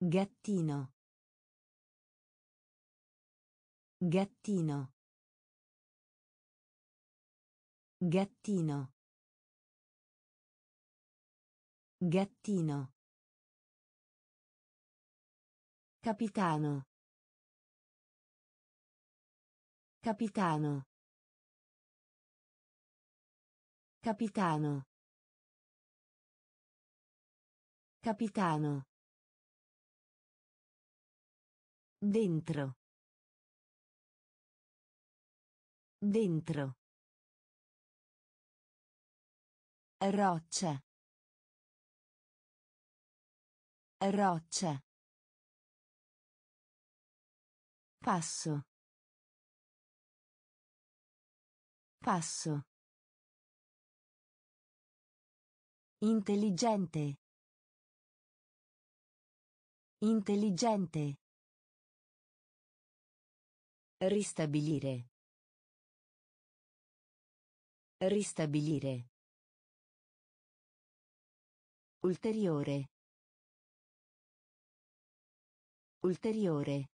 Gattino. Gattino. Gattino. Gattino. Capitano. Capitano. Capitano. Capitano. Dentro. Dentro. Roccia. Roccia. Passo. Passo. Intelligente. Intelligente. Ristabilire. Ristabilire. Ulteriore. Ulteriore.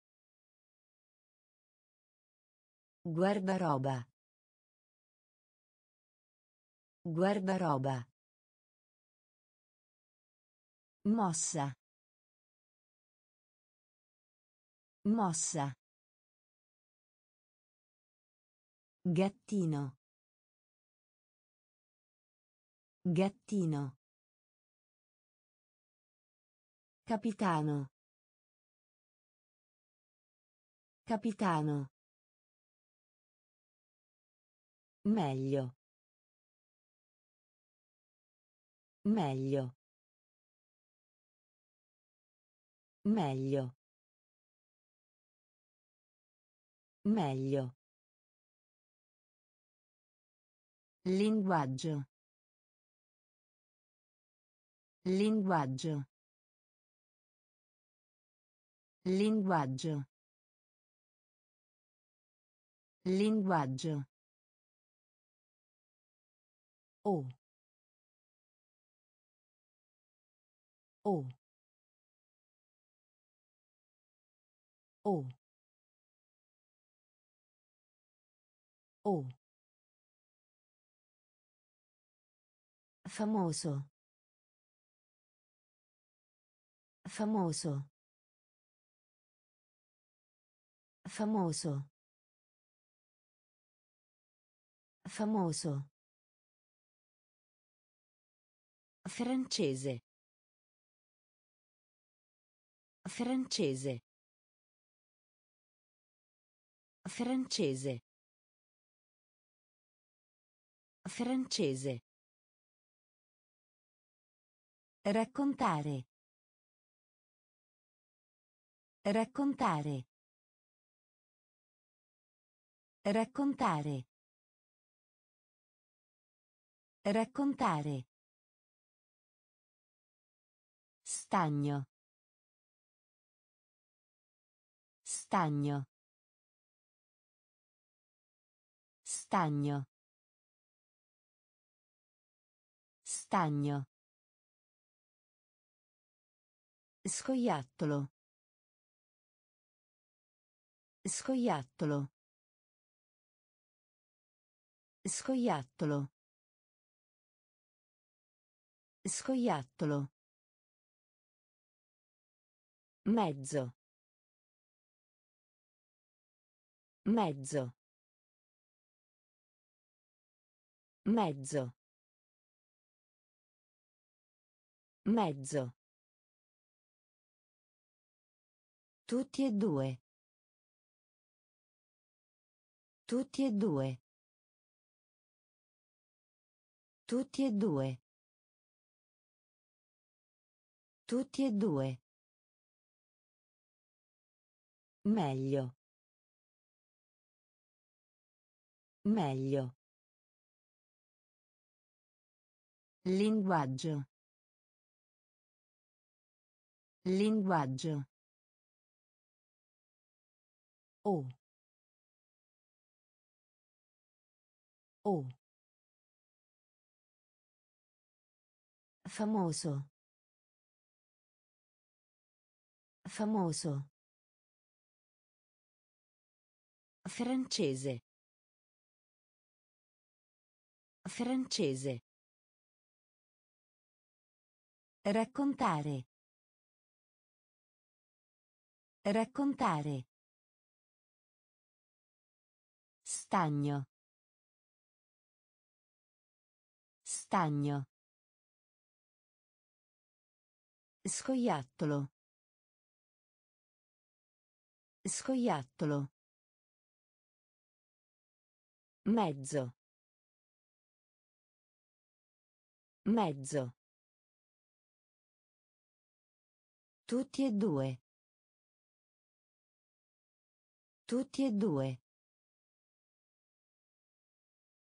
Guardaroba. Guardaroba. Mossa. Mossa. Gattino. Gattino. Capitano. Capitano. Meglio. Meglio. Meglio. Meglio. Linguaggio. Linguaggio. Linguaggio. Linguaggio. O. O. O. O. Famoso. Famoso. Famoso. Famoso. Francese. Francese. Francese. Francese. Raccontare. Raccontare. Raccontare. Raccontare. Stagno. Stagno. Stagno. Stagno. Scoiattolo. Scoiattolo. Scoiattolo. Scoiattolo. Mezzo. Mezzo. Mezzo. Mezzo. Tutti e due. Tutti e due. Tutti e due. Tutti e due. Meglio. Meglio. Linguaggio. Linguaggio. O. O. Famoso. Famoso. Francese. Francese. Raccontare. Raccontare. Stagno. Stagno. Scoiattolo. Scoiattolo. Mezzo. Mezzo. Tutti e due. Tutti e due.